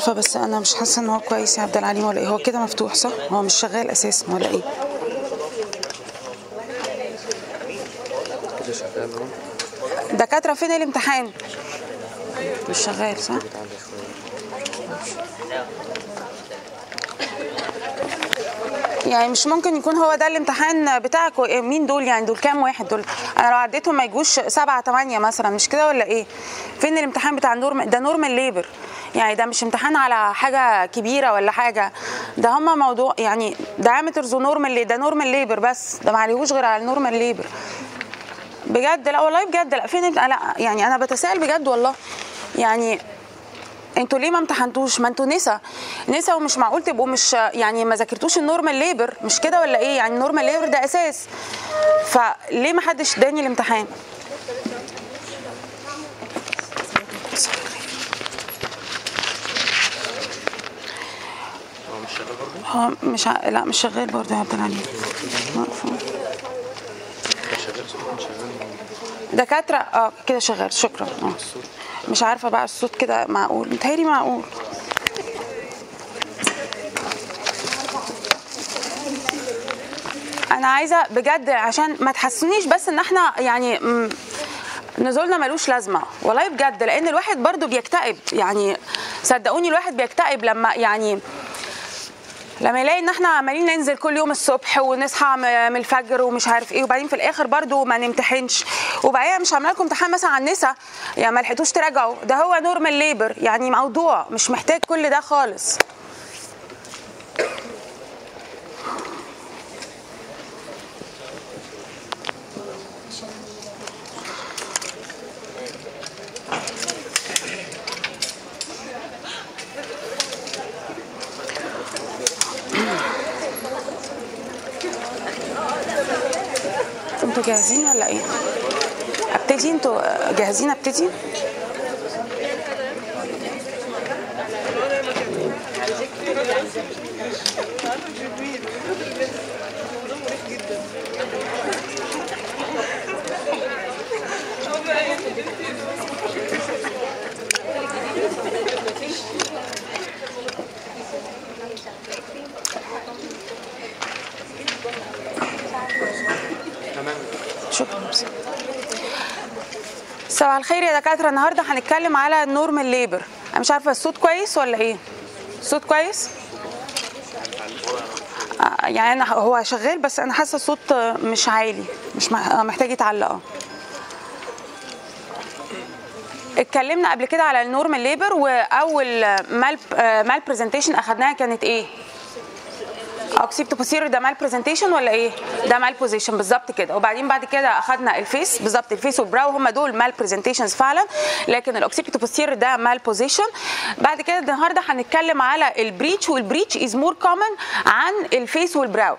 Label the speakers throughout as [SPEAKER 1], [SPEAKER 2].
[SPEAKER 1] عارفه بس أنا مش حاسة إن هو كويس يا عبد العليم ولا إيه. هو كده مفتوح صح؟ هو مش شغال أساسا ولا
[SPEAKER 2] إيه؟
[SPEAKER 1] دكاترة فين الامتحان؟ مش شغال صح؟ يعني مش ممكن يكون هو ده الامتحان بتاعك؟ مين دول يعني؟ دول كام واحد دول؟ أنا لو عديتهم ما يجوش سبعة تمانية مثلا مش كده ولا إيه؟ فين الامتحان بتاع norm ده normal labor. يعني ده مش امتحان على حاجة كبيرة ولا حاجة. ده هما موضوع يعني diameters و normal ده normal labor بس. ده ما عليهوش غير على ال normal labor بجد لا والله بجد لا. فين لا يعني أنا بتساءل بجد والله. يعني أنتوا ليه ما امتحنتوش؟ ما أنتوا نسا. نسا ومش معقول تبقوا مش يعني ما ذاكرتوش ال normal labor مش كده ولا إيه؟ يعني ال normal labor ده أساس. فليه ما حدش اداني الامتحان؟
[SPEAKER 2] شغال برضه؟
[SPEAKER 1] هو مش ع... لا مش شغال برضه يا عبد العليم دكاترة؟ آه كده شغال. شكرا. آه. مش عارفة بقى الصوت كده معقول. متهيألي معقول. أنا عايزة بجد عشان ما تحسنيش بس إن إحنا يعني نزولنا ملوش لازمة. والله بجد لأن الواحد برضو بيكتئب. يعني صدقوني الواحد بيكتئب لما يعني لما يلاقي إن إحنا عمالين ننزل كل يوم الصبح ونصحى من الفجر ومش عارف إيه وبعدين في الآخر برضو ما نمتحنش. وبعدين مش عاملة لكم امتحان مثلا عن النساء؟ يعني ما لحقتوش تراجعوا. ده هو normal labor يعني موضوع مش محتاج كل ده خالص. идти? دكاتره النهارده هنتكلم على ال normal labor أنا مش عارفة الصوت كويس ولا إيه؟ الصوت كويس؟ آه، يعني أنا هو شغال بس أنا حاسة الصوت آه، مش عالي مش آه، محتاج يتعلق. آه. اتكلمنا قبل كده على ال normal labor وأول mal malpresentation أخدناها كانت إيه؟ occipitoposterior ده malpresentation ولا إيه؟ ده malposition بالظبط كده. وبعدين بعد كده أخدنا ال face بالظبط ال face وال brow هم دول malpresentations فعلا لكن ال occipitoposterior ده malposition بعد كده النهارده هنتكلم على ال breech وال breech is more common عن ال face وال brow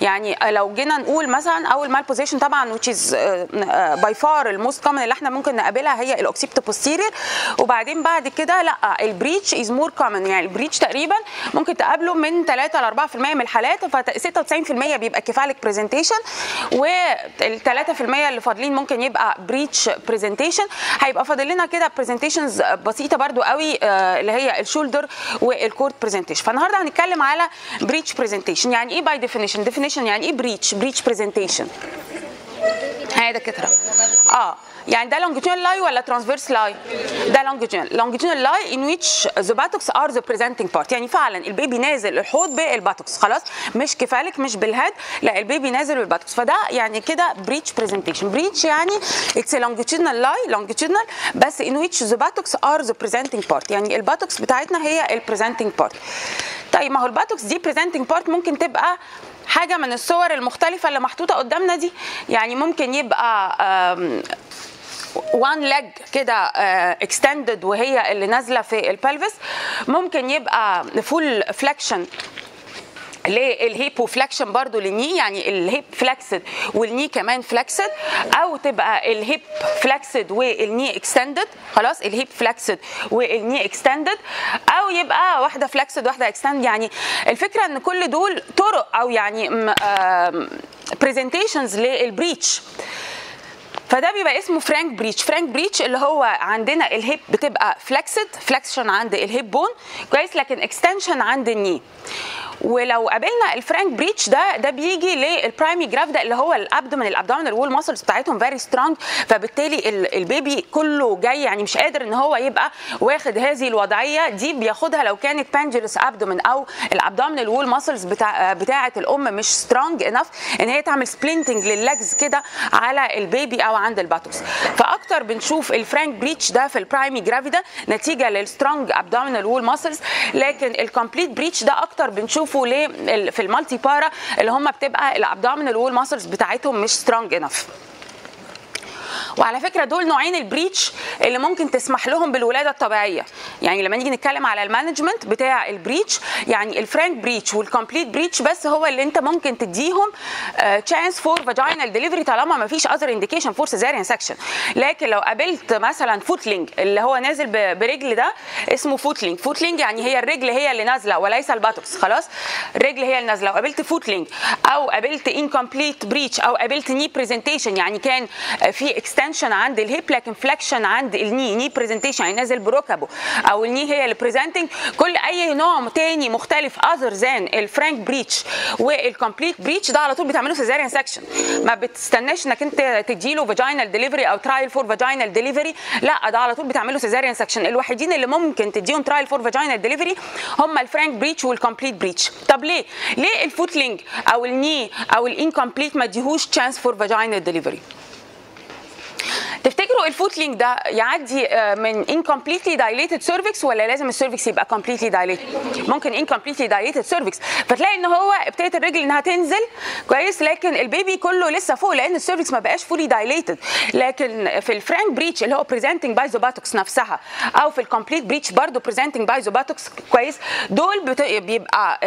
[SPEAKER 1] يعني لو جينا نقول مثلا اول malposition طبعا which is by far ال most common اللي إحنا ممكن نقابلها هي ال occipitoposterior وبعدين بعد كده لأ ال breech is more common يعني ال breech تقريبا ممكن تقابله من 3 ل 4% من الحالات ف 96% بيبقى cephalic presentation وال 3% اللي فاضلين ممكن يبقى breech presentation هيبقى فاضل لنا كده presentations بسيطة برضو قوي آه، اللي هي ال shoulder وال cord presentation فالنهاردة هنتكلم على breech presentation يعني إيه by definition definition يعني إيه breech breech presentation ده كده. آه. يعني ده longitudinal lie ولا transverse lie ده longitudinal. Longitudinal lie in which the buttocks are the presenting part. يعني فعلا ال baby نازل الحوض بال buttocks خلاص؟ مش cephalic مش بال head. لا ال baby نازل بال buttocks فده يعني كده breech presentation breech يعني a longitudinal lie longitudinal بس in which the buttocks are the presenting part. يعني ال buttocks بتاعتنا هي ال presenting part طيب ما هو ال buttocks دي presenting part ممكن تبقى حاجة من الصور المختلفة اللي محطوطة قدامنا دي. يعني ممكن يبقى one leg كده extended وهي اللي نازلة في ال pelvis ممكن يبقى full flexion لل hip و flexion برضو لل knee يعني ال hip flexed وال knee كمان flexed أو تبقى الهيب فلكسد والني اكستندد خلاص الهيب فلكسد والني اكستندد أو يبقى واحدة flexed واحدة extended يعني الفكرة إن كل دول طرق أو يعني presentations لل breech فده بيبقى اسمه frank breech frank breech اللي هو عندنا ال hip بتبقى flexed flexion عند ال hip bone كويس لكن extension عند ال knee. ولو قابلنا ال frank breech ده ده بيجي لل primigravida اللي هو ال abdomen ال abdominal wall muscles بتاعتهم very strong فبالتالي ال baby كله جاي يعني مش قادر إن هو يبقى واخد هذه الوضعية دي بياخدها لو كانت pendulous abdomen أو ال abdominal wall muscles بتاع بتاعة الأم مش strong enough إن هي تعمل splinting لل legs كده على ال baby أو عند ال buttocks فأكتر بنشوف ال frank breech ده في ال primigravida نتيجة لل strong abdominal wall muscles لكن ال complete breech ده أكتر بنشوفه ليه في ال multipara اللي هم بتبقى ال abdominal wall muscles بتاعتهم مش strong enough وعلى فكرة دول نوعين ال breech اللي ممكن تسمح لهم بالولادة الطبيعية. يعني لما نيجي نتكلم على ال management بتاع ال breech يعني ال frank breech وال complete breech بس هو اللي انت ممكن تديهم chance for vaginal delivery طالما ما فيش other indication for cesarean section لكن لو قابلت مثلا footling اللي هو نازل برجل ده اسمه footling footling يعني هي الرجل هي اللي نازلة وليس ال buttocks. خلاص؟ الرجل هي اللي نازلة. لو قابلت footling أو قابلت incomplete breech أو قابلت knee presentation يعني كان في extension عند ال hip لكن flexion عند ال knee knee presentation يعني نازل بركبه. أو ال knee هي اللي presenting كل أي نوع تاني مختلف other than ال frank breech وال complete breech ده على طول بتعمله cesarean section ما بتستناش إنك أنت تديله vaginal delivery أو trial for vaginal delivery لا ده على طول بتعمله cesarean section الوحيدين اللي ممكن تديهم trial for vaginal delivery هم ال frank breech وال complete breech طب ليه؟ ليه ال footling أو ال knee أو ال incomplete ما اديهوش chance for vaginal delivery تفتكروا ال footling ده يعدي من incompletely dilated cervix ولا لازم ال cervix يبقى completely dilated ممكن incompletely dilated cervix. فتلاقي إن هو ابتدت الرجل إنها تنزل كويس؟ لكن ال baby كله لسه فوق لأن ال cervix ما بقاش fully dilated. لكن في ال frank breech اللي هو presenting by the buttocks نفسها أو في ال complete breech برضه presenting by the buttocks كويس؟ دول بيبقى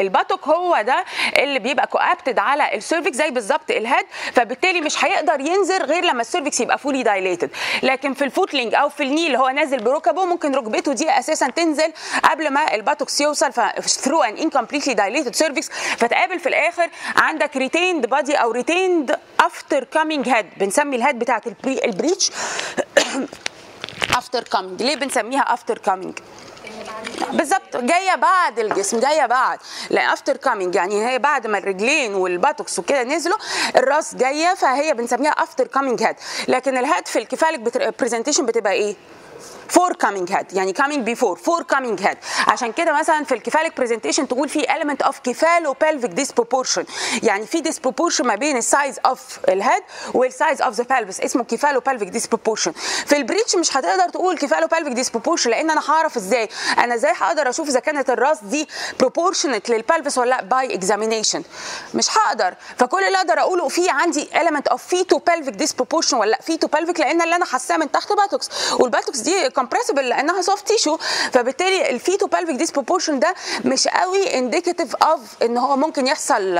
[SPEAKER 1] ال buttock هو ده اللي بيبقى coapted على ال cervix زي بالظبط ال head فبالتالي مش هيقدر ينزل غير لما ال cervix يبقى fully dilated لكن في ال footling أو في ال knee اللي هو نازل بركبه ممكن ركبته دي أساسا تنزل قبل ما ال buttocks يوصل through an incompletely dilated cervix فتقابل في الآخر عندك retained body أو retained after coming head بنسمي ال head بتاعت ال breech. after coming ليه بنسميها after coming بالظبط جاية بعد الجسم جاية بعد after coming يعني هي بعد ما الرجلين وال buttocks وكده نزلوا الراس جاية فهي بنسميها after coming head لكن ال head في ال cephalic presentation بتبقى إيه؟ fore coming head يعني coming before fore coming head عشان كده مثلا في ال cephalic presentation تقول في element of cephalo pelvic disproportion. يعني في disproportion ما بين ال size of ال head وال size of the pelvis. اسمه cephalo pelvic disproportion. في ال breech مش هتقدر تقول cephalo pelvic disproportion لأن أنا هعرف إزاي. أنا إزاي هقدر أشوف إذا كانت الراس دي proportionate لل pelvis ولا لا by examination. مش هقدر. فكل اللي أقدر أقوله في عندي element of feto pelvic disproportion ولا لا feto pelvic لأن اللي أنا حاساه من تحت buttocks. وال buttocks دي compressible لأنها soft tissue فبالتالي ال feto pelvic disproportion ده مش قوي indicative of إن هو ممكن يحصل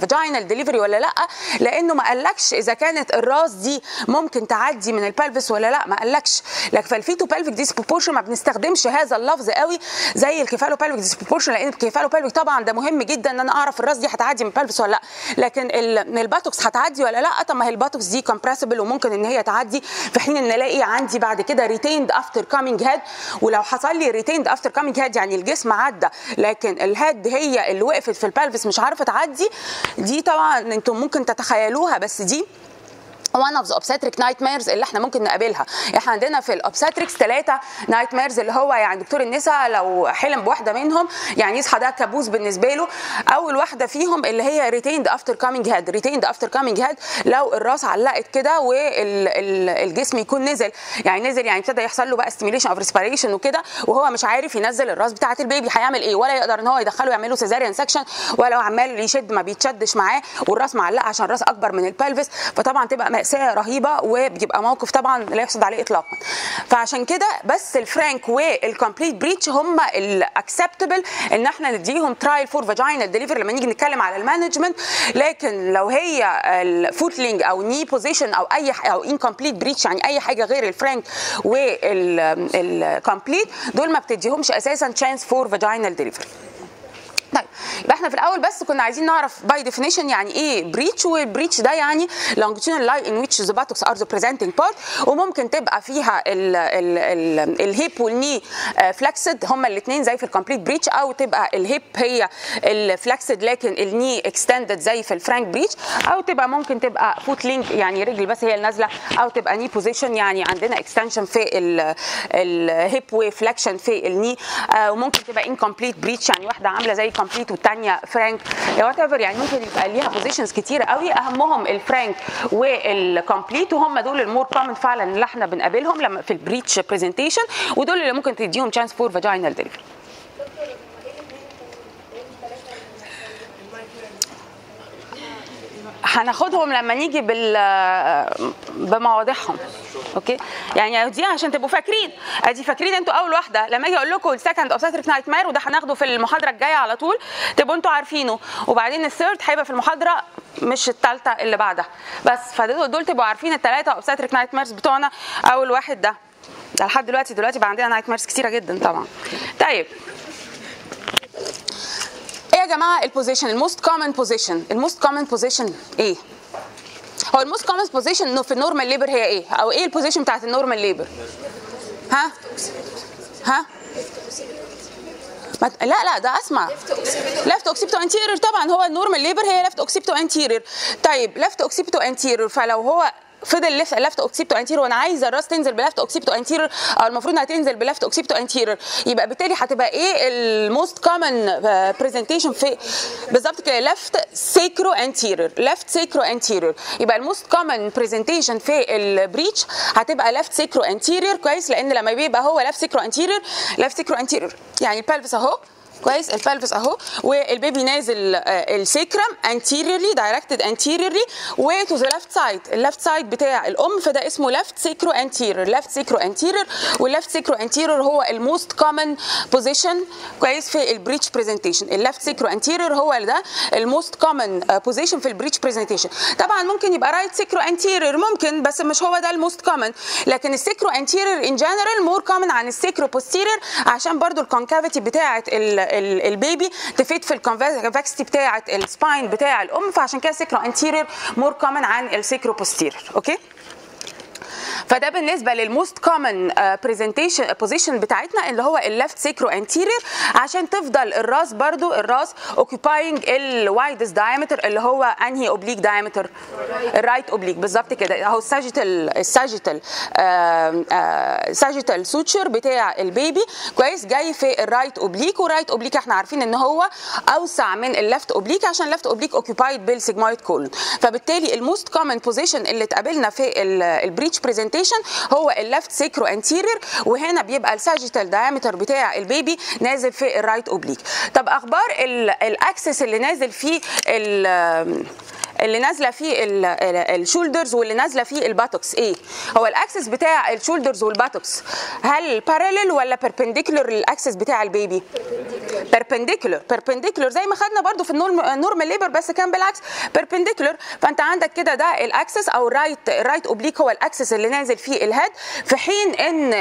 [SPEAKER 1] vaginal delivery ولا لأ لأنه ما قالكش إذا كانت الراس دي ممكن تعدي من ال pelvis ولا لأ ما قالكش. لكن فال feto pelvic disproportion ما بنستخدمش هذا اللفظ قوي زي ال cephalo pelvic disproportion لأن ال cephalo pelvic طبعا ده مهم جدا إن أنا أعرف الراس دي هتعدي من ال pelvis ولا لأ. لكن ال buttocks هتعدي ولا لأ؟ طب ما هي ال buttocks دي compressible وممكن إن هي تعدي في حين إن ألاقي عندي بعد كده retained after coming head ولو حصل لي retained after coming head يعني الجسم عدى. لكن ال head هي اللي وقفت في ال pelvis مش عارفة تعدي. دي طبعا أنتم ممكن تتخيلوها بس دي one of the obstetric nightmares اللي إحنا ممكن نقابلها. إحنا عندنا في ال obstetrics ثلاثة nightmares اللي هو يعني دكتور النساء لو حلم بواحدة منهم يعني يصحى ده كابوس بالنسبة له. أول واحدة فيهم اللي هي retained after coming head retained after coming head لو الراس علقت كده والجسم يكون نزل. يعني نزل يعني ابتدى يحصل له بقى stimulation of respiration وكده وهو مش عارف ينزل الراس بتاعة ال baby هيعمل إيه؟ ولا يقدر إن هو يدخله يعمل له cesarean section ولا عمال يشد ما بيتشدش معاه والراس معلقة عشان الراس أكبر من ال pelvis فطبعا تبقى ماساه رهيبة وبيبقى موقف طبعا لا يحسد عليه اطلاقا. فعشان كده بس ال frank وال complete breech هم ال acceptable إن إحنا نديهم trial for vaginal delivery لما نيجي نتكلم على ال management. لكن لو هي ال footling أو knee position أو أي أو incomplete breech يعني أي حاجة غير ال frank وال complete دول ما بتديهمش أساسا chance for vaginal delivery طيب يبقى إحنا في الأول بس كنا عايزين نعرف by definition يعني إيه breech وال breech ده يعني longitudinal lie in which the buttocks are the presenting part وممكن تبقى فيها ال ال ال ال hip وال knee flexed هما الاثنين زي في ال complete breech أو تبقى ال hip هي ال flexed لكن ال knee extended زي في ال frank breech أو تبقى ممكن تبقى footling يعني رجل بس هي النازلة أو تبقى knee position يعني عندنا extension في ال hip و flexion في ال knee آه وممكن تبقى incomplete breech يعني واحدة عاملة زي complete والثانيه frank whatever يعني ممكن يبقى ليها positions كتير قوي. أهمهم ال frank وال complete وهم دول ال more common فعلا اللي إحنا بنقابلهم لما في ال breech presentation ودول اللي ممكن تديهم chance for vaginal delivery هناخدهم لما نيجي بال بمواضيعهم. okay؟ يعني دي عشان تبقوا فاكرين. أدي فاكرين أنتوا أول واحدة. لما أجي أقول لكم ال second obstetric nightmare وده هناخده في المحاضرة الجاية على طول تبقوا أنتوا عارفينه. وبعدين ال third هيبقى في المحاضرة مش الثالثه اللي بعدها. بس فدول دول تبقوا عارفين الثلاثه obstetric nightmares بتوعنا أول واحد ده. لحد دلوقتي دلوقتي بقى عندنا nightmares كتيرة جدا طبعا. طيب. جماعة ال position ال most common position ال most common position إيه؟ هو ال most common position في ال normal labor هي إيه؟ أو إيه ال position بتاعت ال normal labor ها؟ ها؟ ما لا لا ده أسمع. left occipito anterior طبعا هو ال normal labor هي left occipito anterior طيب left occipito anterior فلو هو فضل left occipito anterior وأنا عايزة الراس تنزل ب left occipito anterior أو المفروض إنها تنزل ب left occipito anterior يبقى بالتالي هتبقى إيه ال most common presentation في بالظبط كده left sacro anterior left sacro anterior يبقى ال most common presentation في ال breech هتبقى left sacro anterior كويس؟ لأن لما بيبقى هو left sacro anterior left sacro anterior يعني ال pelvis أهو. كويس ال pelvis أهو وال baby نازل ال sacrum anteriorly directed anteriorly و to the left side. ال left side بتاع الأم فده اسمه left sacro anterior left sacro anterior وال left sacro anterior هو ال most common position كويس في ال breech presentation ال left sacro anterior هو ده ال most common position في ال breech presentation طبعا ممكن يبقى right sacro anterior ممكن بس مش هو ده ال most common لكن ال sacro anterior in general more common عن ال sacro posterior عشان برضو الكونكافيتي بتاعة البيبي تفيد في الكونفكستي بتاعة السباين بتاع الأم فعشان كده sacro anterior more common عن ال sacro posterior okay؟ فده بالنسبة لل most common presentation position بتاعتنا اللي هو ال left sacro anterior عشان تفضل الراس برضو الراس occupying ال widest diameter اللي هو انهي oblique diameter ال right oblique بالظبط كده. اهو ال sagittal ال sagittal sagittal suture بتاع ال baby كويس جاي في ال right oblique وال right oblique إحنا عارفين ان هو أوسع من ال left oblique عشان ال left oblique occupied بال sigmoid colon فبالتالي ال most common position اللي اتقابلنا في ال breech presentation هو ال left sacro anterior وهنا بيبقى ال sagittal diameter بتاع ال baby نازل في ال right oblique طب أخبار ال axis اللي نازل فيه اللي نازلة فيه ال shoulders واللي نازلة فيه ال buttocks. إيه؟ هو الأكسس بتاع الشولدرز والباتوكس. هل باراليل ولا بيربنديكولر للاكسس بتاع البيبي؟ بيربنديكولر بيربنديكولر زي ما خدنا برضو في ال normal labor بس كان بالعكس. perpendicular فأنت عندك كده ده الأكسس أو الرايت الرايت اوبليك هو الأكسس اللي نازل فيه ال head. في حين إن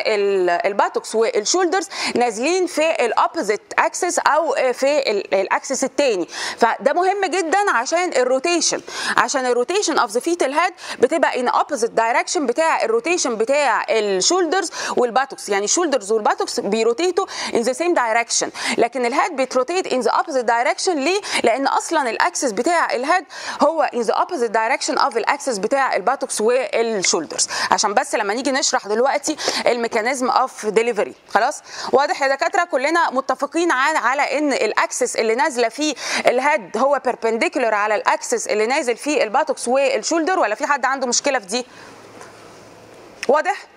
[SPEAKER 1] ال buttocks وال shoulders نازلين في ال opposite axis أو في ال axis الثاني فده مهم جدا عشان الروتيشن عشان الروتيشن اوف ذا فيتال هيد بتبقى ان اوبوزيت دايركشن بتاع الروتيشن بتاع الشولدرز والباتوكس يعني الشولدرز والباتوكس بيروتيتوا ان ذا سيم دايركشن لكن الهيد بتروتيت ان ذا اوبوزيت دايركشن ليه؟ لأن أصلا الاكسس بتاع الهيد هو ان ذا اوبوزيت دايركشن اوف الاكسس بتاع الباتوكس والشولدرز عشان بس لما نيجي نشرح دلوقتي ال mechanism of delivery خلاص؟ واضح يا دكاترة؟ كلنا متفقين على إن الاكسس اللي نازلة فيه الهيد هو بيربنديكولار على الاكسس اللي نازل فيه الباتوكس والشولدر ولا في حد عنده مشكلة في دي؟ واضح؟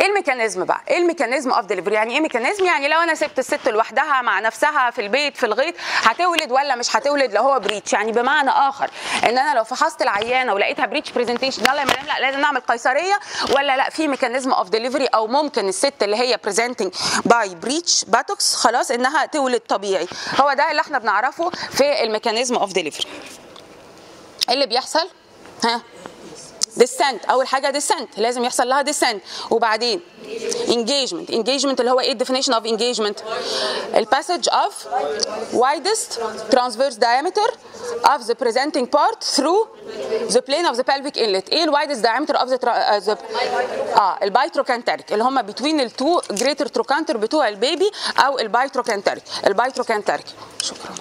[SPEAKER 1] إيه ال mechanism بقى؟ إيه ال mechanism of delivery يعني إيه mechanism؟ يعني لو أنا سبت الست لوحدها مع نفسها في البيت في الغيط هتولد ولا مش هتولد؟ لو هو breech يعني بمعنى آخر إن أنا لو فحصت العيانة ولقيتها breech presentation يلا يا مدام لا لازم نعمل قيصرية ولا لا في mechanism of delivery أو ممكن الست اللي هي presenting by breech buttocks خلاص إنها تولد طبيعي. هو ده اللي إحنا بنعرفه في ال mechanism of delivery إيه اللي بيحصل؟ ها؟ Descent اول حاجة descent لازم يحصل لها descent وبعدين engagement engagement اللي هو إيه definition of engagement ال passage of widest transverse diameter of the presenting part through the plane of the pelvic inlet إيه ال widest diameter uh, the آه ال bitrochanteric اللي هم between ال two greater trochanter بتوع ال baby أو ال bitrochanteric ال bitrochanteric شكرا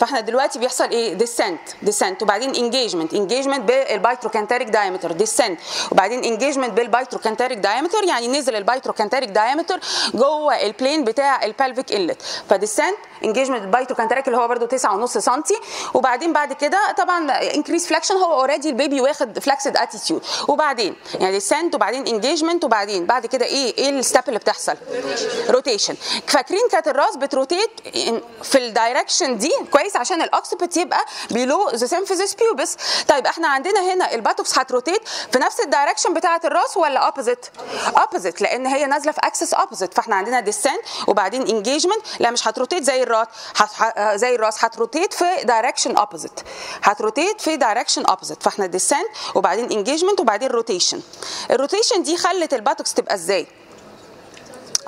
[SPEAKER 1] فاحنا دلوقتي بيحصل إيه؟ descent descent وبعدين engagement engagement بال bitrochanteric diameter descent وبعدين engagement بال bitrochanteric diameter يعني نزل ال bitrochanteric diameter جوه ال plane بتاع ال pelvic inlet ف descent engagement بال bitrochanteric اللي هو برده 9.5 سم وبعدين بعد كده طبعا increase flexion هو already ال baby واخد flexed attitude وبعدين يعني descent وبعدين engagement وبعدين بعد كده إيه إيه ال step اللي بتحصل؟ rotation فاكرين كانت الراس بت rotate في ال direction دي كويس عشان ال occiput يبقى below the symphysis pubis طيب إحنا عندنا هنا ال buttocks هت rotate في نفس الدايركشن بتاعة الراس ولا opposite opposite لأن هي نازلة في axis opposite فاحنا عندنا descent وبعدين engagement لا مش هت rotate زي الراس هت- ه- زي الراس هت rotate في direction opposite هت rotate في direction opposite فاحنا descent وبعدين engagement وبعدين rotation ال rotation دي خلت ال buttocks تبقى إزاي؟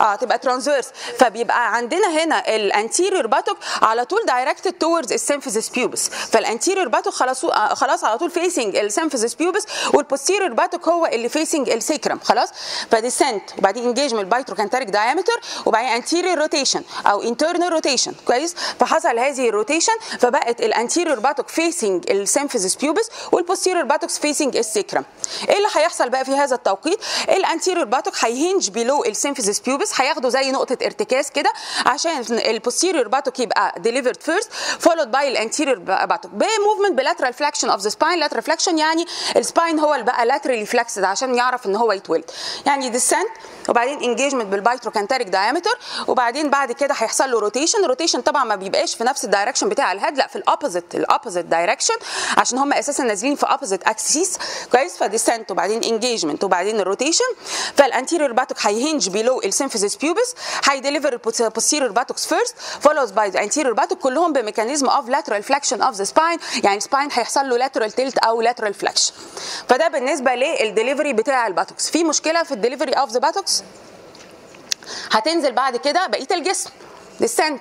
[SPEAKER 1] آه تبقى transverse فبيبقى عندنا هنا ال anterior buttock على طول directed towards ال symphysis pubis فال anterior buttock خلاص آه خلاص على طول facing ال symphysis pubis وال posterior buttock هو اللي facing ال sacrum خلاص؟ ف descent وبعدين engagement bitrochanteric diameter وبعدين anterior rotation أو internal rotation كويس؟ فحصل هذه الروتيشن فبقت الانتيريور باتوك فيسنج السيمفيزيس بيوبس والبوستيريور باتوكس فيسنج السيكرم إيه اللي هيحصل بقى في هذا التوقيت؟ ال anterior buttock هي hang below ال symphysis pubis هياخدوا زي نقطة ارتكاز كده عشان ال posterior buttock يبقى delivered first followed by ال anterior buttock ب movement ب lateral flexion of the spine lateral flexion يعني ال spine هو اللي بقى laterally flexed عشان يعرف إن هو يتولد. يعني descent وبعدين engagement بال bitrochanteric diameter وبعدين بعد كده هيحصل له rotation rotation طبعا ما بيبقاش في نفس ال direction بتاع ال head لا في ال opposite ال opposite direction عشان هم أساسا نازلين في opposite axis كويس؟ ف descent وبعدين engagement وبعدين الروتيشن فالانتيريور باتوك هيهنج بيلو السيمفيزيس بيوبس هيديليفر البوستيريور باتوكس فيرست فولوز باي ذا انتيريور باتوك كلهم ب mechanism of lateral flexion of the spine يعني spine هيحصل له lateral tilt أو lateral flexion فده بالنسبة للدليفري بتاع ال buttocks في مشكلة في ال delivery of the buttocks هتنزل بعد كده بقية الجسم. descent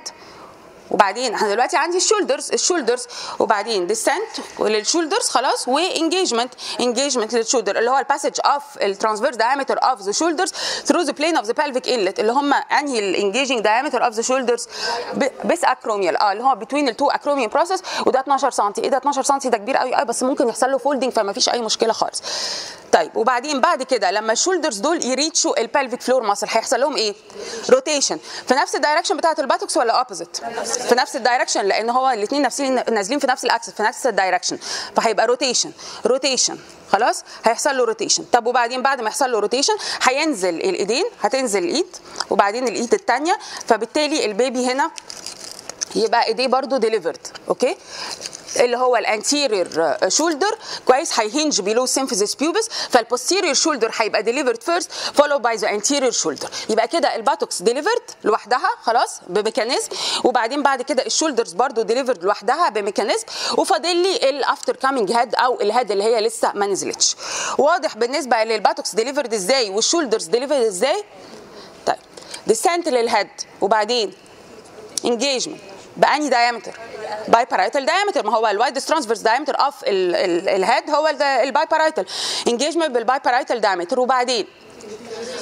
[SPEAKER 1] وبعدين أنا دلوقتي عندي ال shoulders ال shoulders وبعدين descent لل shoulders خلاص و engagement engagement لل shoulder اللي هو ال passage of ال transverse diameter of the shoulders through the plane of the pelvic inlet اللي هم انهي ال engaging diameter of the shoulders bisacromial آه اللي هو between ال two acromial process وده 12 سم إيه ده؟ 12 سم ده كبير قوي قوي بس ممكن يحصل له folding فما فيش أي مشكلة خالص. طيب وبعدين بعد كده لما ال shoulders دول ي reach وا ال pelvic floor muscle هيحصل لهم إيه؟ rotation في نفس ال direction بتاعة ال buttocks ولا opposite في نفس ال direction لأن هو الاثنين نفسين نازلين في نفس ال axis في نفس ال direction فهيبقى rotation rotation خلاص؟ هيحصل له rotation طب وبعدين بعد ما يحصل له rotation هينزل الإيدين هتنزل الإيد وبعدين الإيد الثانية فبالتالي ال baby هنا يبقى ايديه برضو delivered okay؟ اللي هو ال anterior shoulder كويس هي hinge below symphysis pubis فال posterior shoulder هيبقى delivered first followed by the anterior shoulder يبقى كده ال buttocks delivered لوحدها خلاص ب mechanism. وبعدين بعد كده ال shoulders برضو delivered لوحدها ب mechanism. وفاضل لي ال after-coming head أو ال head اللي هي لسه ما نزلتش. واضح بالنسبة لل buttocks delivered إزاي؟ وال shoulders delivered إزاي؟ طيب descent لل head وبعدين engagement باني diameter biparietal diameter ما هو ال wide transverse diameter of ال head هو ال biparietal engagement بال biparietal diameter وبعدين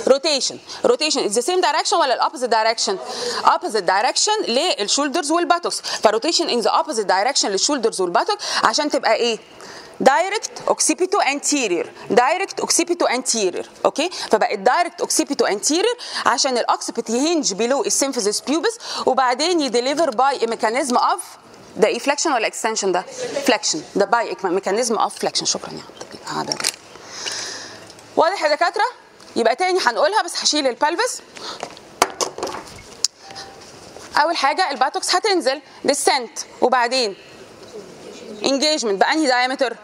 [SPEAKER 1] rotation rotation in the same direction ولا الاوبوزيت دايركشن اوبوزيت دايركشن للشولدرز والباتوكس فروتيشن ان ذا اوبوزيت دايركشن للشولدرز والباتوك عشان تبقى إيه؟ direct occipito anterior direct occipito anterior okay فبقت direct occipito anterior عشان ال occiput ي hinge below ال symphysis pubis وبعدين ي deliver by mechanism of ده إيه flexion ولا extension ده. flexion ده by mechanism of flexion شكرا يا عبد الله واضح يا دكاترة؟ يبقى تاني هنقولها بس هشيل ال pelvis أول حاجة ال buttocks هتنزل. descent وبعدين engagement بأنهي diameter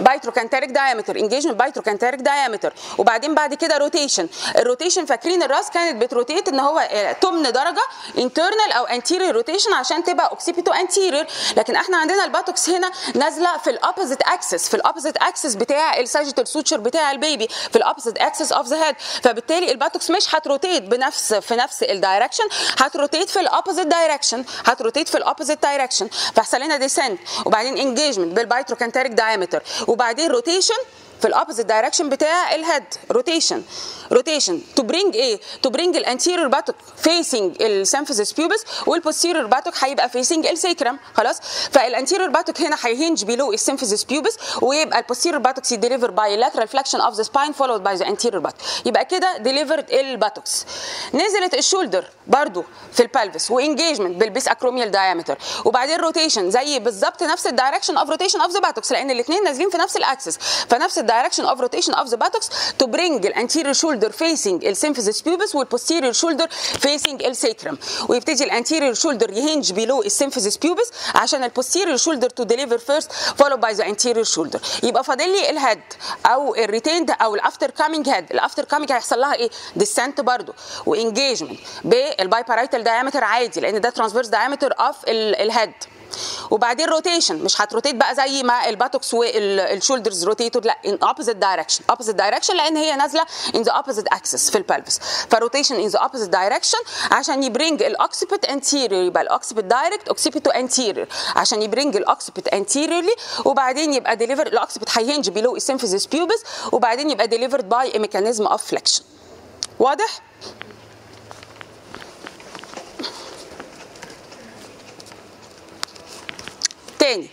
[SPEAKER 1] bitrochanteric diameter engagement bitrochanteric diameter وبعدين بعد كده rotation ال rotation فاكرين الراس كانت بت rotate إن هو آه، تمن درجة internal أو anterior rotation عشان تبقى occipito anterior لكن إحنا عندنا ال buttocks هنا نازلة في ال opposite axis في ال opposite axis بتاع ال sagittal suture بتاع ال baby في ال opposite axis of the head فبالتالي ال buttocks مش هت rotate بنفس في نفس ال direction هت rotate في ال opposite direction هت rotate في ال opposite direction فيحصل لنا descent وبعدين engagement بال bitrochanteric diameter وبعدين rotation في ال opposite direction بتاع ال head rotation rotation to bring إيه to bring ال anterior buttock facing ال symphysis pubis وال posterior buttock هيبقى facing ال sacrum خلاص؟ فال anterior buttock هنا هي hinge below ال symphysis pubis ويبقى ال posterior buttocks ي deliver by lateral flexion of the spine followed by the anterior buttock. يبقى كده delivered ال buttocks نزلت ال shoulder برضو في ال pelvis و engagement بال bisacromial diameter وبعدين rotation زي بالظبط نفس ال direction of rotation of the buttocks لأن الاثنين نازلين في نفس ال axis فنفس ال direction of rotation of the buttocks to bring ال anterior shoulder facing ال symphysis pubis وال posterior shoulder facing ال sacrum ويبتدي ال anterior shoulder ي hinge below ال symphysis pubis عشان ال posterior shoulder to deliver first followed by the anterior shoulder يبقى فاضل لي ال head أو ال retained أو ال after-coming head ال after-coming هيحصل لها إيه؟ descent برضو. و engagement بال biparietal diameter عادي لأن ده transverse diameter of ال head وبعدين rotation مش هت rotate بقى زي ما ال buttocks وال shoulders rotated لا in opposite direction opposite direction لأن هي نازلة in the opposite axis في ال pelvis ف rotation in the opposite direction عشان ي bring ال occiput anterior يبقى ال occiput direct occipito anterior عشان ي bring ال occiput anteriorly وبعدين يبقى deliver ال occiput هي hinge below ال symphysis pubis وبعدين يبقى delivered by mechanism of flexion واضح؟ تاني.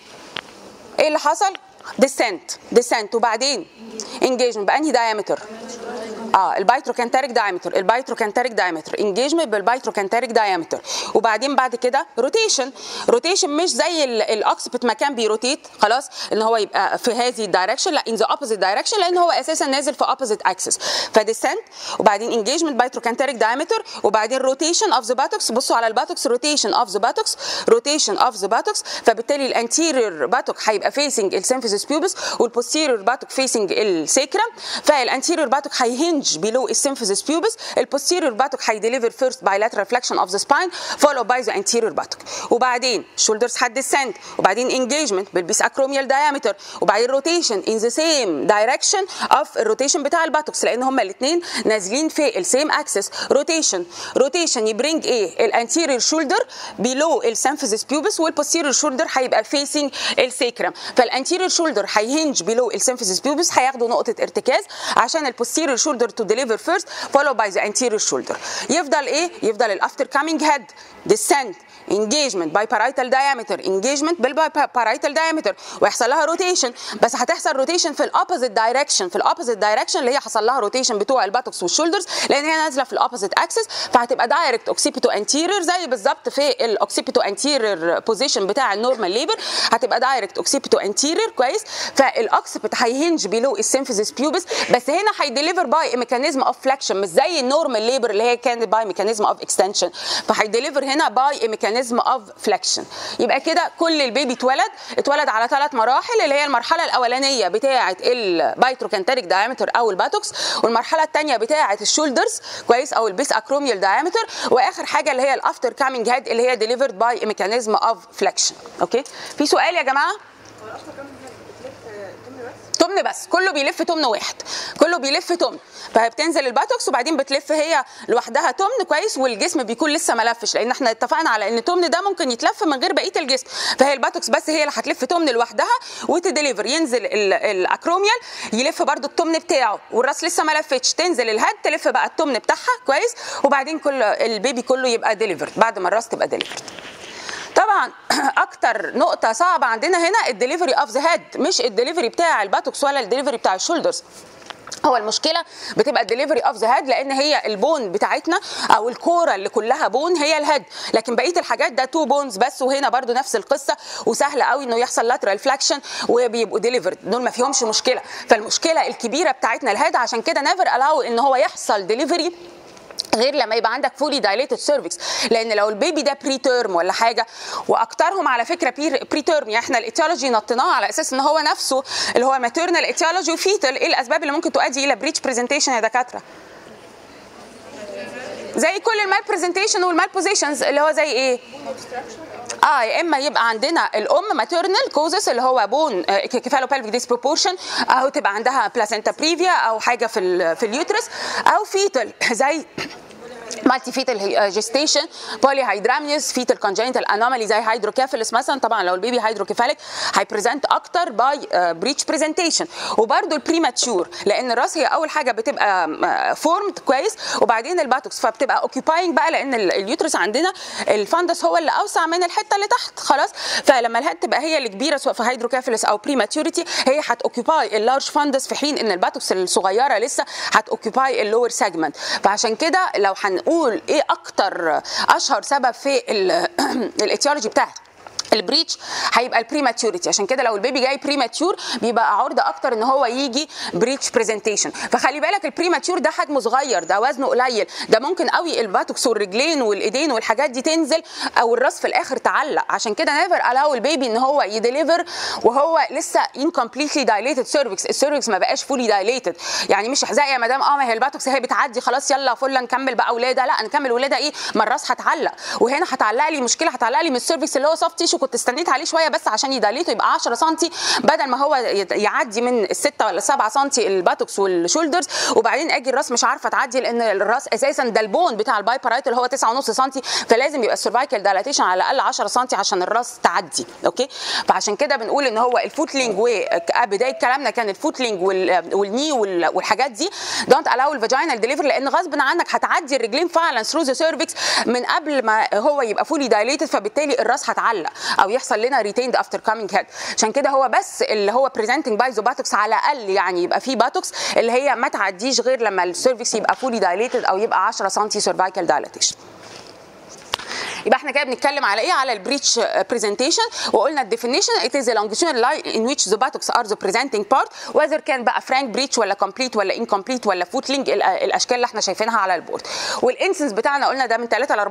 [SPEAKER 1] إيه اللي حصل؟ descent descent وبعدين engagement بأنهي diameter آه ال bitrochanteric diameter ال bitrochanteric diameter engagement بال bitrochanteric diameter وبعدين بعد كده rotation rotation مش زي ال occiput ما كان بي rotate خلاص إن هو يبقى في هذه ال direction لا in the opposite direction لأن هو أساسا نازل في opposite axis ف descent وبعدين engagement bitrochanteric diameter وبعدين rotation of the buttocks بصوا على ال buttocks rotation of the buttocks rotation of the buttocks فبالتالي ال anterior buttock هيبقى فيسنج السيمفيسيس بيوبس والبوستيريور باتوك فيسنج السيكرم فالانتيريور باتوك هيهنج below السيمفيسيس بيوبس البوستيريور باتوك هيديليفر فيرست bilateral flexion of the spine followed by the anterior buttock وبعدين shoulders had descent. وبعدين engagement بال bisacromial diameter. وبعدين rotation in the same direction of ال rotation بتاع ال buttocks لأن هما الاثنين نازلين في ال same axis rotation rotation ي bring إيه ال anterior shoulder below ال symphysis pubis وال posterior shoulder هيبقى facing ال sacrum فال anterior هي hang below ال symphysis pubis هياخدوا نقطة ارتكاز عشان ال posterior shoulder to deliver first followed by the anterior shoulder. يفضل إيه؟ يفضل ال after coming head descent engagement biparietal diameter. Engagement بال biparietal diameter. ويحصل لها rotation بس هتحصل rotation في ال opposite direction في ال opposite direction اللي هي حصل لها rotation بتوع ال buttocks وال shoulders لأن هي نازلة في ال opposite axis فهتبقى direct occipito anterior زي بالظبط في ال occipito anterior position بتاع ال normal labor هتبقى direct occipito anterior كويس. فال occiput هي hang below ال symphysis pubis بس هنا هي deliver by mechanism of flexion مش زي ال normal labor اللي هي كانت by mechanism of extension فهي deliver هنا by mechanism of flexion يبقى كده كل ال baby اتولد اتولد على ثلاث مراحل اللي هي المرحلة الأولانية بتاعة ال bitrochanteric diameter أو ال buttocks والمرحلة الثانية بتاعة ال shoulders كويس أو ال bisacromial diameter وآخر حاجة اللي هي ال after coming head اللي هي delivered by mechanism of flexion okay؟ في سؤال يا جماعة؟ تمن بس كله بيلف تمن واحد كله بيلف تمن فهي بتنزل ال buttocks وبعدين بتلف هي لوحدها تمن كويس والجسم بيكون لسه ما لفش لأن إحنا اتفقنا على إن التمن ده ممكن يتلف من غير بقية الجسم فهي ال buttocks بس هي اللي هتلف تمن لوحدها وت deliver ينزل ال acromial يلف برده التمن بتاعه والراس لسه ما لفتش تنزل ال head تلف بقى التمن بتاعها كويس وبعدين كل ال baby كله يبقى delivered بعد ما الراس تبقى delivered طبعا أكتر نقطة صعبة عندنا هنا ال delivery of the head مش الدليفري بتاع ال buttocks ولا الدليفري بتاع ال shoulders. هو المشكلة بتبقى ال delivery of the head لأن هي ال bone بتاعتنا أو الكورة اللي كلها bone هي ال head لكن بقية الحاجات ده two bones بس وهنا برده نفس القصة وسهل قوي إنه يحصل lateral flexion وبيبقوا delivered دول ما فيهمش مشكلة. فالمشكلة الكبيرة بتاعتنا ال head عشان كده never allow إن هو يحصل ديليفري غير لما يبقى عندك fully dilated cervix لأن لو ال baby ده preterm ولا حاجة وأكترهم على فكرة preterm يعني إحنا ال etiology نطيناه على أساس إن هو نفسه اللي هو maternal etiology و fetal إيه الأسباب اللي ممكن تؤدي إلى breech presentation يا دكاترة؟ زي كل ال malpresentation وال malpositions اللي هو زي إيه؟ آه يا إما يبقى عندنا الأم maternal causes اللي هو bone cephalopelvic disproportion أو تبقى عندها placenta previa أو حاجة في ال في ال uterus أو fetal زي multifetal gestation polyhydramnios fetal congenital anomaly زي hydrocephalus مثلا. طبعا لو ال baby hydrocephalic هي present أكتر by breech presentation وبرده ال premature لأن الراس هي أول حاجة بتبقى formed كويس. وبعدين ال buttocks فبتبقى occupying بقى لأن ال uterus عندنا ال fundus هو اللي أوسع من الحتة اللي تحت. خلاص؟ فلما ال head تبقى هي اللي كبيرة سواء في hydrocephalus أو prematurity هي هت occupy ال large fundus في حين إن ال buttocks الصغيرة لسه هت occupy ال lower segment فعشان كده لو هنقول إيه أكتر أشهر سبب في ال etiology بتاعت ال breech هيبقى ال prematurity عشان كده لو ال baby جاي premature بيبقى عرضه أكتر إن هو يجي breech presentation فخلي بالك ال premature ده حجمه صغير ده وزنه قليل ده ممكن قوي ال buttocks والرجلين والإيدين والحاجات دي تنزل أو الراس في الآخر تعلق. عشان كده never allow ال baby إن هو ي deliver وهو لسه incompletely dilated cervix ال cervix ما بقاش fully dilated يعني مش زي يا مدام آه ما هي ال buttocks هي بتعدي خلاص يلا فيلا نكمل بقى ولاده لا نكمل ولاده إيه؟ ما الراس هتعلق. وهنا هتعلق لي مشكلة هتعلق لي من ال cervix اللي هو soft tissue كنت استنيت عليه شوية بس عشان ي dilate يبقى 10 سم بدل ما هو يعدي من الستة ولا 7 سم ال buttocks وال shoulders وبعدين آجي الراس مش عارفة تعدي لأن الراس أساسا ده ال bone بتاع ال biparietal اللي هو 9.5 سم فلازم يبقى ال cervical dilatation على الأقل 10 سم عشان الراس تعدي okay؟ فعشان كده بنقول إن هو ال footling بداية كلامنا كان ال footling وال knee والحاجات دي. don't allow ال vaginal delivery لأن غصب عنك هتعدي الرجلين فعلا through the cervix من قبل ما هو يبقى fully dilated فبالتالي الراس هتعلق. أو يحصل لنا retained after coming head عشان كده هو بس اللي هو presenting by the buttocks على الأقل يعني يبقى في buttocks اللي هي ما تعديش غير لما ال cervix يبقى fully dilated أو يبقى 10 سم cervical dilatation يبقى إحنا كده بنتكلم على إيه؟ على ال breech presentation وقلنا ال definition is a longitudinal lie in which the buttocks are the presenting part. whether كان بقى frank breech ولا complete ولا incomplete ولا footling الأشكال اللي إحنا شايفينها على ال board وال incidence بتاعنا قلنا ده من 3 ل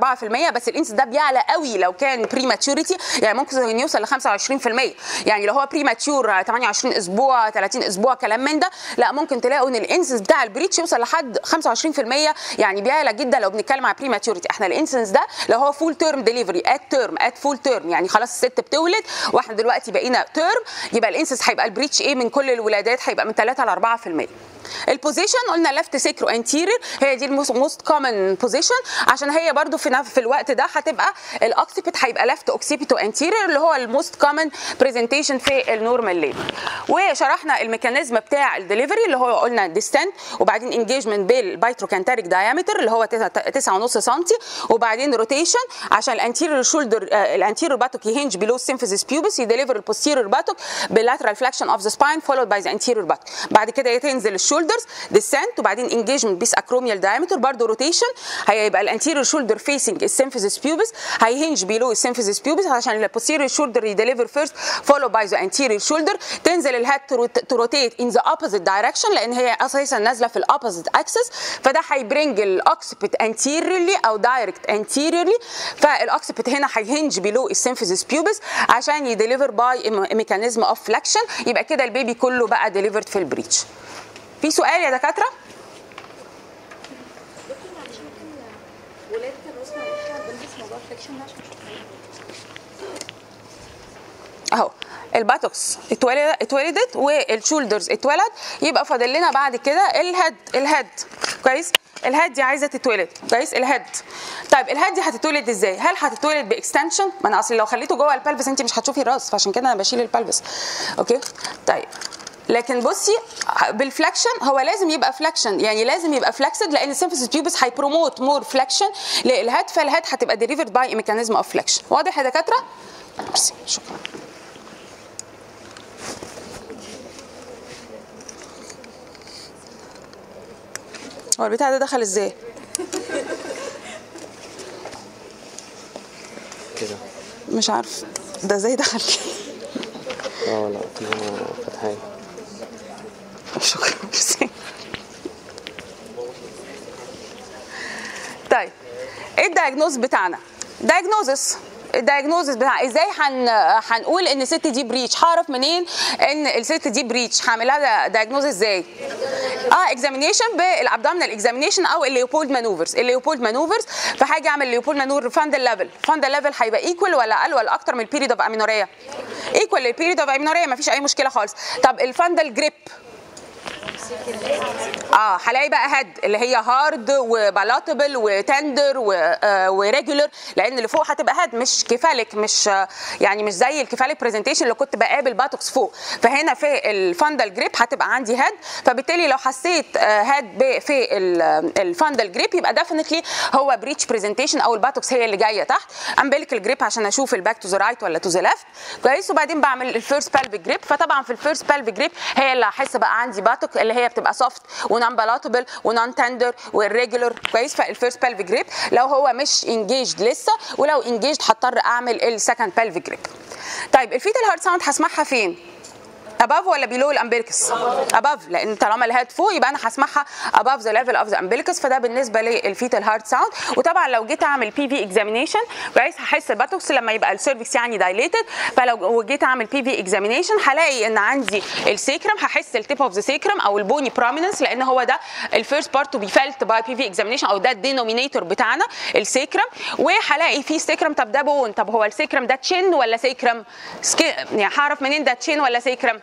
[SPEAKER 1] 4% بس ال incidence ده بيعلى قوي لو كان prematurity يعني ممكن يوصل ل 25% يعني لو هو premature 28 أسبوع 30 أسبوع كلام من ده لا ممكن تلاقوا إن ال incidence بتاع ال breech يوصل لحد 25% يعني بيعلى جدا لو بنتكلم على prematurity إحنا ال incidence ده لو هو full term delivery at term at full term يعني خلاص الست بتولد وإحنا دلوقتي بقينا term يبقى ال incidence هيبقى ال breech إيه من كل الولادات هيبقى من 3 ل 4% ال position قلنا left sacro anterior هي دي ال most common position عشان هي برده في في الوقت ده هتبقى ال occiput هيبقى left occipito anterior اللي هو ال most common presentation في ال normal labor وشرحنا ال mechanism بتاع الدليفري اللي هو قلنا descent وبعدين engagement بال bitrochanteric diameter اللي هو 9.5 سم وبعدين rotation عشان الانتيريور شولدر الانتيريور باتوك يهنج بلو سيمفيزيس بيوبس يديليفر البوستيريور باتوك بال lateral flexion of the spine followed by the anterior buttock بعد كده تنزل ال shoulders descent وبعدين engagement bisacromial diameter برضه rotation هيبقى ال anterior shoulder facing ال symphysis pubis هي hinge below ال symphysis pubis عشان ال posterior shoulder ي deliver first followed by the anterior shoulder تنزل ال head to rotate in the opposite direction لأن هي أساسا نازلة في ال opposite axis فده هي bring ال occiput anteriorly أو direct anteriorly فال occiput هنا هي hinge below ال symphysis pubis عشان ي deliver by mechanism of flexion يبقى كده ال baby كله بقى delivered في ال breech. في سؤال يا
[SPEAKER 3] دكاترة؟ أهو.
[SPEAKER 1] ال buttocks اتولد اتولدت وال shoulders اتولد يبقى فاضل لنا بعد كده ال head ال head كويس؟ ال head دي عايزة تتولد. كويس؟ ال head طيب ال head دي هتتولد إزاي؟ هل هتتولد ب extension؟ ما أنا أصل لو خليته جوه ال pelvis انت مش هتشوفي الراس فعشان كده أنا بشيل ال pelvis okay؟ طيب. لكن بصي بال flexion هو لازم يبقى flexion يعني لازم يبقى flexed لأن السيمفيسيس تيوبس هيبروموت مور فلكشن للهيد فالهيد هتبقى delivered by mechanism of flexion واضح يا دكاترة؟ ميرسي شكرا. هو البتاع ده دخل إزاي؟
[SPEAKER 2] كده.
[SPEAKER 1] مش عارف. ده إزاي دخل؟
[SPEAKER 2] آه لا فتحية
[SPEAKER 1] شكرا. ميرسي. طيب إيه ال diagnose بتاعنا؟ diagnosis ال diagnosis بتاع إزاي هن هنقول إن الست دي breech هعرف منين إن الست دي breech هعملها diagnose إزاي؟ آه examination بال abdominal examination أو ال Leopold maneuvers ال Leopold maneuvers فهاجي أعمل ال Leopold maneuver fundal level fundal level هيبقى equal ولا أقل ولا أكتر من ال period of amenorrhea equal لل period of amenorrhea مفيش أي مشكلة خالص. طب ال fundal grip آه هلاقي بقى head اللي هي hard و ballotable و tender و regular لأن اللي فوق هتبقى head مش cephalic مش آه، يعني مش زي ال cephalic presentation اللي كنت بقابل buttocks فوق. فهنا في ال fundal grip هتبقى عندي head فبالتالي لو حسيت آه، head ب- في ال fundal grip يبقى definitely هو breech presentation أو ال buttocks هي اللي جاية تحت. umbilical grip عشان أشوف ال back to the right ولا to the left كويس؟ وبعدين بعمل ال first pelvic grip فطبعا في ال first pelvic grip هي اللي هحس بقى عندي buttock اللي هي بتبقى soft و non ballotable و non tender و irregular كويس؟ فال first pelvic grip لو هو مش engaged لسه ولو engaged هضطر أعمل ال second pelvic grip طيب ال fetal heart sound هسمعها فين؟ Above ولا below ال umbilicus above. لأن طالما ال head فوق يبقى أنا هسمعها above the level of the umbilicus فده بالنسبة لل fetal heart sound وطبعا لو جيت أعمل PV examination كويس؟ هحس ال buttocks لما يبقى ال cervix يعني dilated فلو جيت أعمل PV examination هلاقي إن عندي ال sacrum هحس ال tip of the sacrum أو ال bony prominence لأن هو ده ال first part to be felt by PV examination أو ده ال denominator بتاعنا ال sacrum وهلاقي فيه sacrum طب ده bone طب هو ال sacrum ده chin ولا sacrum سكي... يعني هعرف منين ده chin ولا sacrum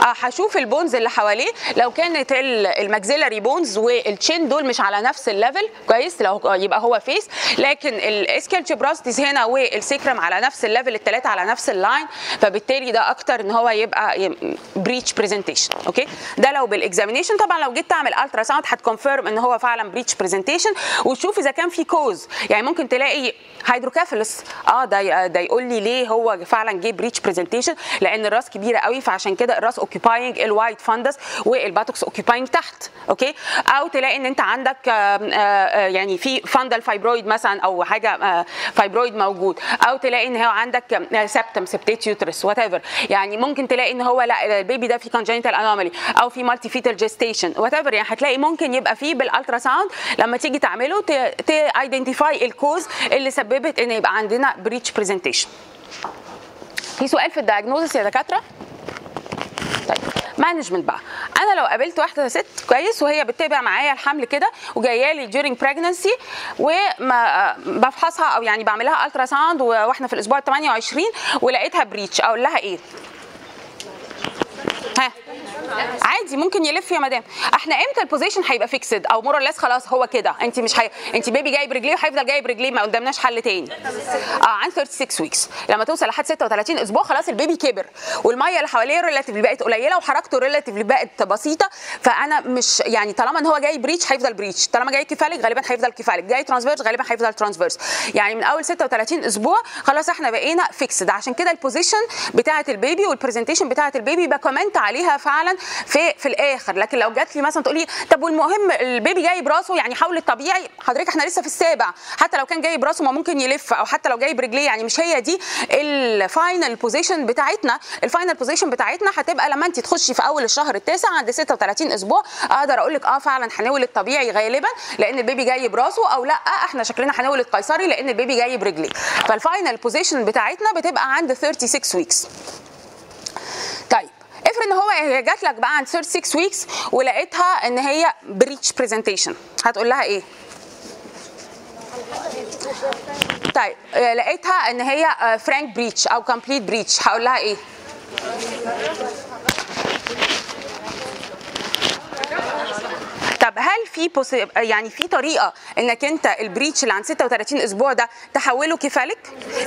[SPEAKER 1] هشوف ال bones اللي حواليه. لو كانت ال- الmaxillary bones وال chin دول مش على نفس ال level كويس لو يبقى هو face لكن ال ischial tuberosities هنا وال sacrum على نفس ال level الثلاثه على نفس ال line فبالتالي ده أكتر إن هو يبقى breech presentation okay؟ ده لو بال examination طبعا لو جيت تعمل ultrasound هت confirm إن هو فعلا breech presentation وتشوف إذا كان في cause يعني ممكن تلاقي hydrocephalus آه ده ده يقول لي ليه هو فعلا جه breech presentation لأن الراس كبيرة قوي فعشان كده الراس occupying ال wide fundus وال buttocks occupying تحت okay؟ أو تلاقي إن أنت عندك آه، آه، يعني في fundal fibroid مثلا أو حاجة fibroid موجود. أو تلاقي إن هو عندك septum septate uterus whatever يعني ممكن تلاقي إن هو لأ ال baby ده في congenital anomaly أو في multifetal gestation whatever يعني هتلاقي ممكن يبقى فيه بال ultrasound لما تيجي تعمله ت identify ال cause اللي سببت إن يبقى عندنا breech presentation في سؤال في ال diagnosis يا دكاترة؟ طيب management بقى أنا لو قابلت واحدة ست كويس وهي بتتابع معايا الحمل كده وجاية لي during pregnancy وما بفحصها أو يعني بعمل لها ultrasound وإحنا في الأسبوع ال 28 ولقيتها breech أقول لها إيه؟ ها عادي ممكن يلف يا مدام. إحنا إمتى ال position هيبقى fixed أو more less خلاص هو كده. انت مش هي... انت baby جاي برجليه وهيفضل جاي برجليه ما قدامناش حل تاني. آه عن 36 weeks لما توصل لحد 36 أسبوع خلاص ال baby كبر. والمية اللي حواليه relatively بقت قليلة وحركته relatively بقت بسيطة. فأنا مش يعني طالما إن هو جاي breech هيفضل breech طالما جاي cephalic غالبا هيفضل cephalic جاي transverse غالبا هيفضل transverse يعني من أول 36 أسبوع خلاص إحنا بقينا fixed عشان كده ال position بتاعه ال baby وال presentation بتاعه ال baby ب comment عليها فعلا في في الآخر. لكن لو جات لي مثلا تقولي طب والمهم ال baby جاي براسه يعني حول الطبيعي. حضرتك إحنا لسه في السابع. حتى لو كان جاي براسه ما ممكن يلف. أو حتى لو جاي برجليه يعني مش هي دي ال final position بتاعتنا. ال final position بتاعتنا هتبقى لما أنت تخشي في أول الشهر التاسع عند 36 أسبوع أقدر أقول لك آه فعلا هنولد طبيعي غالبا لأن ال baby جاي براسه أو لأ إحنا شكلنا هنولد قيصري لأن ال baby جاي برجليه فال final position بتاعتنا بتبقى عند 36 weeks طيب افرض إن هو جات لك بقى عند 36 weeks ولقيتها إن هي breech presentation هتقول لها إيه؟ طيب آه، لقيتها إن هي frank breech أو complete breech هقول لها إيه؟ Gracias. طب هل في. يعني في طريقة إنك أنت ال breech اللي عند 36 أسبوع ده تحوله cephalic؟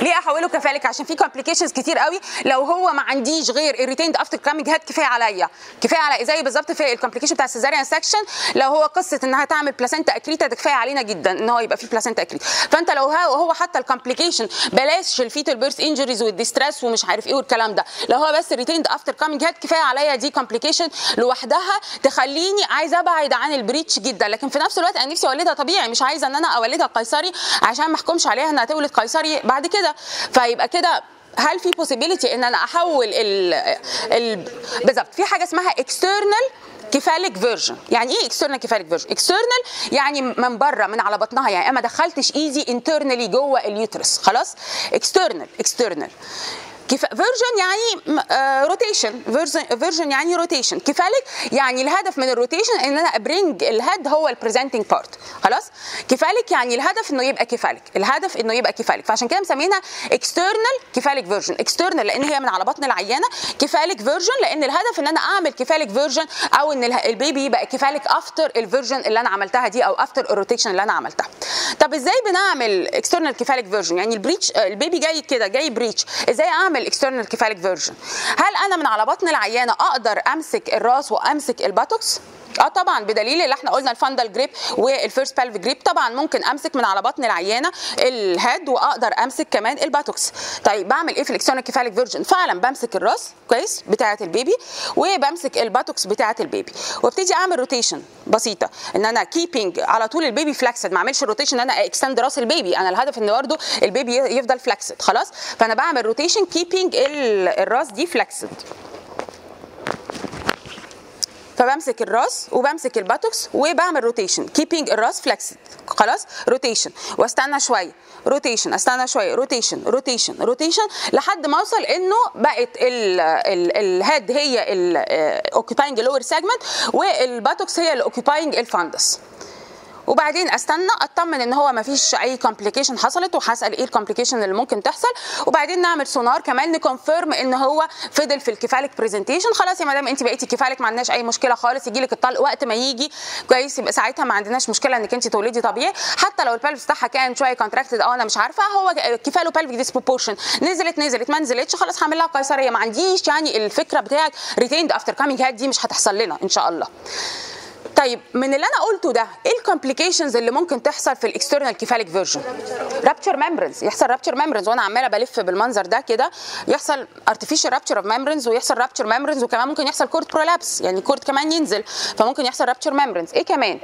[SPEAKER 1] ليه أحوله cephalic؟ عشان في complications كتير قوي لو هو ما عنديش غير ال retained after-coming head كفاية عليا كفاية على زي بالظبط في ال complication بتاع ال cesarean section لو هو قصة إنها تعمل placenta accreta ده كفاية علينا جدا إن هو يبقى في placenta accreta فأنت لو هو حتى ال complication بلاش ال fetal birth injuries وال distress ومش عارف إيه والكلام ده لو هو بس ال retained after-coming head كفاية عليا دي complication لوحدها تخليني عايزة أبعد عن ال breech جدا لكن في نفس الوقت أنا نفسي أولدها طبيعي مش عايزة إن أنا أولدها قيصري عشان ما أحكمش عليها إنها تولد قيصري بعد كده. فيبقى كده هل في possibility إن أنا أحول ال ال بالظبط في حاجة اسمها external cephalic version يعني إيه external cephalic version external يعني من بره من على بطنها. يعني ما دخلتش ايدي internally جوه ال uterus خلاص؟ external external cephalic version يعني rotation version يعني rotation cephalic يعني الهدف من الروتيشن إن أنا ابرينج الهيد هو البريزنتنج بارت خلاص؟ cephalic يعني الهدف إنه يبقى cephalic. الهدف إنه يبقى cephalic. فعشان كده مسمينها external cephalic version external لأن هي من على بطن العيانة. cephalic version لأن الهدف إن أنا أعمل cephalic version أو إن ال baby يبقى cephalic after ال version اللي أنا عملتها دي أو after ال rotation اللي أنا عملتها. طب إزاي بنعمل external cephalic version يعني ال breech ال baby جاي كده جاي breech إزاي أعمل external cephalic version هل أنا من على بطن العيانة أقدر أمسك الراس وأمسك ال buttocks؟ آه طبعا بدليل اللي إحنا قلنا ال fundal grip وال first pelvic grip. طبعا ممكن امسك من على بطن العيانة ال head واقدر امسك كمان ال buttocks. طيب بعمل إيه في ال external cephalic version؟ فعلا بمسك الراس كويس بتاعة ال baby وبمسك ال buttocks بتاعة ال baby. وابتدي اعمل rotation بسيطة ان أنا keeping على طول ال baby flexed ما اعملش rotation ان أنا extend راس ال baby. أنا الهدف ان برضه ال baby يفضل flexed خلاص؟ فانا بعمل rotation keeping الراس دي flexed فبمسك الراس وبمسك ال buttocks وبعمل rotation keeping الراس flexed خلاص؟ rotation واستنى شوية rotation استنى شوية rotation rotation rotation لحد ما أوصل إنه بقت ال head هي ال occupying lower segment وال buttocks هي ال occupying ال fundus وبعدين استنى اطمن ان هو ما فيش اي complication حصلت وهسأل إيه ال complication اللي ممكن تحصل. وبعدين نعمل سونار كمان ن confirm ان هو فضل في ال cephalic presentation خلاص يا مدام انت بقيتي cephalic ما عندناش اي مشكلة خالص. يجي لك الطلق وقت ما يجي كويس؟ يبقى ساعتها ما عندناش مشكلة انك انت تولدي طبيعي. حتى لو ال pelvis بتاعها كان شوية contracted أو أنا مش عارفة هو cephalopelvic disproportion نزلت نزلت ما نزلتش خلاص هعمل لها قيصرية. ما عنديش يعني الفكرة بتاعت retained after-coming head دي مش هتحصل لنا إن شاء الله. طيب من اللي أنا قلته ده إيه ال complications اللي ممكن تحصل في ال external cephalic version rupture membranes يحصل rupture membranes وأنا عمالة بلف بالمنظر ده كده. يحصل artificial rupture of membranes ويحصل rupture membranes وكمان ممكن يحصل cord prolapse يعني ال cord كمان ينزل فممكن يحصل rupture membranes إيه كمان؟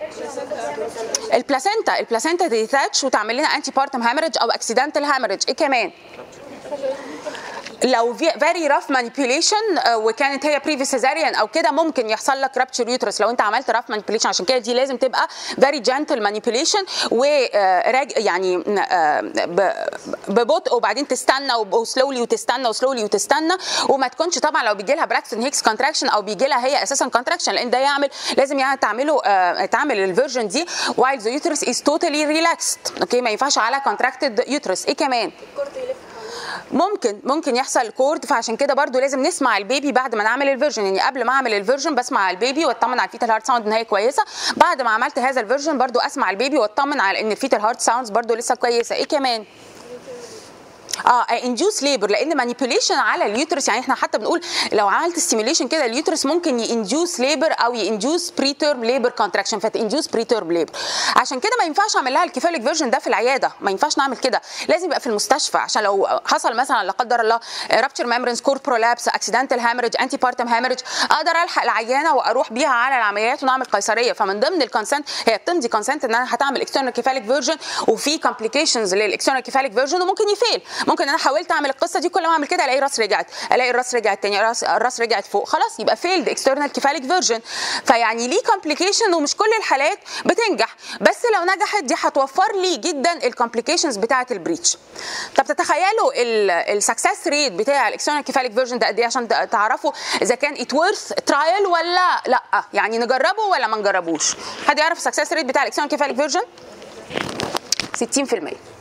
[SPEAKER 1] ال placenta ال placenta detach وتعمل لنا antepartum hemorrhage أو accidental hemorrhage إيه كمان؟ لو very rough manipulation وكانت هي previous cesarean أو كده ممكن يحصل لك rupture uterus لو أنت عملت rough manipulation عشان كده دي لازم تبقى very gentle manipulation و يعني ببطء وبعدين تستنى و slowly وتستنى و slowly وتستنى. وما تكونش طبعا لو بيجي لها Braxton Hicks contraction أو بيجي لها هي أساسا contraction لأن ده يعمل لازم يعني تعمله تعمل ال version دي while the uterus is totally relaxed. okay ما ينفعش على contracted uterus. إيه كمان؟ ممكن ممكن يحصل cord. فعشان كده برضو لازم نسمع ال baby بعد ما نعمل ال version. يعني قبل ما أعمل ال version بسمع ال baby واطمن على ال fetal heart sound إن هي كويسة. بعد ما عملت هذا ال version برضو أسمع ال baby واطمن على إن ال fetal heart sounds برضو لسه كويسة. إيه كمان؟ آه induce labor لأن manipulation على ال uterus يعني إحنا حتى بنقول لو عملت stimulation كده ال uterus ممكن ي induce labor أو ي induce preterm labor contraction فت induce preterm labor عشان كده ما ينفعش أعمل لها ال cephalic version ده في العيادة ما ينفعش نعمل كده. لازم يبقى في المستشفى عشان لو حصل مثلا لا قدر الله rupture membranes cord prolapse accidental hemorrhage antepartum hemorrhage أقدر ألحق العيانة وأروح بيها على العمليات ونعمل قيصرية. فمن ضمن ال consent هي بتمضي consent إن أنا هتعمل external cephalic version وفي complications لل external cephalic version وممكن ي fail. ممكن أنا حاولت أعمل القصة دي كل ما أعمل كده ألاقي الرأس رجعت ألاقي الرأس رجعت تاني الراس رجعت فوق خلاص يبقى failed external cephalic version فيعني ليه complication ومش كل الحالات بتنجح بس لو نجحت دي هتوفر لي جدا ال complications بتاعة ال breech طب تتخيلوا ال success rate بتاع ال external cephalic version ده قد إيه عشان تعرفوا إذا كان it worth trial ولا لأ؟ يعني نجربه ولا ما نجربوش؟ حد يعرف ال success rate بتاع ال external cephalic version 60%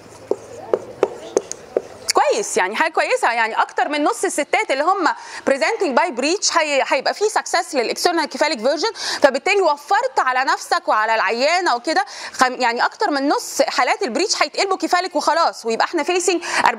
[SPEAKER 1] كويس يعني حاجة كويسة يعني أكتر من نص الستات اللي هم presenting by breech هيبقى في success لل external cephalic version فبالتالي وفرت على نفسك وعلى العيانة وكده يعني أكتر من نص حالات ال breech هيتقلبوا cephalic وخلاص ويبقى إحنا facing 40%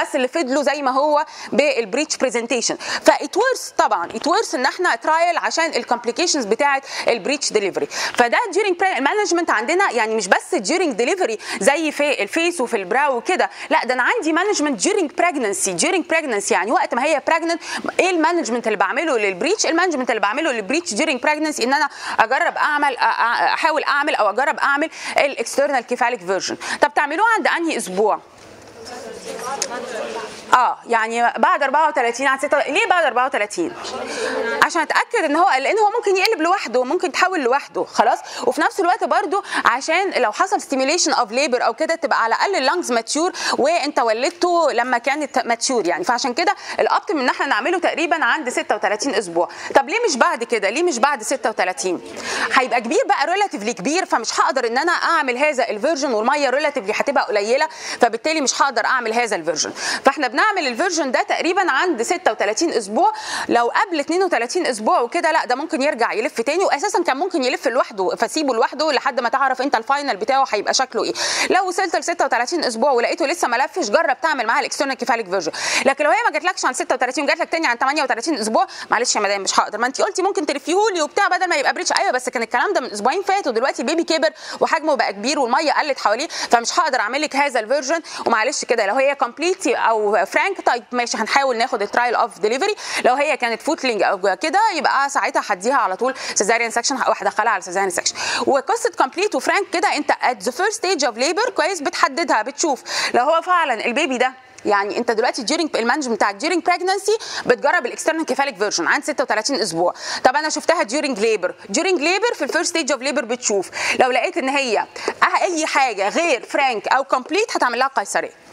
[SPEAKER 1] بس اللي فضلوا زي ما هو بال breech presentation ف it's worth طبعا it's worth إن إحنا trial عشان ال complications بتاعة ال breech delivery فده during ال management عندنا يعني مش بس during delivery زي في ال face وفي ال brow وكده لا ده أنا عندي management during pregnancy. During pregnancy يعني وقت ما هي pregnant إيه ال management اللي بعمله لل breech؟ ال management اللي بعمله لل breech during pregnancy إن أنا أجرب أعمل أحاول أعمل أو أجرب أعمل ال external cephalic version طب تعملوه عند أنهي أسبوع؟ آه يعني بعد 34 عن 6 ليه بعد 34 عشان أتأكد إن هو لأن هو ممكن يقلب لوحده ممكن يتحول لوحده خلاص؟ وفي نفس الوقت برضو عشان لو حصل stimulation of labor أو كده تبقى على الأقل ال lungs mature وأنت ولدته لما كانت mature يعني. فعشان كده ال optimum إن إحنا نعمله تقريبا عند 36 أسبوع. طب ليه مش بعد كده؟ ليه مش بعد 36 هيبقى كبير بقى relatively كبير فمش هقدر إن أنا أعمل هذا ال version والمية relatively هتبقى قليلة فبالتالي مش هقدر أعمل هذا ال version فإحنا بنعمل ال version ده تقريبا عند 36 أسبوع. لو قبل 32 أسبوع وكده لا ده ممكن يرجع يلف تاني. واساسا كان ممكن يلف لوحده فسيبه لوحده لحد ما تعرف أنت ال final بتاعه هيبقى شكله إيه. لو وصلت ل 36 أسبوع ولقيته لسه ما لفش جرب تعمل معاه ال external cephalic version لكن لو هي ما جاتلكش عن 36 وجات لك تاني عن 38 أسبوع معلش يا مدام مش هقدر. ما انت قلتي ممكن تلفيهولي وبتاع بدل ما يبقى breech أيوه بس كان الكلام ده من أسبوعين فاتوا. دلوقتي ال baby كبر وحجمه بقى كبير والمية قلت حواليه فمش هقدر أعمل لك هذا ال version ومعلش كده لو هي complete أو فرانك. طيب ماشي هنحاول ناخد ال trial of delivery لو هي كانت footling أو كده يبقى ساعتها هديها على طول cesarean section أو هدخلها على cesarean section وقصة complete و frank كده أنت at the first stage of labor كويس بتحددها بتشوف. لو هو فعلا ال baby ده يعني أنت دلوقتي during ال management بتاعك during pregnancy بتجرب ال external cephalic version عند 36 أسبوع. طب أنا شفتها during labor during labor في ال first stage of labor بتشوف. لو لقيت إن هي أي حاجة غير فرانك أو complete هتعمل لها قيصرية.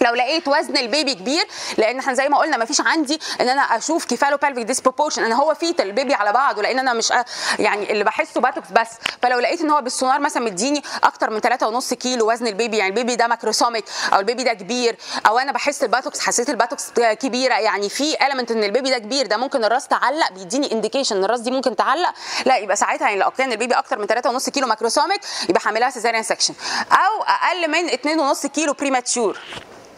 [SPEAKER 1] لو لقيت وزن ال baby كبير لأن إحنا زي ما قلنا ما فيش عندي إن أنا أشوف cephalopelvic disproportion أنا هو fit ال baby على بعضه لأن أنا مش يعني اللي بحسه buttocks بس. فلو لقيت إن هو بالسونار مثلا مديني أكتر من 3.5 كيلو وزن ال baby يعني ال baby ده macrosomic أو ال baby ده كبير أو أنا بحس ال buttocks حسيت ال buttocks كبيرة يعني في المنت إن ال baby ده كبير ده ممكن الراس تعلق بيديني indication إن الراس دي ممكن تعلق لا يبقى ساعتها يعني لو كان ال baby أكتر من 3.5 كيلو macrosomic يبقى هعملها cesarean section أو أقل من 2.5 كيلو premature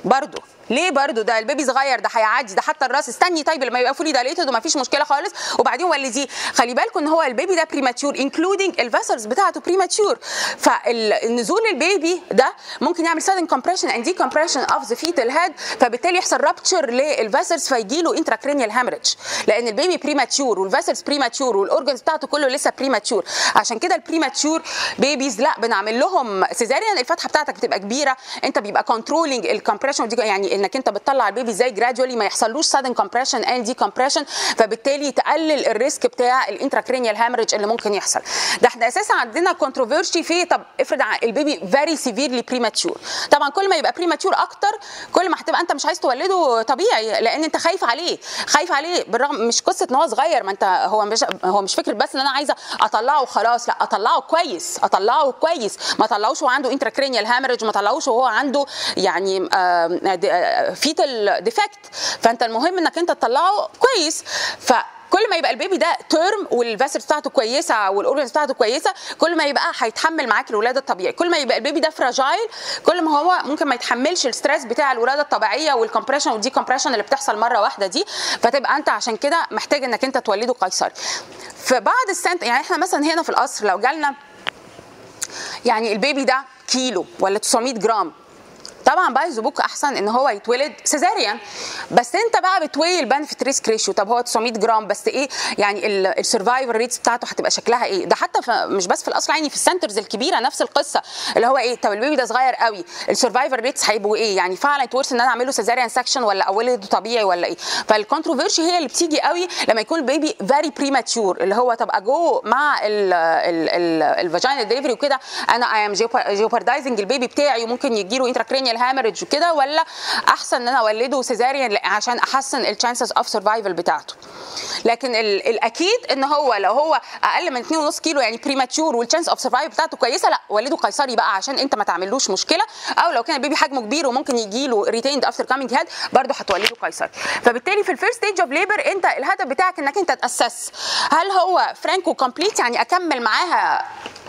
[SPEAKER 1] برضه ليه برضو ده ال baby صغير ده هيعدي ده حتى الراس. استني طيب لما يبقى fully dilated وما فيش مشكلة خالص. وبعدين ولديه خلي بالكم إن هو ال baby ده premature including ال vessels بتاعته premature فالنزول ال baby ده ممكن يعمل sudden compression and decompression of the fetal head فبالتالي يحصل rupture لل vessels فيجي له intracranial hemorrhage لأن ال baby premature وال vessels premature وال organs بتاعته كله لسه premature عشان كده ال premature babies لا بنعمل لهم cesarean الفتحة بتاعتك بتبقى كبيرة أنت بيبقى controlling ال compression يعني إنك أنت بتطلع ال baby إزاي gradually ما يحصلوش sudden compression and decompression فبالتالي تقلل ال risk بتاع ال intracranial hemorrhage اللي ممكن يحصل. ده إحنا أساسا عندنا controversy في طب افرض ال baby very severely premature طبعا كل ما يبقى premature أكتر كل ما هتبقى أنت مش عايز تولده طبيعي لأن أنت خايف عليه. خايف عليه بالرغم مش قصة إن هو صغير ما أنت هو مش هو مش فكرة بس إن أنا عايزة أطلعه وخلاص لا أطلعه كويس أطلعه كويس. ما اطلعوش وهو عنده intracranial hemorrhage ما اطلعوش وهو عنده يعني fetal defect فأنت المهم إنك أنت تطلعه كويس. ف كل ما يبقى ال baby ده term وال vessel بتاعته كويسة وال organs بتاعته كويسة كل ما يبقى هيتحمل معاك الولادة الطبيعي كل ما يبقى ال baby ده fragile كل ما هو ممكن ما يتحملش ال stress بتاع الولادة الطبيعية وال compression وال decompression اللي بتحصل مرة واحدة دي. فتبقى أنت عشان كده محتاج إنك أنت تولده قيصري. فبعض ال centers يعني إحنا مثلا هنا في القصر لو جالنا يعني ال baby ده كيلو ولا 900 جرام طبعا by the book أحسن إن هو يتولد cesarean بس أنت بقى بت weigh ال benefit risk ratio طب هو 900 جرام بس إيه؟ يعني ال survival rates بتاعته هتبقى شكلها إيه؟ ده حتى مش بس في القصر يعني في ال centers الكبيرة نفس القصة. اللي هو إيه؟ طب ال baby ده صغير قوي. ال survival rates هيبقوا إيه؟ يعني فعلا it's worth إن أنا أعمله cesarean section ولا أولده طبيعي ولا إيه؟ فال controversy هي اللي بتيجي قوي لما يكون ال baby very premature اللي هو طب أ go مع ال vaginal delivery وكده. أنا I am jeopardizing ال baby بتاعي وممكن يجي له intracranial hemorrhage وكده ولا أحسن إن أنا أولده cesarean عشان أحسن ال chances of survival بتاعته؟ لكن الأكيد إن هو لو هو أقل من 2.5 كيلو يعني premature وال chance of survival بتاعته كويسة لأ ولده قيصري بقى عشان أنت ما تعملوش مشكلة. أو لو كان ال baby حجمه كبير وممكن يجي له retained after coming head برضه هتولده قيصري. فبالتالي في ال first stage of labor أنت الهدف بتاعك إنك أنت ت assess. هل هو frank or complete يعني أكمل معاها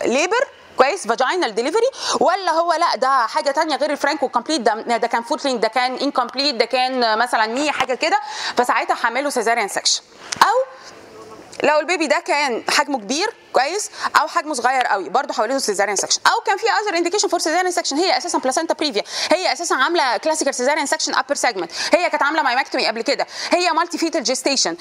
[SPEAKER 1] labor كويس vaginal delivery ولا هو لا ده حاجة تانية غير ال frank or complete ده ده كان footling ده كان incomplete ده كان مثلا knee حاجة كده. فساعتها هعمله cesarean section أو لو ال baby ده كان حجمه كبير كويس أو حجمه صغير قوي برضه حولته cesarean section أو كان في other indication for cesarean section هي أساسا placenta previa هي أساسا عاملة classical cesarean section upper segment هي كانت عاملة myomectomy قبل كده. هي multifetal gestation وال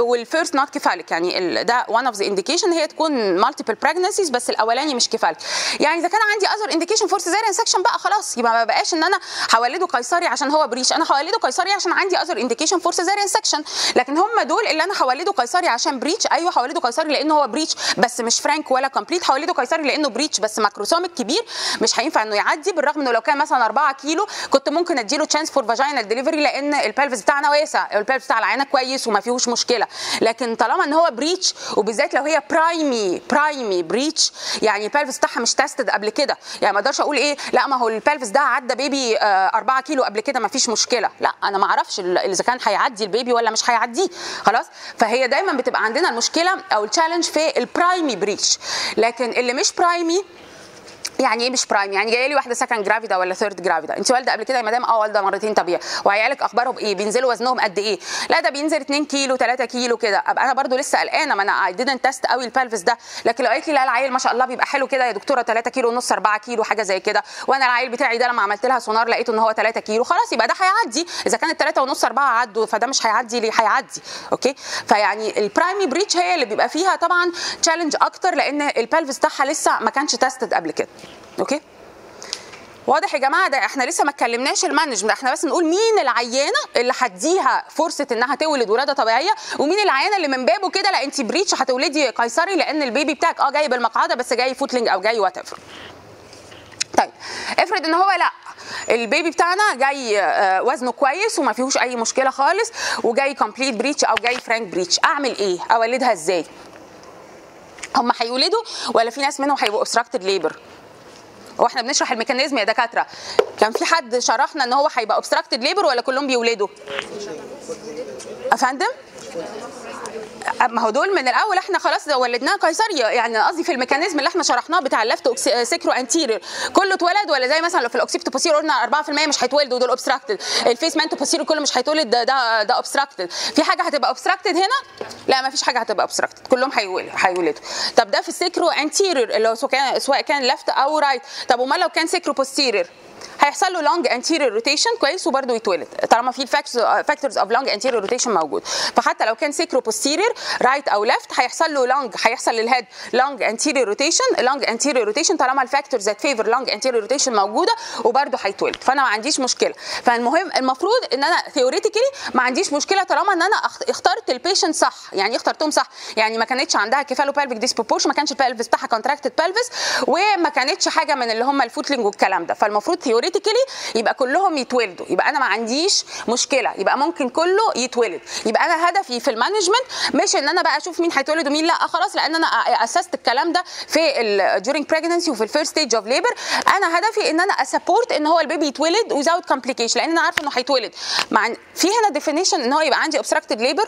[SPEAKER 1] first not cephalic يعني ده one of the indication هي تكون multiple pregnancies بس الأولاني مش cephalic يعني إذا كان عندي other indication for cesarean section بقى خلاص يبقى ما بقاش إن أنا هولده قيصري عشان هو breech أنا هولده قيصري عشان عندي other indication for cesarean section لكن هم دول اللي أنا هولده قيصري عشان breech أيوه هولده قيصري لأنه هو breech بس مش فرانك ولا complete هولده قيصري لأنه breech بس macrosomic كبير. مش هينفع إنه يعدي بالرغم إنه لو كان مثلا 4 كيلو كنت ممكن أديله chance for vaginal delivery لأن ال pelvis بتاعنا واسع. ال pelvis بتاع العيانة كويس وما فيهوش مشكلة. لكن طالما إن هو breech وبالذات لو هي primi primi breech يعني ال pelvis بتاعها مش tested قبل كده. يعني ما أقدرش أقول إيه لا ما هو ال pelvis ده عدى baby 4 كيلو قبل كده ما فيش مشكلة. لا أنا ما أعرفش إذا كان هيعدي ال baby ولا مش هيعديه. خلاص؟ فهي دايما بتبقى عندنا المشكلة أو ال challenge في ال primi breech لكن اللي مش primi يعني إيه مش primi يعني جاية لي واحدة second gravida ولا third gravida انت والدة قبل كده يا مدام؟ آه والدة مرتين. طبيعي وعيالك أخبارهم إيه؟ بينزلوا وزنهم قد إيه؟ لا ده بينزل 2 كيلو 3 كيلو كده. أبقى أنا برضو لسه قلقانة ما أنا I didn't test قوي ال pelvis ده. لكن لو قالت لي لا العيل ما شاء الله بيبقى حلو كده يا دكتورة 3 كيلو ونص 4 كيلو حاجة زي كده. وأنا العيل بتاعي ده لما عملت لها سونار لقيته إن هو 3 كيلو خلاص يبقى ده هيعدي. إذا كان 3 ونص 4 عدوا فده مش هيعدي ليه؟ هيعدي. okay؟ فيعني ال primi breech هي اللي بيبقى فيها طبعا challenge أكتر لأن ال pelvis بتاعها لسه ما كانش tested قبل كده. okay؟ واضح يا جماعة ده إحنا لسه ما اتكلمناش ال management إحنا بس نقول مين العيانة اللي هديها فرصة إنها تولد ولادة طبيعية ومين العيانة اللي من بابه كده لا أنت breech هتولدي قيصري لأن ال baby بتاعك آه جاي بالمقعدة بس جاي footling أو جاي what طيب افرض إن هو لا ال baby بتاعنا جاي آه، وزنه كويس وما فيهوش أي مشكلة خالص وجاي complete breech أو جاي frank breech أعمل إيه؟ أولدها إزاي؟ هم هيولدوا ولا في ناس منهم هيبقوا obstructed labor وإحنا بنشرح ال mechanism يا دكاترة. كان في حد شرحنا إن هو هيبقى obstructed labor ولا كلهم بيولدوا؟ أفندم؟ ما هو دول من الأول إحنا خلاص ولدناها قيصريه يعني قصدي في ال mechanism اللي إحنا شرحناه بتاع ال left sacro-anterior كله اتولد ولا زي مثلا لو في ال occipito-posterior قلنا 4% مش هيتولدوا دول obstructed ال face mento-posterior كله مش هيتولد ده ده, obstructed في حاجة هتبقى obstructed هنا؟ لا ما فيش حاجة هتبقى obstructed كلهم هيولدوا هيولدوا. طب ده في ال sacro-anterior اللي هو سواء كان left أو right طب أمال لو كان sacro-posterior هيحصل له long anterior rotation كويس وبرده يتولد طالما في factors of long anterior rotation موجود. فحتى لو كان sacro-posterior right أو left هيحصل له long هيحصل لل head long anterior rotation long anterior rotation طالما ال factors that favor long anterior rotation موجودة وبرده هيتولد. فأنا ما عنديش مشكلة. فالمهم المفروض إن أنا theoretically ما عنديش مشكلة طالما إن أنا اخترت ال patient صح. يعني اخترتهم صح. يعني ما كانتش عندها cephalopelvic disproportion ما كانش ال pelvis بتاعها contracted pelvis وما كانتش حاجة من اللي هم ال footling والكلام ده. فالمفروض theoretically يبقى كلهم يتولدوا. يبقى أنا ما عنديش مشكلة. يبقى ممكن كله يتولد. يبقى أنا هدفي في ال management مش إن أنا بقى أشوف مين هيتولد ومين لأ. خلاص لأن أنا assessed الكلام ده في during pregnancy وفي ال first stage of labor أنا هدفي إن أنا أ support إن هو ال baby يتولد without complication لأن أنا عارفة إنه هيتولد. مع في هنا definition إن هو يبقى عندي obstructed labor.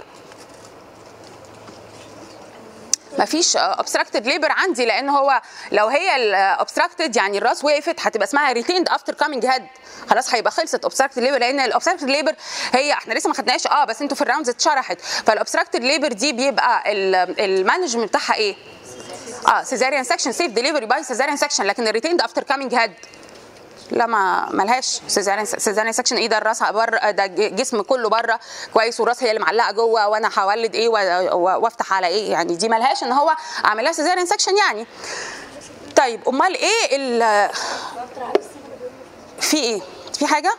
[SPEAKER 1] مفيش obstructed labor عندي لأن هو لو هي obstructed يعني الراس وقفت هتبقى اسمها retained after coming head. خلاص هيبقى خلصت obstructed labor لأن obstructed labor هي إحنا لسه ما خدناش آه بس أنتوا في ال rounds اتشرحت. فال obstructed labor دي بيبقى ال management بتاعها إيه؟ آه cesarean section safe delivery by cesarean section لكن ال retained after coming head لا ما ملهاش. cesarean cesarean section إيه ده؟ الراس بره ده الجسم كله بره. كويس والراس هي اللي معلقة جوه وأنا هولد إيه وأفتح على إيه. يعني دي ملهاش إن هو أعمل لها section يعني. طيب أمال إيه ال في إيه؟ في حاجة؟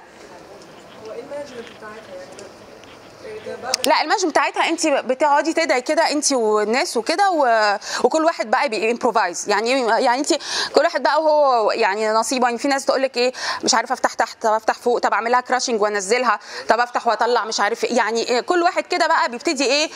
[SPEAKER 1] لا ال management بتاعتها انت بتقعدي تدعي كده انت والناس وكده. وكل واحد بقى بي improvise يعني يعني انت كل واحد بقى وهو يعني نصيبه. يعني في ناس تقول لك إيه مش عارفة افتح تحت طب افتح فوق طب اعمل لها crushing وانزلها طب افتح واطلع مش عارف إيه. يعني كل واحد كده بقى بيبتدي إيه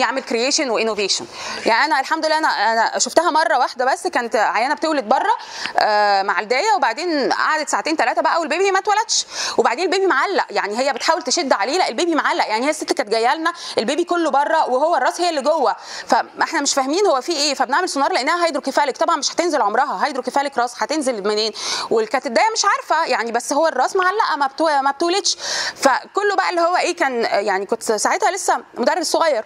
[SPEAKER 1] يعمل creation و innovation يعني أنا الحمد لله أنا أنا شفتها مرة واحدة بس كانت عيانة بتولد بره آه، مع الداية وبعدين قعدت ساعتين ثلاثة بقى وال baby ما اتولدش. وبعدين ال baby معلق. يعني هي بتحاول تشد عليه لا ال baby معلق. يعني الست كانت جاية لنا ال baby كله بره وهو الراس هي اللي جوه. فاحنا مش فاهمين هو في إيه. فبنعمل سونار لقيناها hydrocephalic. طبعا مش هتنزل عمرها. hydrocephalic راس هتنزل منين؟ والكانت الدايه مش عارفة يعني بس هو الراس معلقة. ما بتولدش. فكله بقى اللي هو إيه كان يعني كنت ساعتها لسه مدرس صغير.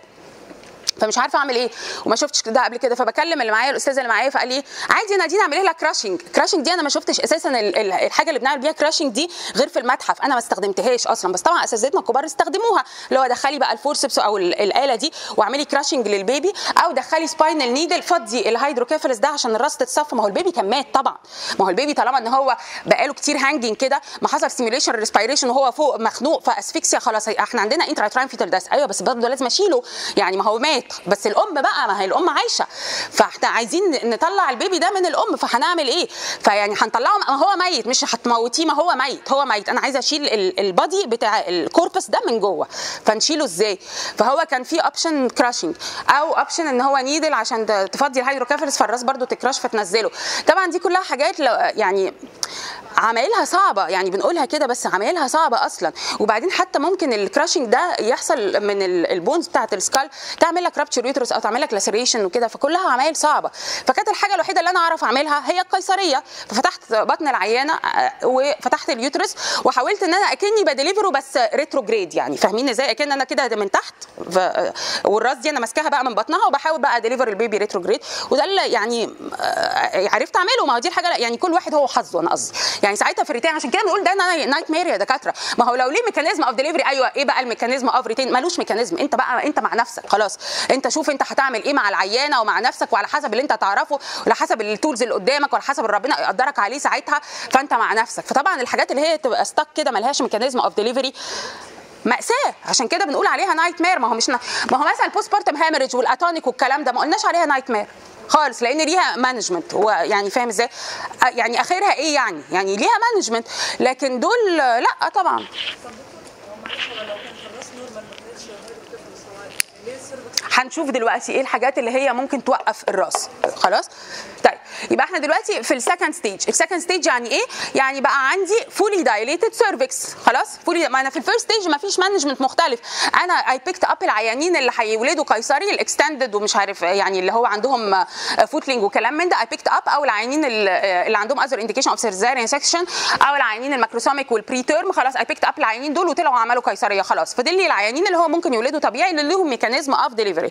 [SPEAKER 1] فمش عارفة أعمل إيه وما شفتش ده قبل كده. فبكلم اللي معايا الاستاذ اللي معايا فقال لي عادي يا نادين اعملي لها crushing crushing دي أنا ما شفتش أساسا ال- ال- الحاجة اللي بنعمل بيها crushing دي غير في المتحف. أنا ما استخدمتهاش أصلا. بس طبعا أساتذتنا الكبار استخدموها. اللي هو دخلي بقى ال forceps أو ال- الآلة دي واعملي crushing لل baby أو دخلي spinal needle فضي ال hydrocephalus ده عشان الراس تتصفى ما هو ال baby كان مات طبعا. ما هو ال baby طالما إن هو بقاله كتير hanging كده ما حصل stimulation respiration وهو فوق مخنوق ف asphyxia خلاص. إحنا عندنا intra fetal death أيوه بس برضه لازم أشيله. يعني ما هو مات. بس الأم بقى ما هي الأم عايشة. فاحنا عايزين نطلع ال baby ده من الأم. فهنعمل إيه؟ فيعني هنطلعه ما هو ميت. مش هتموتيه ما هو ميت. هو ميت. أنا عايزة أشيل ال- ال body بتاع ال corpse ده من جوه. فنشيله إزاي؟ فهو كان في option crushing أو option إن هو needle عشان تفضي الـ hydrocephalus فالراس برضو ت crush فتنزله. طبعا دي كلها حاجات لو يعني عمايلها صعبة. يعني بنقولها كده بس عمايلها صعبة أصلا. وبعدين حتى ممكن ال crushing ده يحصل من ال- ال bones بتاعت ال skull تعمل لك rupture uterus أو تعمل لك laceration وكده فكلها عمايل صعبة. فكانت الحاجة الوحيدة اللي أنا أعرف أعملها هي القيصرية. ففتحت بطن العيانة آه، وفتحت ال uterus وحاولت إن أنا أكني ب deliver ه بس retrograde يعني. فاهمين إزاي؟ أكن أنا كده من تحت ف- والراس دي أنا ماسكاها بقى من بطنها وبحاول بقى ا deliver ال baby retrograde وده اللي يعني آه، عرفت أعمله. ما هو دي الحاجة يعني كل واحد هو حظه أنا قصدي. يعني ساعتها في ال retained عشان كده بنقول ده nightmare يا دكاترة. ما هو لو ليه mechanism of delivery أيوه إيه بقى ال mechanism of retained ملوش mechanism أنت بقى أنت مع نفسك خلاص. انت شوف انت هتعمل إيه مع العيانة ومع نفسك وعلى حسب اللي انت تعرفه وعلى حسب ال tools اللي قدامك وعلى حسب ربنا يقدرك عليه ساعتها فانت مع نفسك. فطبعا الحاجات اللي هي تبقى stuck كده ملهاش mechanism of delivery مأساة. عشان كده بنقول عليها nightmare ما هو مش نا... ما هو مثلا ال postpartum hemorrhage وال atonic والكلام ده ما قلناش عليها nightmare خالص لأن ليها management ويعني فاهم إزاي؟ يعني آخرها إيه يعني؟ يعني ليها management لكن دول لا طبعا. هنشوف دلوقتي إيه الحاجات اللي هي ممكن توقف الراس. خلاص؟ طيب يبقى إحنا دلوقتي في ال second stage ال second stage يعني إيه؟ يعني بقى عندي fully dilated cervix خلاص؟ fully ما أنا في ال first stage ما فيش management مختلف. أنا I picked up العيانين اللي هيولدوا قيصري ال extended ومش عارف يعني اللي هو عندهم footling وكلام من ده. I picked up أو العيانين اللي عندهم other indication of cesarean section أو العيانين ال macrosomic وال preterm خلاص I picked up العيانين دول وطلعوا عملوا قيصرية. خلاص فاضل لي العيانين اللي هو ممكن يولدوا طبيعي اللي لهم mechanism of delivery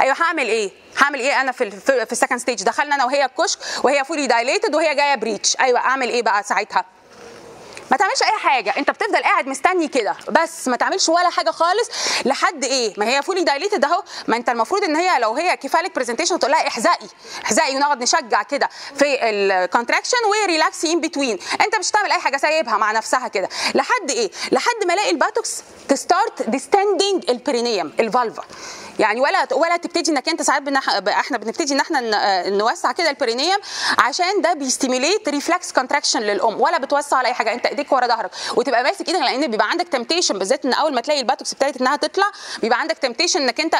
[SPEAKER 1] أيوه هعمل إيه؟ هعمل إيه؟ أنا في في, ال second stage دخلنا أنا وهي الكشك وهي fully dilated وهي جاية breech أيوه أعمل إيه بقى ساعتها؟ ما تعملش أي حاجة. أنت بتفضل قاعد مستني كده. بس ما تعملش ولا حاجة خالص لحد إيه؟ ما هي fully dilated أهو. ما أنت المفروض إن هي لو هي cephalic presentation تقول لها احزقي احزقي ونقعد نشجع كده في ال contraction و relax in between أنت مش هتعمل أي حاجة سايبها مع نفسها كده. لحد إيه؟ لحد ما ألاقي الباتوكس تستارت ديستندنج ال perineum الفالفا. يعني ولا ولا تبتدي انك انت ساعات. إحنا بنبتدي ان إحنا نوسع كده البرينيوم عشان ده بي stimulate reflex contraction للأم ولا بتوسع ولا أي حاجة انت ايديك ورا ظهرك وتبقى ماسك إيدك لأن بيبقى عندك temptation بالذات إن أول ما تلاقي ال buttocks ابتدت إنها تطلع بيبقى عندك temptation إنك انت.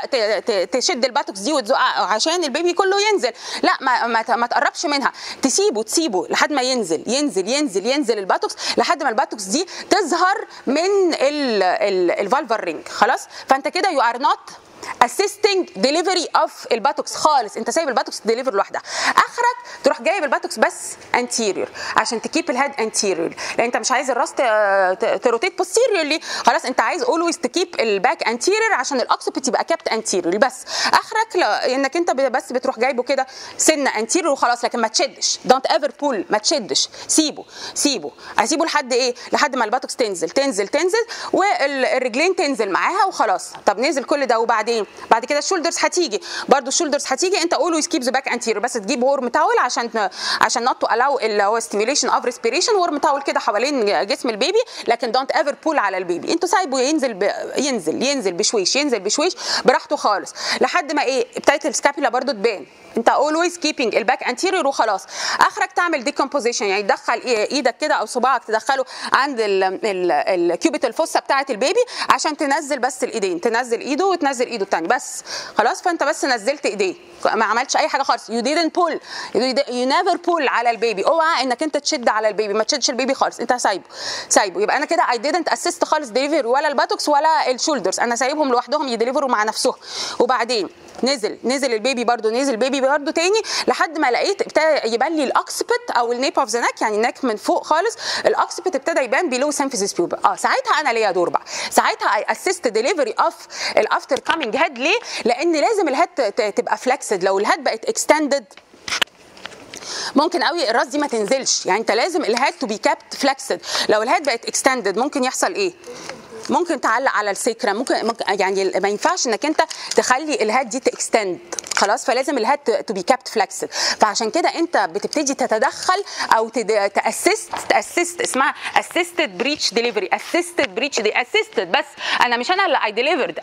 [SPEAKER 1] تشد ال buttocks دي وتزقها عشان ال baby كله ينزل لا ما ما, ما تقربش منها تسيبه تسيبه لحد ما ينزل ينزل ينزل ينزل ال buttocks لحد ما ال buttocks دي تظهر من ال vulvar ring خلاص فأنت كده you are not assisting delivery of ال buttocks خالص. انت سايب ال buttocks deliver لوحدها. اخرك تروح جايب ال buttocks بس anterior عشان ت keep ال head anterior. لأن انت مش عايز الراس ت rotate posteriorly. خلاص انت عايز always ت keep ال back anterior عشان ال occiput يبقى kept anterior. بس اخرك انك انت بس بتروح جايبه كده سنة anterior وخلاص لكن ما تشدش. don't ever pull ما تشدش. سيبه سيبه. هسيبه لحد إيه؟ لحد ما ال buttocks تنزل تنزل تنزل والرجلين تنزل معاها وخلاص. طب نزل كل ده وبعدين؟ بعد كده ال shoulders هتيجي. برضو ال shoulders هتيجي. انت always keep the back anterior بس تجيب warm towel عشان عشان not to allow اللي هو stimulation of respiration warm towel كده حوالين جسم ال baby. لكن don't ever pull على ال baby. أنتوا سايبه ينزل ب... ينزل ينزل بشويش ينزل بشويش. براحته خالص. لحد ما إيه ابتدت ال scapula برضو تبان. انت always keeping ال back anterior وخلاص. اخرك تعمل decomposition يعني تدخل إيدك كده أو صباعك تدخله عند ال cubital fossa بتاعه ال baby عشان تنزل بس الايدين. تنزل ايده وتنزل ايده. الثانية بس خلاص فانت بس نزلت ايديه. ما عملتش أي حاجة خالص. you didn't pull. you never pull على ال baby. اوعى إنك أنت تشد على ال baby. ما تشدش البيبي خالص. أنت سايبه. سايبه. يبقى أنا كده I didn't assist خالص ديليفري ولا ال buttocks ولا ال shoulders أنا سايبهم لوحدهم ي deliver وا مع نفسهم. وبعدين نزل نزل ال baby برده نزل ال baby برده تاني لحد ما لقيت ابتدى يبان لي ال occiput أو ال nape of the neck يعني ال neck من فوق خالص. ال occiput ابتدى يبان below symphysis pubis آه ساعتها أنا ليا دور بقى. ساعتها I assist delivery of ال after coming coming head ليه؟ لأن لازم ال head تبقى flexed لو ال head بقت extended ممكن قوي الراس دي ما تنزلش. يعني انت لازم ال head to be kept flexed لو ال head بقت extended ممكن يحصل إيه؟ ممكن تعلق على ال sacral. ممكن, يعني ما ينفعش إنك أنت تخلي ال head دي ت extend خلاص؟ فلازم ال head to be kept flexed فعشان كده أنت بتبتدي تتدخل أو ت assist ت assist. اسمها assisted breech delivery assisted breech دي assisted بس أنا مش أنا اللي I delivered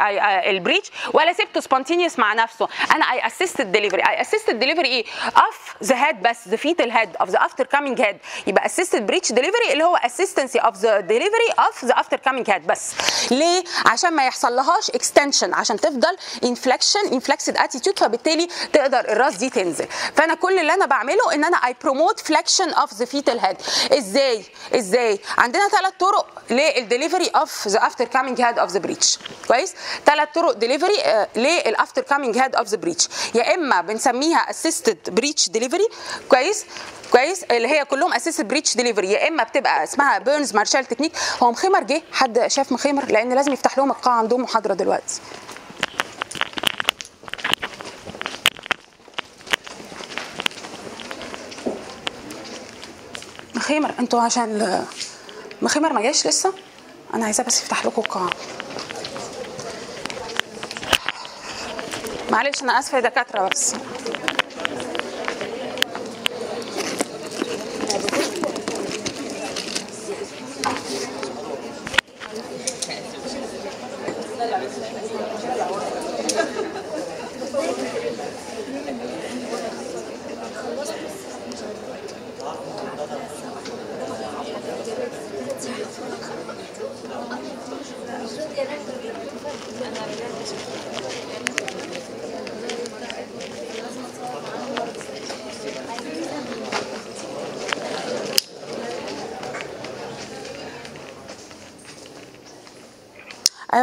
[SPEAKER 1] ال breech ولا سبته spontaneous مع نفسه. أنا I assisted delivery I assisted delivery إيه؟ of the head بس the fetal head of the after coming head يبقى assisted breech delivery اللي هو assistance of the delivery of the after coming head بس. ليه؟ عشان ما يحصل لهاش extension عشان تفضل in flexion in flexed attitude فبالتالي تقدر الراس دي تنزل. فأنا كل اللي أنا بعمله إن أنا I promote flexion of the fetal head إزاي؟ إزاي؟ عندنا ثلاث طرق لل delivery of the after coming head of the breech كويس؟ ثلاث طرق delivery لل after coming head of the breech يا إما بنسميها assisted breech delivery كويس؟ كويس؟ اللي هي كلهم assisted breech delivery يا إما بتبقى اسمها Burns Marshall technique هو مخيمر جه؟ حد شاف مخيمر لأن لازم يفتح لهم القاعة عندهم محاضرة دلوقتي. مخيمر أنتوا عشان مخيمر ما جاش لسه؟ أنا عايزاه بس يفتح لكم القاعة. معلش أنا آسفة يا دكاترة بس.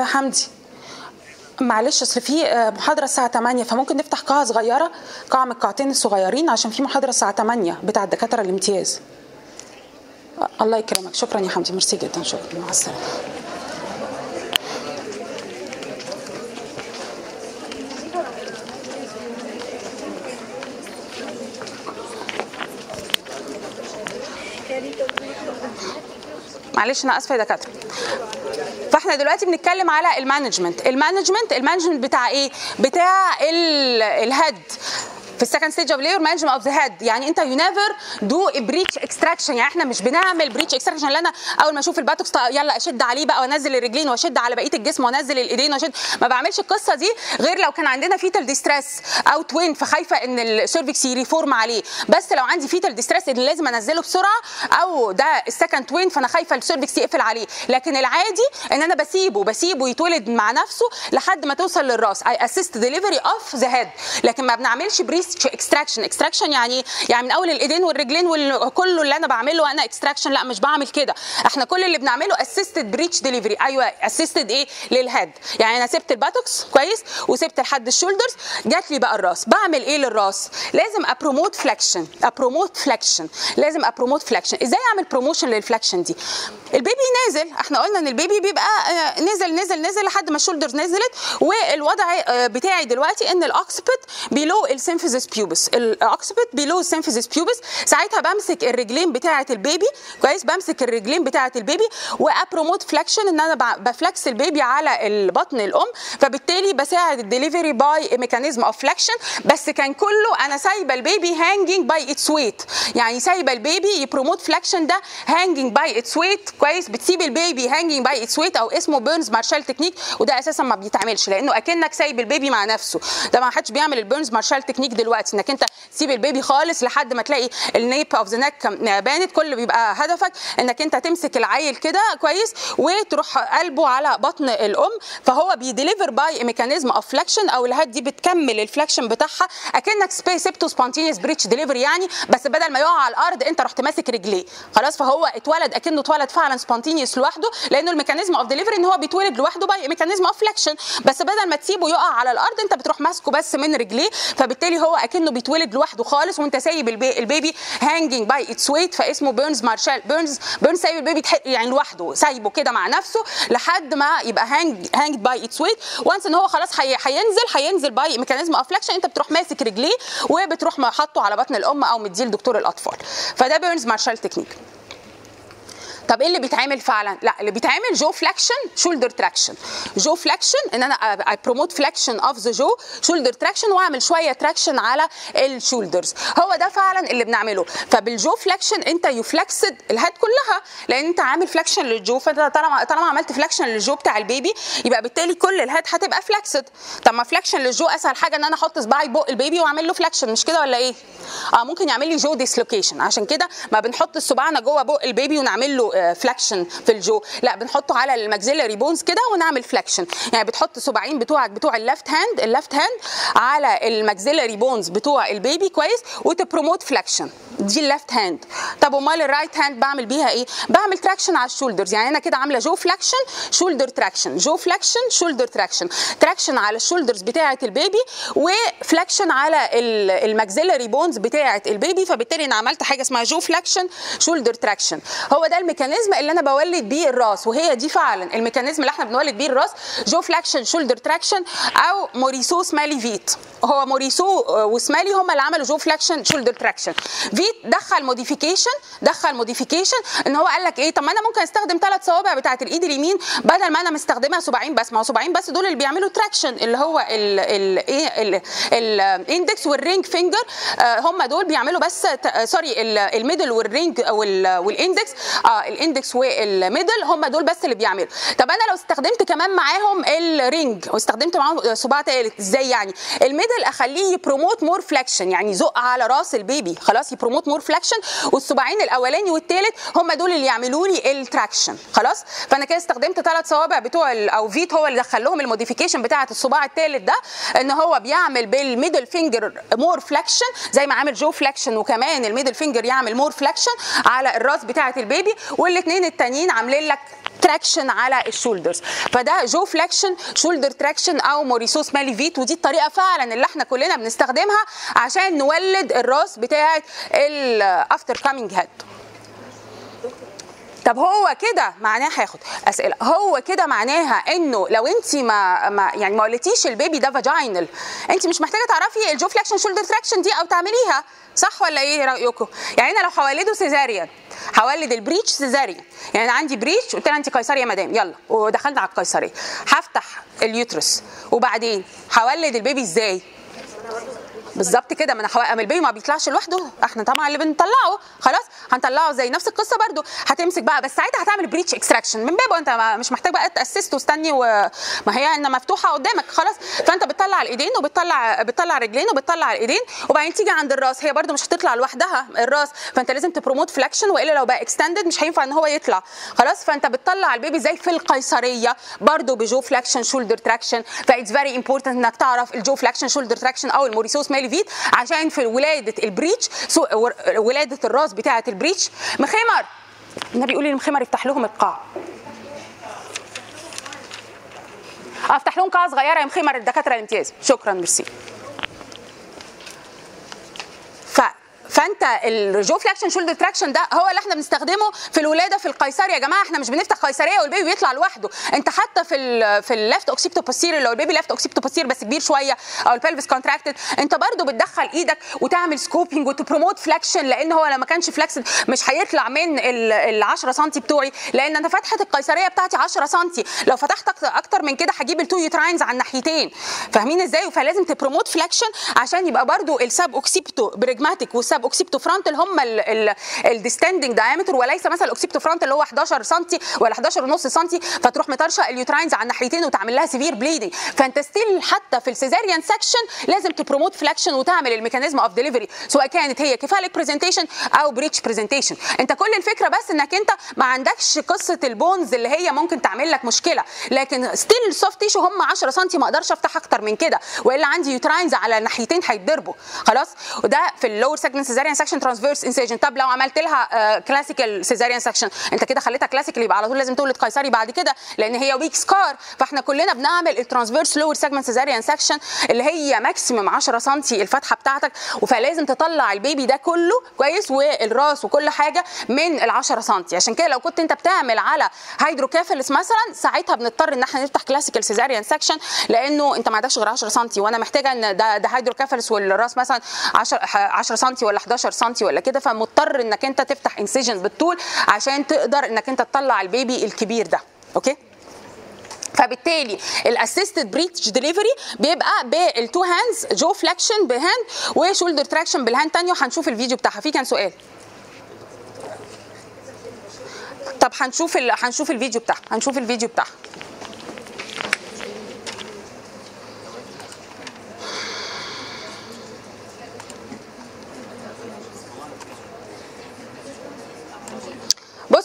[SPEAKER 1] حمدي معلش أصل في آه، محاضرة الساعة 8 فممكن نفتح قاعة صغيرة قاعة من القاعتين الصغيرين عشان في محاضرة الساعة 8 بتاع الدكاترة الامتياز. الله يكرمك. شكرا يا حمدي. ميرسي جدا. شكرا. مع السلامة. معلش أنا آسفة يا دكاترة. فاحنا دلوقتي بنتكلم على ال management. ال management ال management بتاع إيه؟ بتاع ال- ال head. في ال second stage of labour management of the head يعني انت you never do breech extraction يعني إحنا مش بنعمل breech extraction اللي أنا أول ما أشوف ال buttocks طيب يلا أشد عليه بقى وأنزل الرجلين وأشد على بقية الجسم وأنزل الإيدين وأشد. ما بعملش القصة دي غير لو كان عندنا fetal distress أو twin فخايفة إن ال cervix ي reform عليه. بس لو عندي fetal distress اللي لازم أنزله بسرعة أو ده ال second twin فأنا خايفة ال cervix يقفل عليه. لكن العادي إن أنا بسيبه بسيبه يتولد مع نفسه لحد ما توصل للراس. I assist delivery of the head لكن ما بنعملش breech extraction extraction يعني يعني من أول الإيدين والرجلين وكله اللي أنا بعمله أنا extraction لا مش بعمل كده. إحنا كل اللي بنعمله assisted breech delivery أيوه assisted إيه؟ لل head. يعني أنا سبت ال buttocks كويس وسبت لحد ال shoulders جات لي بقى الراس. بعمل إيه للراس؟ لازم أ promote flexion أ promote flexion لازم أ promote flexion إزاي أعمل promotion لل flexion دي؟ ال baby نازل. إحنا قلنا إن ال baby بيبقى آه، نزل نزل نزل لحد ما ال shoulders نزلت. والوضع آه، بتاعي دلوقتي إن الاوكسبت بيلو السيمفيزيس بيوبس الاوكسبت بيلو السيمفيزيس بيوبس ساعتها بمسك الرجلين بتاعة ال baby. كويس بمسك الرجلين بتاعة ال baby وأ promote flexion إن أنا ب flex ال baby على البطن الأم. فبالتالي بساعد ال delivery by mechanism of flexion بس كان كله أنا سايبة ال baby hanging by its weight يعني سايبة ال baby ي promote flexion ده hanging by its weight كويس؟ بتسيب ال baby hanging by its weight أو اسمه Burns Marshall technique وده أساسا ما بيتعملش لأنه أكنك سايب ال baby مع نفسه. ده ما حدش بيعمل ال Burns Marshall technique دلوقتي إنك أنت تسيب ال baby خالص لحد ما تلاقي ال nape of the بانت كل بيبقى هدفك انك انت تمسك العيل كده كويس وتروح قلبه على بطن الام فهو بي deliver by mechanism of flexion أو ال head دي بتكمل ال flexion بتاعها اكنك سبته spontaneous breech delivery يعني بس بدل ما يقع على الأرض انت رحت ماسك رجليه. خلاص فهو اتولد اكنه اتولد فعلا spontaneous لوحده لأنه ال mechanism of delivery ان هو بيتولد لوحده by mechanism of flexion بس بدل ما تسيبه يقع على الأرض انت بتروح ماسكه بس من رجليه فبالتالي هو اكنه بيتولد لوحده خالص وانت سايب ال ba- ال baby hanging by its weight فاسمه Burns Marshall. Burns Burns سايب ال baby يعني لوحده سايبه كده مع نفسه لحد ما يبقى hang hang by its weight once ان هو خلاص هي- هينزل هينزل by mechanism of flexion انت بتروح ماسك رجليه وبتروح حاطه على بطن الأم أو مديه لدكتور الأطفال. فده Burns Marshall technique. طب إيه اللي بيتعمل فعلا؟ لا اللي بيتعمل jaw flexion shoulder traction. Jaw flexion إن أنا I promote flexion of the jaw shoulder traction وأعمل شوية traction على ال shoulders. هو ده فعلا اللي بنعمله. فبال jaw flexion أنت you flexed ال head كلها لأن أنت عامل flexion لل jaw. فأنت طالما طالما عملت flexion لل jaw بتاع ال baby يبقى بالتالي كل ال head هتبقى flexed طب ما flexion لل jaw أسهل حاجة إن أنا أحط صباعي بق ال baby وأعمل له flexion مش كده ولا إيه؟ آه ممكن يعمل لي jaw dislocation عشان كده ما بنحط صباعنا جوه بق ال baby ونعمل له flexion في ال jaw لا بنحطه على ال maxillary bones كده ونعمل flexion يعني بتحط صباعين بتوعك بتوع ال left hand ال left hand على ال maxillary bones بتوع ال baby كويس وت promote flexion دي ال left hand طب أمال ال right hand بعمل بيها إيه؟ بعمل traction على ال shoulders يعني أنا كده عاملة jaw flexion shoulder traction jaw flexion shoulder traction traction على ال shoulders بتاعة ال baby و flexion على ال maxillary bones بتاعة ال baby. فبالتالي أنا عملت حاجة اسمها jaw flexion shoulder traction هو ده ال mechanism اللي أنا بولد بيه الراس وهي دي فعلا ال mechanism اللي إحنا بنولد بيه الراس jaw flexion shoulder traction أو Mauriceau Smellie Veit. هو Mauriceau و Smellie هم اللي عملوا jaw flexion shoulder traction. Veit دخل modification دخل modification إن هو قال لك إيه طب ما أنا ممكن أستخدم ثلاث صوابع بتاعه الإيد اليمين بدل ما أنا مستخدمها صباعين بس. ما هو صباعين بس دول اللي بيعملوا traction اللي هو ال ال إيه ال index وال ring finger هم دول بيعملوا بس sorry ال middle وال ring وال index آه ال index وال middle هم دول بس اللي بيعملوا. طب أنا لو استخدمت كمان معاهم ال ring واستخدمت معاهم صباع ثالث إزاي يعني؟ ال middle أخليه ي promote more flexion يعني يزق على رأس ال baby. خلاص ي promote more flexion والصباعين الأولاني والثالث هم دول اللي يعملوا لي ال traction خلاص؟ فأنا كده استخدمت ثلاث صوابع بتوع أو Veit هو اللي دخل لهم ال modification بتاعة الصباع الثالث ده إن هو بيعمل بال middle finger more flexion زي ما عامل jaw flexion وكمان ال middle finger يعمل more flexion على الرأس بتاعة ال baby. والاثنين التانيين عاملين لك traction على ال shoulders فده jaw flexion shoulder traction أو Mauriceau Smellie Veit ودي الطريقة فعلا اللي إحنا كلنا بنستخدمها عشان نولد الراس بتاعة ال after coming head طب هو كده معناه هاخد أسئلة. هو كده معناها إنه لو أنت ما, ما يعني ما قلتيش ال baby ده vaginal أنت مش محتاجة تعرفي ال jaw flexion shoulder traction دي أو تعمليها صح ولا إيه رأيكم؟ يعني أنا لو هولده caesarean هولد ال breech caesarean يعني أنا عندي breech قلت لها أنت قيصرية يا مدام يلا. ودخلنا على القيصرية. هفتح ال uterus. وبعدين هولد ال baby إزاي؟ بالظبط كده. ما أنا حوائم ال baby ما بيطلعش لوحده. إحنا طبعا اللي بنطلعه. خلاص هنطلعه زي نفس القصة برده هتمسك بقى. بس ساعتها هتعمل breech extraction من بابه أنت مش محتاج بقى ت assist واستني وما هي ان مفتوحة قدامك. خلاص. فأنت بتطلع الإيدين وبتطلع بتطلع الرجلين وبتطلع الإيدين. وبعدين تيجي عند الراس. هي برده مش هتطلع لوحدها الراس. فأنت لازم ت promote flexion وإلا لو بقى extended مش هينفع إن هو يطلع. خلاص. فأنت بتطلع البيبي زي في القيصرية. برده ب jaw flexion shoulder traction فا it's very important إنك تعرف ال jaw flexion shoulder traction أو ال Mauriceau Smellie Veit عشان في ولادة ال breech ولادة الراس بتاعة ال breech. مخمر النبي يقول لي المخمر يفتح لهم القاع. أفتح لهم قاعة صغيرة يا مخمر الدكاترة الامتياز. شكرا ميرسي ف فانت ال jaw flexion shoulder traction ده هو اللي إحنا بنستخدمه في الولادة في القيصري يا جماعة إحنا مش بنفتح قيصرية والبيبي بيطلع لوحده. انت حتى في ال في ال left occipito posterior لو البيبي left occipito posterior بس كبير شوية أو ال pelvis contracted انت برضو بتدخل إيدك وتعمل scooping وت promote flexion لأن هو لما كانش flexed مش هيطلع من ال 10 سم بتوعي. لأن أنا فتحه القيصرية بتاعتي 10 سم لو فتحت أكتر من كده هجيب ال two uterines على الناحيتين. فاهمين إزاي؟ فلازم ت promote flexion عشان يبقى برضو ال suboccipito bregmatic occipito frontal هم ال distending diameter وليس مثلا ال occipito frontal اللي هو 11 سم ولا 11 ونص سم فتروح مطرشة ال uterines على الناحيتين وتعمل لها severe bleeding فأنت still حتى في ال cesarean section لازم ت promote flexion وتعمل ال mechanism of delivery سواء كانت هي cephalic presentation أو breech presentation أنت كل الفكرة بس إنك أنت ما عندكش قصة ال bones اللي هي ممكن تعمل لك مشكلة. لكن still ال soft tissue هم 10 سم ما أقدرش أفتح أكتر من كده وإلا عندي uterines على الناحيتين هيتضربوا. خلاص؟ وده في ال lower segment cesarean section transverse incision طب لو عملت لها classical cesarean section انت كده خليتها classical يبقى على طول لازم تولد قيصري بعد كده لأن هي weak scar فاحنا كلنا بنعمل ال transverse lower segment cesarean section اللي هي maximum 10 سم الفتحة بتاعتك. فلازم تطلع البيبي ده كله كويس والراس وكل حاجة من ال 10 سم عشان كده لو كنت انت بتعمل على hydrocephalus مثلا ساعتها بنضطر إن إحنا نفتح classical cesarean section لأنه انت ما عندكش غير 10 سم وأنا محتاجة إن ده ده hydrocephalus والراس مثلا 10 10 سم ولا 11 سم ولا كده فمضطر إنك أنت تفتح incision بالطول عشان تقدر إنك أنت تطلع البيبي الكبير ده okay؟ فبالتالي ال assisted breech delivery بيبقى بالتو هاندز جو فليكشن بهاند وشولدر تراكشن بالهاند تانية وهنشوف الفيديو بتاعها. في كان سؤال؟ طب هنشوف ال... هنشوف الفيديو بتاعها هنشوف الفيديو بتاعها.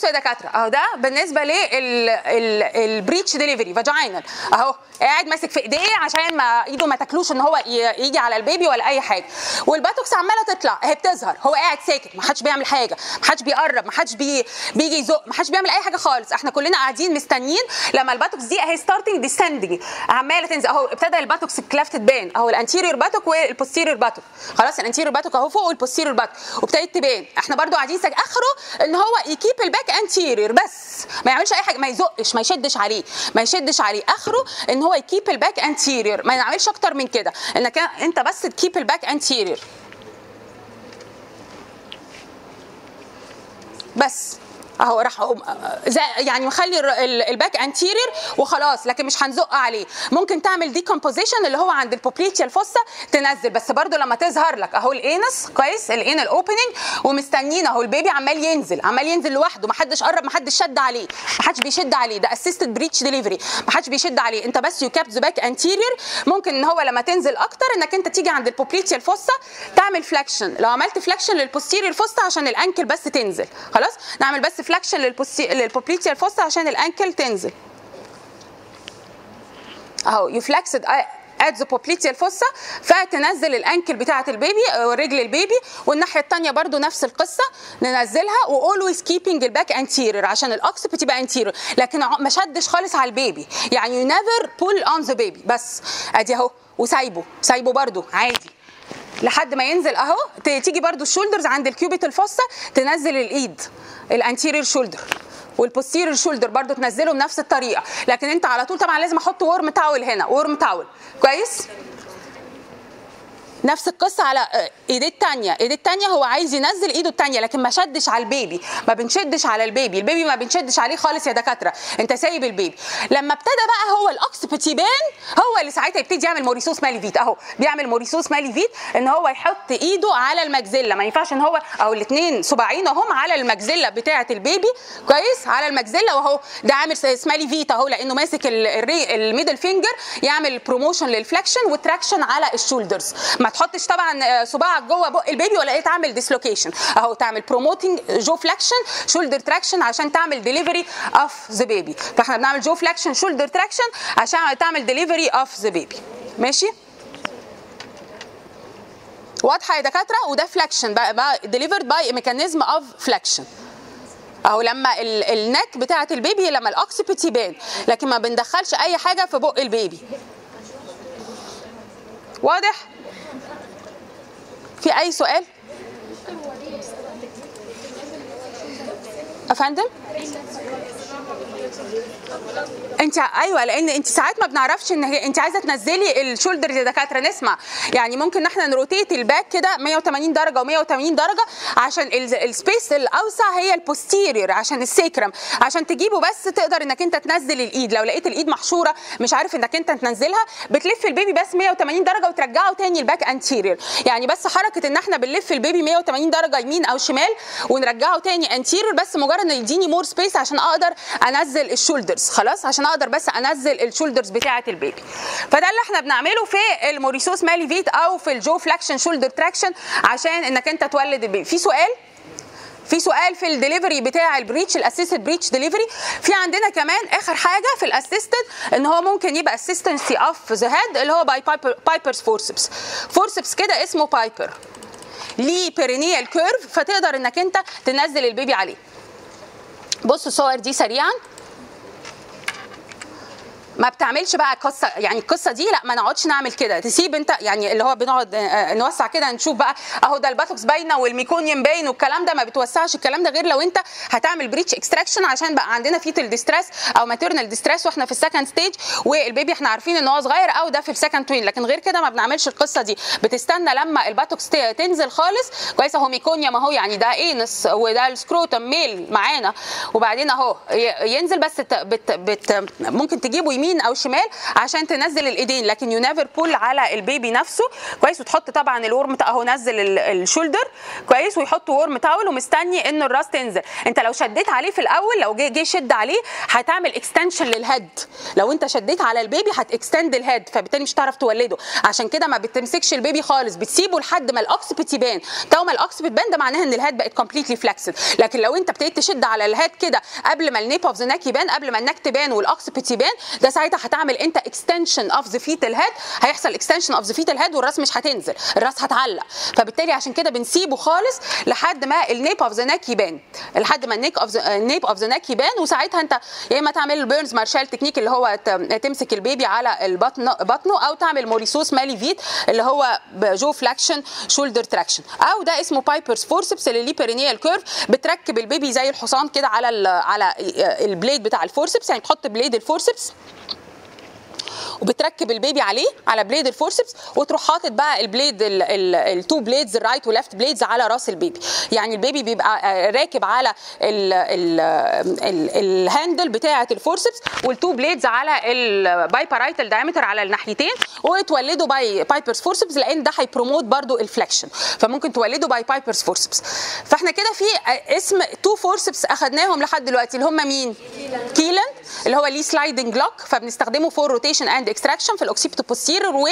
[SPEAKER 1] بصوا يا دكاترة. أهو ده بالنسبة لل breech delivery vaginal. أهو قاعد ماسك في إيديه عشان ما إيده ما تاكلوش إن هو يجي على البيبي ولا أي حاجة. وال buttocks عمالة تطلع اهي بتظهر. هو قاعد ساكت ما حدش بيعمل حاجة ما حدش بيقرب ما حدش بي بيجي يزق ما حدش بيعمل أي حاجة خالص. إحنا كلنا قاعدين مستنيين لما ال buttocks دي أهي starting descending عمالة تنزل. أهو ابتدى ال buttocks ال cleft تبان. أهو ال anterior buttock وال posterior buttock خلاص ال anterior buttock أهو فوق وال posterior buttock وابتدت تبان. إحنا برضو قاعدين ساك آخره إن هو ي keep ال back anterior بس ما يعملش أي حاجة ما يزقش ما يشدش عليه ما يشدش عليه. آخره إن هو ي keep ال back anterior ما يعملش أكتر من كده. انك أنت بس ت keep ال back anterior بس. اهو راح زي يعني مخلي ال back anterior وخلاص لكن مش هنزق عليه. ممكن تعمل decomposition اللي هو عند ال popliteal fossa تنزل بس برضو لما تظهر لك اهو ال anus كويس؟ ال anal opening ومستنيين اهو البيبي عمال ينزل عمال ينزل لوحده ما حدش قرب ما حدش شد عليه ما حدش بيشد عليه. ده assisted breech delivery ما حدش بيشد عليه. انت بس you kept the back anterior ممكن ان هو لما تنزل أكتر انك انت تيجي عند ال popliteal fossa تعمل flexion لو عملت flexion لل posterior fossa عشان ال ankle بس تنزل. خلاص؟ نعمل بس flexion لل popliteal fossa عشان ال ankle تنزل. أهو you at the popliteal fossa فتنزل ال ankle بتاعة البيبي رجل البيبي والناحية الثانية برضو نفس القصة ننزلها و always keeping ال back anterior عشان ال back تبقى anterior لكن ما شدش خالص على البيبي يعني you never pull on the baby بس أدي أهو وسايبه سايبه برضو عادي. لحد ما ينزل اهو. تيجي برضو ال shoulders عند ال cubital fossa تنزل الايد ال anterior shoulder وال posterior shoulder برضو تنزله بنفس الطريقة. لكن انت على طول طبعا لازم أحط warm towel هنا warm towel كويس؟ نفس القصة على آه، إيديه الثانية إيديه الثانية هو عايز ينزل إيده الثانية لكن ما شدش على البيبي. ما بنشدش على البيبي. البيبي ما بنشدش عليه خالص يا دكاترة. أنت سايب البيبي. لما ابتدى بقى هو ال occiput يبان هو اللي ساعتها يبتدي يعمل Mauriceau Smellie Veit. أهو بيعمل Mauriceau Smellie Veit إن هو يحط إيده على ال maxilla ما ينفعش إن هو أو الاثنين صباعين اهم على ال maxilla بتاعة البيبي. كويس؟ على ال maxilla وهو ده عامل Smellie Veit أهو لأنه ماسك ال middle finger يعمل promotion لل flexion و traction على ال shoulders ما تحطش طبعا آه، صباعك جوه بق البيبي ولا إيه؟ تعمل dislocation أهو تعمل promoting jaw flexion shoulder traction عشان تعمل delivery of the baby فإحنا بنعمل jaw flexion shoulder traction عشان تعمل delivery of the baby ماشي؟ واضحة يا دكاترة؟ وده flexion بقى, delivered by mechanism of flexion. أهو لما ال- ال neck بتاعة البيبي لما ال occiput يبان لكن ما بندخلش أي حاجة في بق البيبي. واضح؟ في أي سؤال؟ أفندم؟ انت أيوه لأن انت ساعات ما بنعرفش ان هي انت عايزة تنزلي ال shoulder دكاترة نسمع يعني ممكن إحنا ن rotate ال back كده 180 درجة و180 درجة عشان ال- ال space الاوسع هي ال posterior عشان ال sacrum. عشان تجيبه بس تقدر انك انت تنزل الايد. لو لقيت الايد محشورة مش عارف انك انت تنزلها بتلف ال baby بس 180 درجة وترجعه تاني ال back anterior يعني بس حركة ان إحنا بنلف ال baby 180 درجة يمين أو شمال ونرجعه تاني anterior بس مجرد انه يديني more space عشان أقدر انزل ال shoulders خلاص؟ عشان أقدر بس انزل ال shoulders بتاعة ال baby فده اللي إحنا بنعمله في ال Mauriceau Smellie Veit أو في ال jaw flexion shoulder traction عشان انك انت تولد ال baby في سؤال؟ في سؤال في الدليفري بتاع ال breech ال assisted breech delivery. في عندنا كمان آخر حاجة في ال assisted إن هو ممكن يبقى assistance of the head اللي هو by Piper's forceps forceps كده اسمه Piper ليه perineal curve فتقدر إنك أنت تنزل ال baby عليه. بصوا الصور دي سريعا. ما بتعملش بقى قصة يعني القصة دي لا ما نقعدش نعمل كده. تسيب انت يعني اللي هو بنقعد آه، نوسع كده نشوف بقى اهو ده ال buttocks باينة وال meconium باين والكلام ده ما بتوسعش الكلام ده غير لو انت هتعمل breech extraction عشان بقى عندنا fetal distress أو maternal distress وإحنا في ال second stage وال baby إحنا عارفين ان هو صغير أو ده في ال second twin لكن غير كده ما بنعملش القصة دي. بتستنى لما ال buttocks تنزل خالص. كويس اهو meconium اهو يعني ده anus وده ال scrotum male معانا. وبعدين اهو ينزل بس but but ممكن تجيبه يمين أو شمال عشان تنزل الإيدين لكن you never pull على ال baby نفسه. كويس وتحط طبعا ال warm اهو نزل ال- ال shoulder. كويس ويحط warm towel ومستني ان الراس تنزل. أنت لو شديت عليه في الأول لو جه شد عليه هتعمل extension لل head لو أنت شديت على ال baby هت extend ال head فبالتالي مش هتعرف تولده. عشان كده ما بتمسكش ال baby خالص بتسيبه لحد ما ال occiput يبان. طول ما ال occiput بان ده معناها إن ال head بقت completely flexed لكن لو أنت ابتديت تشد على ال head كده قبل ما ال nape of the neck يبان قبل ما ال neck تبان وال occiput يبان ده ساعتها هتعمل انت extension of the fetal head هيحصل extension of the fetal head والراس مش هتنزل الراس هتعلق. فبالتالي عشان كده بنسيبه خالص لحد ما ال nape of the neck يبان. لحد ما ال neck of the ال nape of the neck يبان وساعتها انت يا إما تعمل ال Burns Marshall technique اللي هو تمسك ال baby على البطن بطنه أو تعمل Mauriceau Smellie Veit اللي هو jaw flexion shoulder traction أو ده اسمه Piper's forceps اللي ليه perineal curve بتركب ال baby زي الحصان كده على على ال blade بتاع ال forceps يعني تحط blade ال forceps وبتركب ال baby عليه على blade ال forceps وتروح حاطط بقى البليد التو بليدز الرايت والليفت بليدز على راس البيبي. يعني ال baby بيبقى آه، راكب على ال- ال- ال- الهاندل بتاعة الفورسبس والتو بليدز على البايبرايتال دايمتر على الناحيتين وتولدوا by Piper's forceps لأن ده هي promote برضو ال flexion فممكن تولدوا by Piper's forceps فإحنا كده في آه، اسم two forceps أخدناهم لحد دلوقتي اللي هم مين؟ Kielland اللي هو ليه sliding lock فبنستخدمه for rotation and extraction في ال occipito posterior و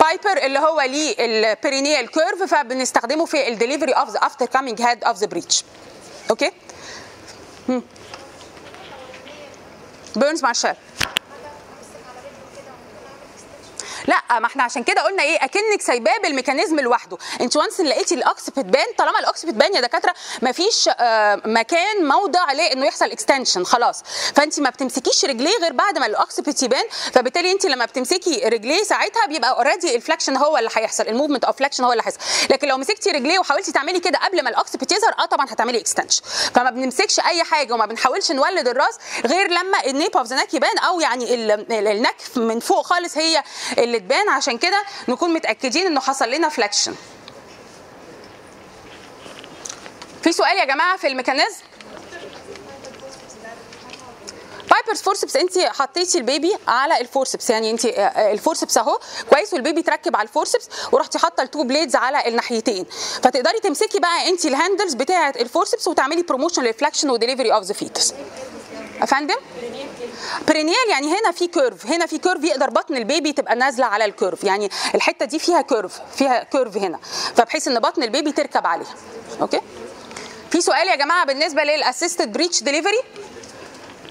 [SPEAKER 1] Piper اللي هو ليه ال perineal curve فبنستخدمه في ال delivery of the after coming head of the breech okay Burns Marshall لا ما إحنا عشان كده قلنا إيه اكنك سايباه بال mechanism لوحده. انت once لقيتي ال occiput بان طالما ال occiput بان يا دكاترة ما فيش آه مكان موضع لأنه يحصل extension خلاص. فانت ما بتمسكيش رجليه غير بعد ما ال occiput يبان. فبالتالي انت لما بتمسكي رجليه ساعتها بيبقى already ال flexion هو اللي هيحصل ال movement of flexion هو اللي هيحصل. لكن لو مسكتي رجليه وحاولتي تعملي كده قبل ما ال occiput يظهر آه طبعا هتعملي extension فما بنمسكش أي حاجة وما بنحاولش نولد الراس غير لما ال nape of the يبان أو يعني ال- ال- ال neck من فوق خالص هي اللي تبان عشان كده نكون متأكدين إنه حصل لنا flexion في سؤال يا جماعة في ال mechanism؟ Piper's forceps انت حطيتي ال baby على ال forceps يعني انت ال forceps اهو. كويس وال baby تركب على ال forceps ورحتي حاطة ال two blades على الناحيتين. فتقدري تمسكي بقى انت ال handles بتاعة ال forceps وتعملي promotion لل flexion و delivery of the fetus أفندم؟ perineal يعني هنا في curve هنا في curve يقدر بطن ال baby تبقى نازلة على ال curve يعني الحتة دي فيها curve فيها curve هنا فبحيث إن بطن ال baby تركب عليها okay؟ في سؤال يا جماعة بالنسبة لل assisted breech delivery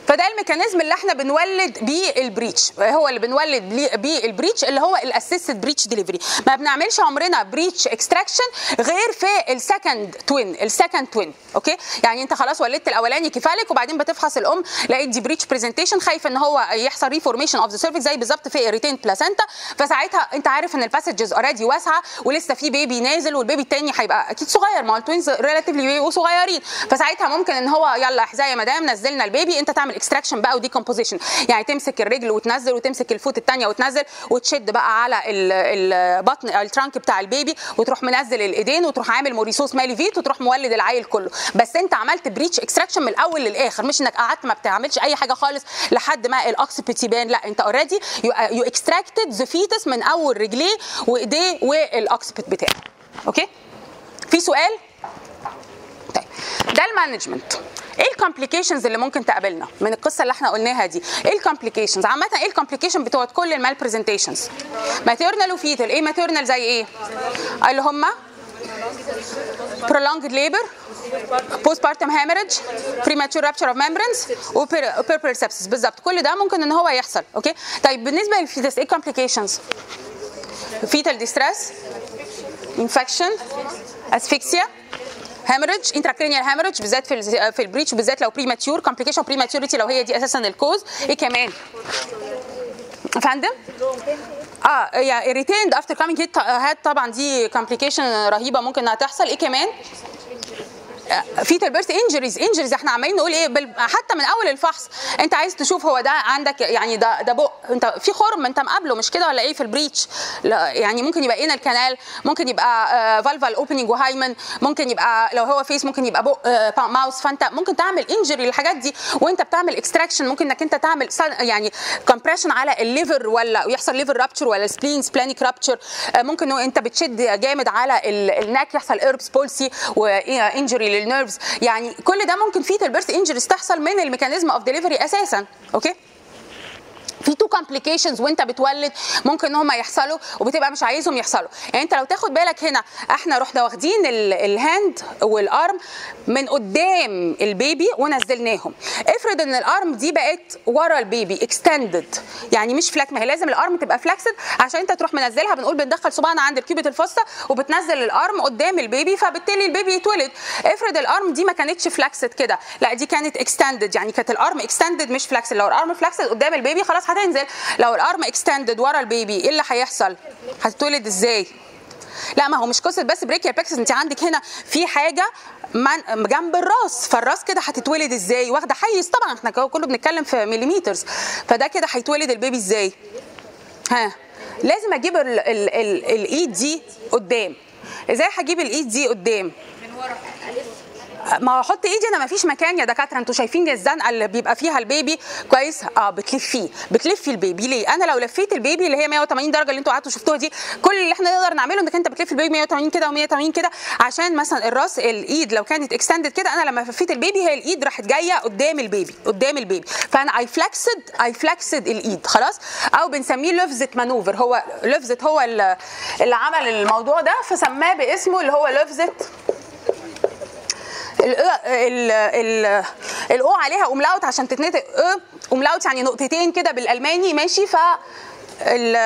[SPEAKER 1] فده ال mechanism اللي إحنا بنولد بيه ال breech. هو اللي بنولد بيه- ال breech اللي هو ال assisted breech delivery ما بنعملش عمرنا breech extraction غير في ال second twin ال second twin okay؟ يعني انت خلاص ولدت الأولاني كفالك وبعدين بتفحص الأم لقيت دي breech presentation خايف إن هو يحصل reformation of the cervix زي بالظبط في retained placenta فساعتها انت عارف إن ال passages already واسعة ولسه في baby نازل وال baby التاني هيبقى أكيد صغير ما هو ال twins relatively صغيرين فساعتها ممكن إن هو يلا احزقي يا مدام نزلنا ال baby أنت تعمل extraction بقى و decomposition يعني تمسك الرجل وتنزل وتمسك ال foot الثانية وتنزل وتشد بقى على ال- البطن ال trunk بتاع ال baby وتروح منزل الإيدين وتروح عامل Mauriceau Smellie Veit وتروح مولد العيل كله. بس انت عملت breech extraction من الأول للآخر مش انك قعدت ما بتعملش أي حاجة خالص لحد ما ال occiput يبان لا انت already you extracted the fetus من أول رجليه وإيديه وال occiput بتاعه. okay؟ في سؤال؟ طيب ده ال management. إيه ال complications اللي ممكن تقابلنا من القصة اللي إحنا قلناها دي؟ إيه ال complications عامة إيه ال complication بتوعت كل ال malpresentations maternal و fetal إيه maternal زي إيه؟ اللي هم prolonged labor postpartum hemorrhage premature rupture of membranes و puerperal sepsis بالظبط. كل ده ممكن إن هو يحصل. okay؟ طيب بالنسبة لل fetus إيه complications fetal distress infection asphyxia hemorrhage intracranial hemorrhage بالذات في في ال breech بالذات لو premature complication prematurity لو هي دي أساسا ال cause إيه كمان؟ فندم؟ آه يا retained after-coming head طبعا دي complication رهيبة ممكن إنها تحصل. إيه كمان؟ fetal birth injuries injuries إحنا عمالين نقول إيه بال... حتى من أول الفحص. أنت عايز تشوف هو ده عندك يعني ده ده بق. أنت في خرم أنت مقابله مش كده ولا إيه في ال breech؟ يعني ممكن يبقى anal canal ممكن يبقى vulval opening و hymen ممكن يبقى لو هو face ممكن يبقى بق آه، mouth فأنت ممكن تعمل injury للحاجات دي وأنت بتعمل extraction ممكن إنك أنت تعمل يعني compression على ال liver ولا يحصل liver rupture ولا spleen splenic rupture ممكن أنت بتشد جامد على ال- ال neck يحصل Erb's palsy و injury لل nerves يعني كل ده ممكن فيه ال birth injuries تحصل من ال mechanism of delivery أساسا. okay؟ في two complications وانت بتولد ممكن إن هم يحصلوا وبتبقى مش عايزهم يحصلوا. يعني أنت لو تاخد بالك هنا إحنا رحنا واخدين ال- ال hand وال arm من قدام ال baby ونزلناهم. افرض إن ال arm دي بقت ورا ال baby extended يعني مش flex ما هي لازم ال arm تبقى flexed عشان أنت تروح منزلها. بنقول بندخل صباعنا عند ال cubital fossa وبتنزل ال arm قدام ال baby فبالتالي ال baby يتولد افرض ال arm دي ما كانتش flexed كده لا دي كانت extended يعني كانت ال arm extended مش flexed لو ال arm flexed قدام ال baby خلاص هتنزل. لو ال arm extended ورا ال baby إيه اللي هيحصل؟ هتتولد إزاي؟ لا ما هو مش قصة بس brachial plexus أنت عندك هنا في حاجة من جنب الراس. فالراس كده هتتولد إزاي؟ واخدة حيز. طبعا إحنا كله بنتكلم في millimeters فده كده هيتولد ال baby إزاي؟ ها. لازم أجيب ال ال ال الايد دي قدام. إزاي هجيب الايد دي قدام ما أحط ايدي أنا ما فيش مكان يا دكاترة أنتوا شايفين الزنقة اللي بيبقى فيها ال baby؟ كويس. آه بتلفيه بتلفي ال baby. ليه؟ أنا لو لفيت ال baby اللي هي 180 درجة اللي أنتوا قعدتوا شفتوها دي كل اللي إحنا نقدر نعمله انك انت بتلف ال baby 180 كده و180 كده عشان مثلا الراس الإيد لو كانت extended كده أنا لما لفيت ال baby هي الإيد راحت جاية قدام ال baby قدام ال baby. فأنا I flexed I flexed الإيد. خلاص؟ أو بنسميه Løvset maneuver هو Løvset هو اللي عمل الموضوع ده فسماه باسمه اللي هو ال ال o عليها umlaut عشان تتنطق ا umlaut يعني نقطتين كده بالألماني ماشي؟ ف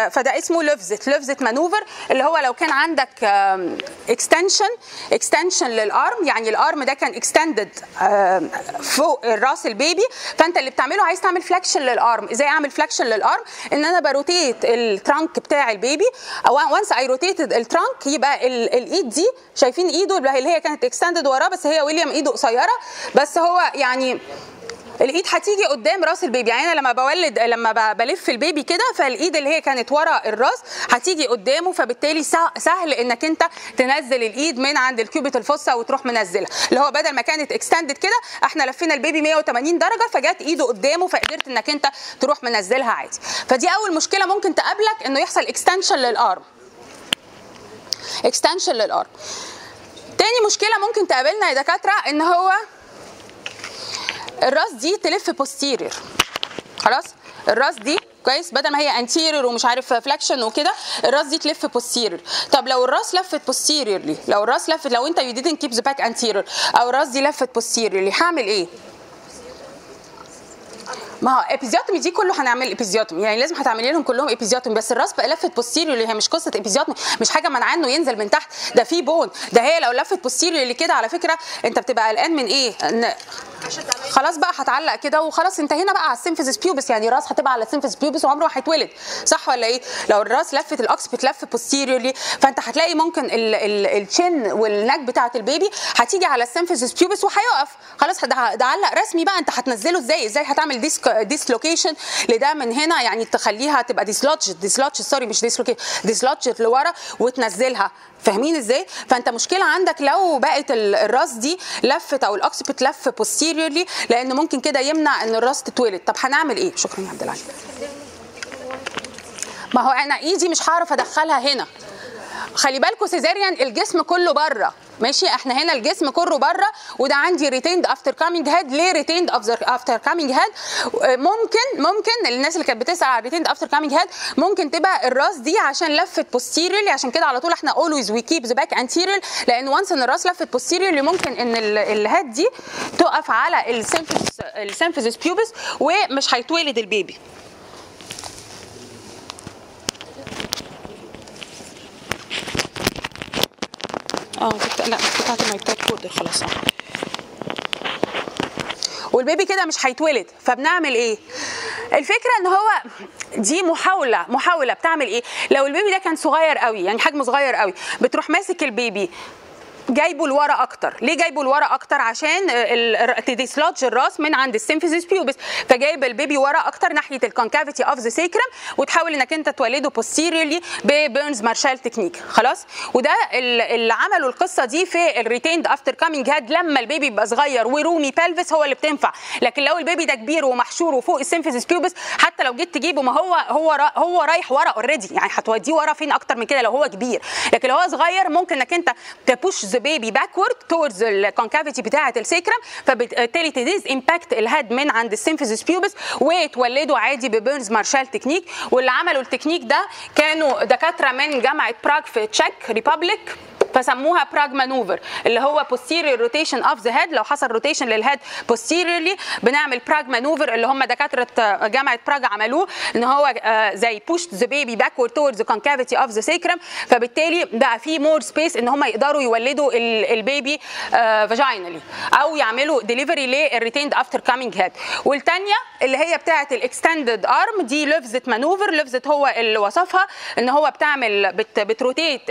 [SPEAKER 1] فده اسمه Løvset Løvset maneuver اللي هو لو كان عندك extension extension لل arm يعني ال arm ده كان extended فوق راس ال baby فأنت اللي بتعمله عايز تعمل flexion لل arm. إزاي أعمل flexion لل arm؟ إن أنا ب rotate ال trunk بتاع ال baby. أو once I rotated ال trunk يبقى ال- الإيد دي شايفين إيده اللي هي كانت extended وراه بس هي ويليام إيده قصيرة. بس هو يعني الايد هتيجي قدام راس ال baby. يعني أنا لما بولد لما بلف ال baby كده فالايد اللي هي كانت ورا الراس هتيجي قدامه فبالتالي سه- سهل إنك أنت تنزل الإيد من عند ال cubital fossa وتروح منزلها. اللي هو بدل ما كانت extended كده إحنا لفينا ال baby 180 درجة فجت إيده قدامه فقدرت إنك أنت تروح منزلها عادي. فدي أول مشكلة ممكن تقابلك إنه يحصل extension لل arm. extension لل arm. تاني مشكلة ممكن تقابلنا يا دكاترة إن هو الراس دي تلف posterior خلاص؟ الراس دي كويس؟ بدل ما هي anterior ومش عارف flexion وكده الراس دي تلف posterior طب لو الراس لفت posteriorly لو الراس لفت لو انت you didn't keep the back anterior أو الراس دي لفت posteriorly هعمل إيه؟ ما هو episiotomy دي كله هنعمل episiotomy يعني لازم هتعملي لهم كلهم episiotomy بس الراس بقى لفت posteriorly هي مش قصة episiotomy مش حاجة منعاه إنه ينزل من تحت. ده في bone ده هي لو لفت posteriorly كده على فكرة انت بتبقى قلقان من إيه؟ خلاص بقى هتعلق كده وخلاص انتهينا بقى على ال symphysis pubis يعني الراس هتبقى على ال symphysis pubis وعمره ما هيتولد صح ولا إيه؟ لو الراس لفت ال occiput لف posteriorly فأنت هتلاقي ممكن ال- ال- ال chin وال neck بتاعة ال baby هتيجي على ال symphysis pubis وهيقف. خلاص ده علق رسمي بقى أنت هتنزله إزاي؟ إزاي هتعمل dis dislocation لده من هنا يعني تخليها تبقى dislodge dislodge sorry مش dislocation dislodge لورا وتنزلها. فاهمين إزاي؟ فانت مشكلة عندك لو بقت ال- الراس دي لفت أو ال occiput لف posteriorly لأن ممكن كده يمنع ان الراس تتولد. طب هنعمل إيه؟ شكرا يا عبد العزيز ما هو أنا ايدي مش هعرف ادخلها هنا. خلي بالكوا cesarean الجسم كله بره. ماشي؟ إحنا هنا الجسم كله بره وده عندي retained after-coming head ليه retained after-coming head ممكن ممكن الناس اللي كانت بتسال على retained after-coming head ممكن تبقى الراس دي عشان لفت posteriorly عشان كده على طول إحنا always we keep the back anterior لأن once ان الراس لفت posteriorly ممكن ان ال- ال head دي تقف على ال symphysis ال symphysis pubis ومش هيتولد ال baby. آه بت... لا بتاعت المايكات cord خلاص آه. والبيبي كده مش هيتولد فبنعمل إيه؟ الفكرة ان هو دي محاولة محاولة. بتعمل إيه؟ لو البيبي ده كان صغير قوي يعني حجمه صغير قوي بتروح ماسك البيبي جايبه لورا أكتر. ليه جايبه لورا أكتر؟ عشان ت dislodge الراس من عند ال symphysis pubis فجايب البيبي ورا أكتر ناحية ال concavity of the sacrum وتحاول إنك أنت تولده posteriorly ب Burns Marshall technique خلاص؟ وده ال- اللي عملوا القصة دي في ال retained after coming head لما البيبي يبقى صغير و roomy pelvis هو اللي بتنفع. لكن لو البيبي ده كبير ومحشور وفوق ال symphysis pubis حتى لو جيت تجيبه ما هو هو را هو رايح ورا already يعني هتوديه ورا فين أكتر من كده لو هو كبير. لكن لو هو صغير ممكن إنك أنت ت push baby backward towards ال concavity بتاعة ال sacrum فبالتالي ت disimpact ال head من عند ال symphysis pubis وتولده عادي ب Burns Marshall technique واللي عملوا التكنيك ده كانوا دكاترة من جامعة براغ في Czech Republic فسموها براغ maneuver اللي هو posterior rotation of the head. لو حصل rotation لل head posteriorly بنعمل براغ maneuver اللي هم دكاترة جامعة براغ عملوه إن هو آه، زي push the baby backward towards the concavity of the sacrum. فبالتالي بقى في more space إن هم يقدروا يولدوا ال- البيبي vaginally أو يعملوا delivery لل retained after coming head والثانيه اللي هي بتاعة ال extended arm دي Lovset maneuver Lovset هو اللي وصفها إن هو بتعمل بت بت rotate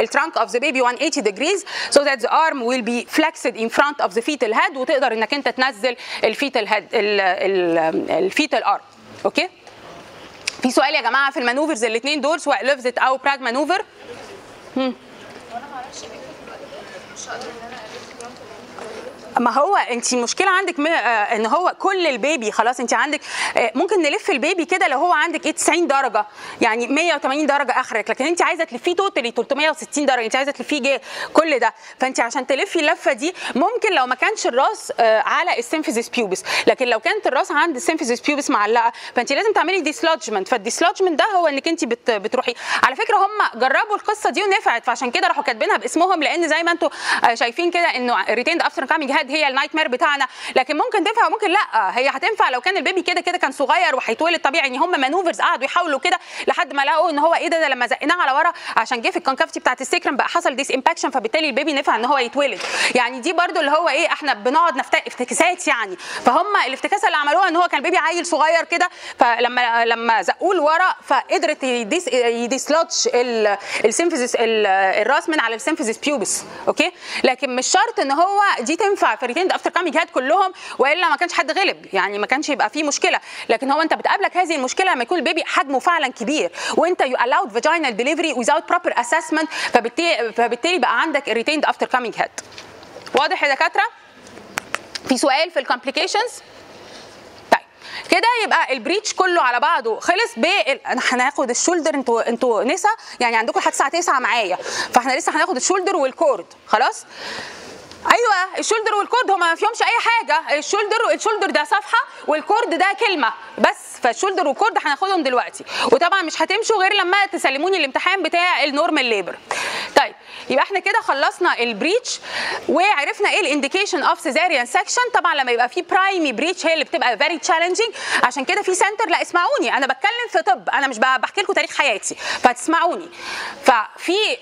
[SPEAKER 1] ال trunk of the baby 180 degrees so that the arm will be flexed in front of the fetal head وتقدر إنك أنت تنزل ال fetal head ال fetal arm okay في سؤال يا جماعة في ال maneuvers الاثنين دول سواء Lovset أو براغ maneuver؟ ما هو انت المشكلة عندك آه، ان هو كل البيبي خلاص انت عندك آه، ممكن نلف البيبي كده لو هو عندك إيه 90 درجة يعني 180 درجة اخرك لكن انت عايزة تلفيه totally 360 درجة انت عايزة تلفيه كل ده. فانت عشان تلفي اللفة دي ممكن لو ما كانش الراس آه، على ال symphysis pubis لكن لو كانت الراس عند ال symphysis pubis معلقة فانت لازم تعملي dislodgement فال dislodgement ده هو انك انت بت بتروحي. على فكرة هم جربوا القصة دي ونفعت فعشان كده راحوا كاتبينها باسمهم لأن زي ما أنتم شايفين كده إنه retained after coming head هي ال nightmare بتاعنا. لكن ممكن تنفع وممكن لا. هي هتنفع لو كان البيبي كده كده كان صغير وهيتولد طبيعي يعني هم maneuvers قعدوا يحاولوا كده لحد ما لقوا إن هو إيه ده, ده لما زقناه على ورا عشان جه في ال concavity بتاعت ال sacrum بقى حصل disimpaction فبالتالي البيبي نفع إن هو يتولد. يعني دي برده اللي هو إيه إحنا بنقعد نفتك افتكاسات يعني. فهم الافتكاسه اللي عملوها إن هو كان البيبي عيل صغير كده فلما لما زقوه لورا فقدرت ي dis ي dislodge ال symphysis الراس من على ال symphysis pubis okay؟ لكن مش شرط إن هو دي تنفع في retained after coming head كلهم وإلا ما كانش حد غلب. يعني ما كانش يبقى فيه مشكلة. لكن هو انت بتقابلك هذه المشكلة لما يكون البيبي حجمه فعلا كبير وانت you allowed vaginal delivery without proper assessment فبالتالي بقى عندك retained after coming head واضح يا دكاترة؟ في سؤال في ال complications طيب كده يبقى ال breech كله على بعضه خلص ب هناخد ال shoulder أنتوا أنتوا نسا يعني عندكم لحد الساعة 9 معايا. فاحنا لسه هناخد ال shoulder وال cord. خلاص؟ أيوه ال shoulder وال cord هما ما فيهمش أي حاجة. ال shoulder ال shoulder ده صفحة وال cord ده كلمة. بس فال shoulder وال cord هناخدهم دلوقتي. وطبعا مش هتمشوا غير لما تسلموني الامتحان بتاع ال normal labor طيب يبقى إحنا كده خلصنا ال breech وعرفنا إيه ال indication of cesarean section طبعا لما يبقى في primi breech هي اللي بتبقى very challenging عشان كده في center لا اسمعوني. أنا بتكلم في طب. أنا مش بحكي لكم تاريخ حياتي. فتسمعوني ففي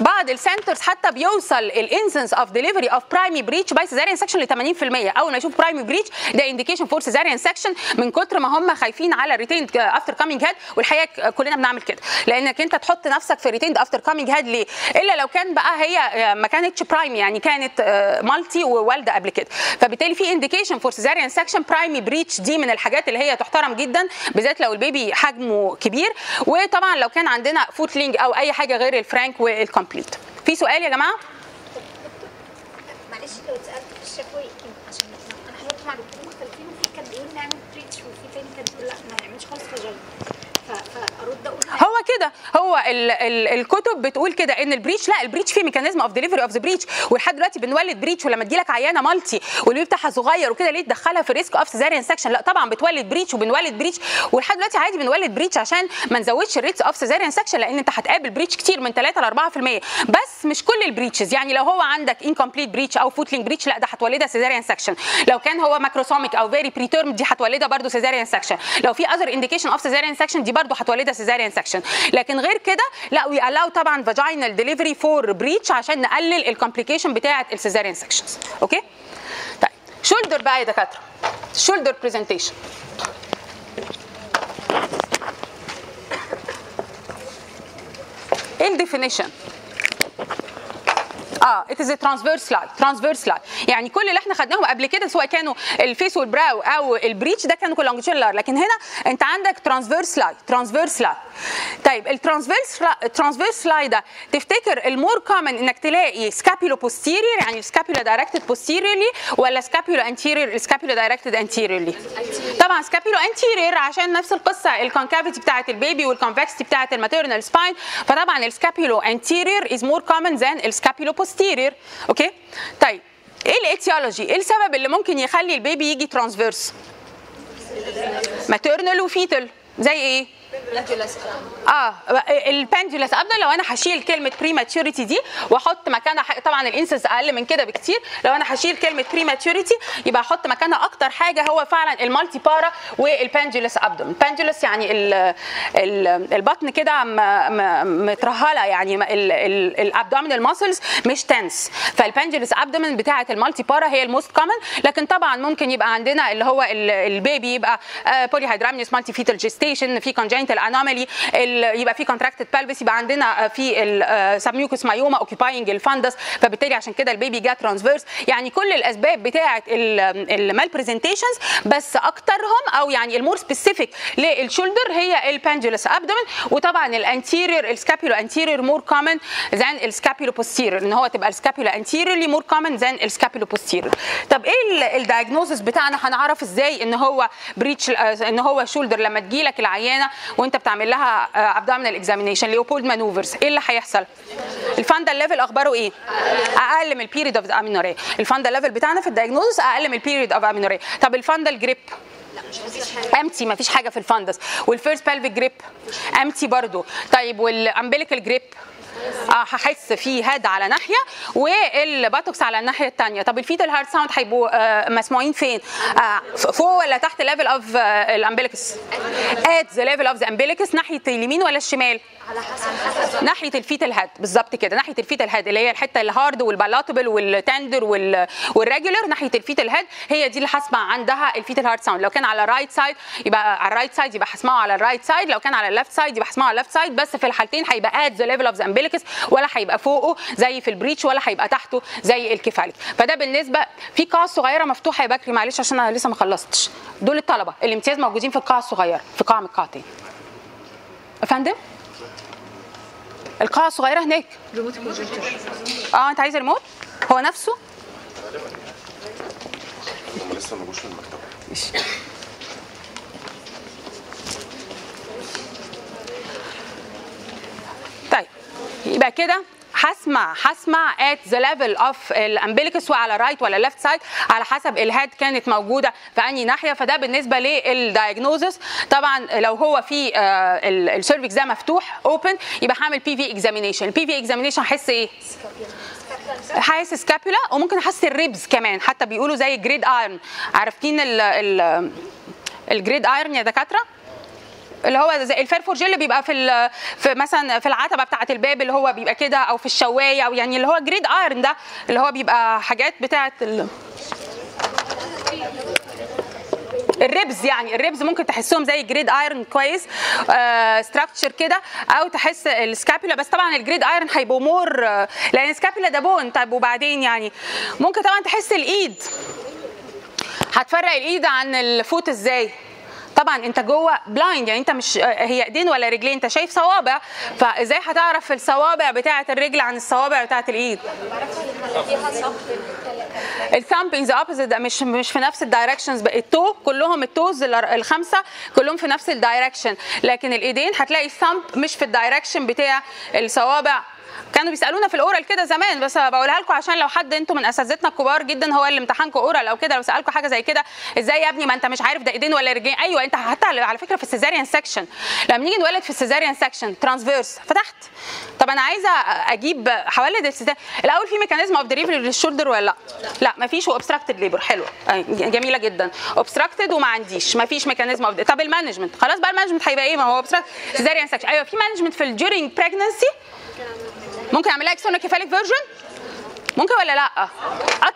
[SPEAKER 1] بعض ال centers حتى بيوصل ال incidence of delivery of primi breech by cesarean section ل 80% أول ما يشوف primi breech ده indication for cesarean section من كتر ما هم خايفين على retained after coming head والحقيقة كلنا بنعمل كده. لأنك أنت تحط نفسك في retained after coming head ليه؟ إلا لو كان بقى هي ما كانتش primi يعني كانت multi ووالده قبل كده. فبالتالي في indication for cesarean section primi breech دي من الحاجات اللي هي تحترم جدا بالذات لو البيبي حجمه كبير. وطبعا لو كان عندنا footling أو أي حاجة غير ال frank وال complete في سؤال يا جماعة؟
[SPEAKER 3] معلش لو اتسألت في الشفوي عشان أنا حضرت مع دكتور مختلفين وفي كان بيقول نعمل breech وفي تاني كان بيقول لا ما نعملش خالص فاجينا فارد أقول
[SPEAKER 1] هو كده. هو ال ال الكتب بتقول كده إن ال breech لا ال breech فيه mechanism of delivery of the breech ولحد دلوقتي بنولد breech ولما تجيلك عيانة multi والبيبي بتاعها صغير وكده ليه تدخلها في risk of cesarean section لا طبعا بتولد breech وبنولد breech. ولحد دلوقتي عادي بنولد breech عشان ما نزودش ال rates of cesarean section لأن أنت هتقابل breech كتير من 3 ل 4% بس مش كل ال breeches. يعني لو هو عندك incomplete breech أو footling breech لا ده هتولدها cesarean section لو كان هو macrosomic أو very preterm دي هتولدها برده cesarean section لو في other indication of cesarean section دي برده هتولدها cesarean section لكن غير كده لا we allow طبعا vaginal delivery for breech عشان نقلل ال complication بتاعة ال cesarean sections okay؟ طيب shoulder بقى يا دكاترة. shoulder presentation إيه ال definition آه it is transverse lie transverse lie يعني كل اللي إحنا خدناهم قبل كده سواء كانوا ال face وال brow أو ال breech ده كانوا longitudinal لكن هنا انت عندك transverse lie transverse lie طيب ال transverse ال transverse lie ده تفتكر ال more common إنك تلاقي scapulo posterior يعني ال scapula directed posteriorly ولا scapulo anterior ال scapula directed anteriorly طبعا scapulo anterior عشان نفس القصة ال concavity بتاعة ال baby وال convexity بتاعة ال maternal spine فطبعا ال scapulo anterior is more common than ال scapulo posterior okay طيب إيه ال etiology إيه السبب اللي ممكن يخلي ال baby يجي transverse؟ maternal و fetal زي إيه؟ آه ال pendulous abdo لو أنا هشيل كلمة prematurity دي وأحط مكانها طبعا ال incidence أقل من كده بكتير. لو أنا هشيل كلمة prematurity يبقى أحط مكانها أكتر حاجة هو فعلا ال multipara وال pendulous abdomen ال pendulous يعني ال ال البطن كده مترهلة يعني ال abdominal muscles مش tense فال pendulous abdomen بتاعة ال multipara هي ال most common لكن طبعا ممكن يبقى عندنا اللي هو ال- ال baby يبقى polyhydramnios multifetal gestation في congenital anomaly يبقى في contracted pelvis يبقى عندنا آه، في ال submucous myoma occupying ال fundus فبالتالي عشان كده ال baby جات transverse يعني كل الأسباب بتاعه ال malpresentations بس أكترهم أو يعني ال more specific لل shoulder هي ال pendulous abdomen وطبعا ال anterior ال scapulo anterior more common than ال scapulo posterior إن هو تبقى ال scapulo anteriorly more common than ال scapulo posterior طب إيه ال diagnosis بتاعنا؟ هنعرف إزاي إن هو breech إن هو shoulder لما تجيلك العيانة وانت بتعمل لها abdominal examination Leopold maneuvers إيه اللي هيحصل؟ ال fundal level أخباره إيه؟ أقل من ال period of amenorrhea ال fundal level بتاعنا في ال diagnosis أقل من ال period of amenorrhea طب ال fundal grip empty ما فيش حاجة في ال fundus. وال first pelvic grip empty برضو. طيب وال umbilical grip هحس في head على ناحية وال buttocks على الناحية الثانية طب ال fetal heart sound هيبقوا آه مسموعين فين؟ آه فوق ولا تحت level of ال umbilicus at the level of the umbilicus ناحية اليمين ولا الشمال؟
[SPEAKER 3] ناحية
[SPEAKER 1] ال fetal head بالظبط كده. ناحية ال fetal head اللي هي الحتة الهارد والبالاتبل والتندر والريجولر ناحية ال fetal head هي دي اللي هسمع عندها ال fetal heart sound لو كان على ال right side يبقى على ال right side يبقى هسمعه على ال right side لو كان على ال left side يبقى هسمعه على ال left side بس في الحالتين هيبقى at the level of the umbilicus ولا هيبقى فوقه زي في ال breech ولا هيبقى تحته زي ال cephalic فده بالنسبة في قاعه صغيرة مفتوحة يا بكري معلش عشان أنا لسه ما خلصتش. دول الطلبة. الامتياز موجودين في القاعه الصغيره في قاعه من القاعتين. فندم القاعة الصغيرة هناك. آه أنت عايز ريموت هو نفسه؟
[SPEAKER 2] هم لسه ما جوش
[SPEAKER 1] طيب يبقى كده هسمع هسمع at the level of ال umbilicus وعلى right ولا left side على حسب ال head كانت موجودة في أنهي ناحية فده بالنسبة لل diagnosis طبعا لو هو في ال cervix ده مفتوح open يبقى هعمل PV examination ال PV examination هحس إيه؟ هحس scapula وممكن أحس ال ribs كمان حتى بيقولوا زي grid iron عارفين ال ال ال grid iron يا دكاترة؟ اللي هو زي الفيرفورجيه اللي بيبقى في في مثلا في العتبة بتاعة الباب اللي هو بيبقى كده أو في الشواية أو يعني اللي هو grid iron ده اللي هو بيبقى حاجات بتاعة ال... ال ribs يعني ال ribs ممكن تحسهم زي grid iron كويس structure كده أو تحس ال scapula بس طبعا ال grid iron هيبقوا more آه، لأن ال scapula ده bone طيب وبعدين يعني ممكن طبعا تحس الإيد. هتفرق الإيد عن ال foot إزاي؟ طبعا أنت جوه blind يعني أنت مش هي إيدين ولا رجلين أنت شايف صوابع فإزاي هتعرف الصوابع بتاعة الرجل عن الصوابع بتاعة الإيد؟ ال thumb the opposite مش مش في نفس ال directions ال toe كلهم ال toes ال- الخمسة كلهم في نفس ال direction لكن الإيدين هتلاقي ال thumb مش في ال direction بتاع الصوابع كانوا بيسألونا في ال oral كده زمان بس بقولها لكم عشان لو حد أنتوا من أساتذتنا الكبار جدا هو اللي امتحانكم oral أو كده لو سألكم حاجة زي كده إزاي يا ابني؟ ما انت مش عارف ده إيدين ولا رجلين. أيوه انت حتى على فكرة في ال cesarean section لما نيجي نولد في ال cesarean section transverse فتحت. طب أنا عايزة أجيب حوالد ال cesarean الأول في mechanism of delivery لل shoulder ولا لأ؟ لأ مفيش و obstructed labor حلوة جميلة جدا. obstructed وما عنديش. مفيش mechanism of طب ال management؟ خلاص بقى ال management هيبقى إيه؟ ما هو obstruct cesarean section أيوه في management في ال during pregnancy ممكن اعمل لها external cephalic version؟ ممكن ولا لا؟ آه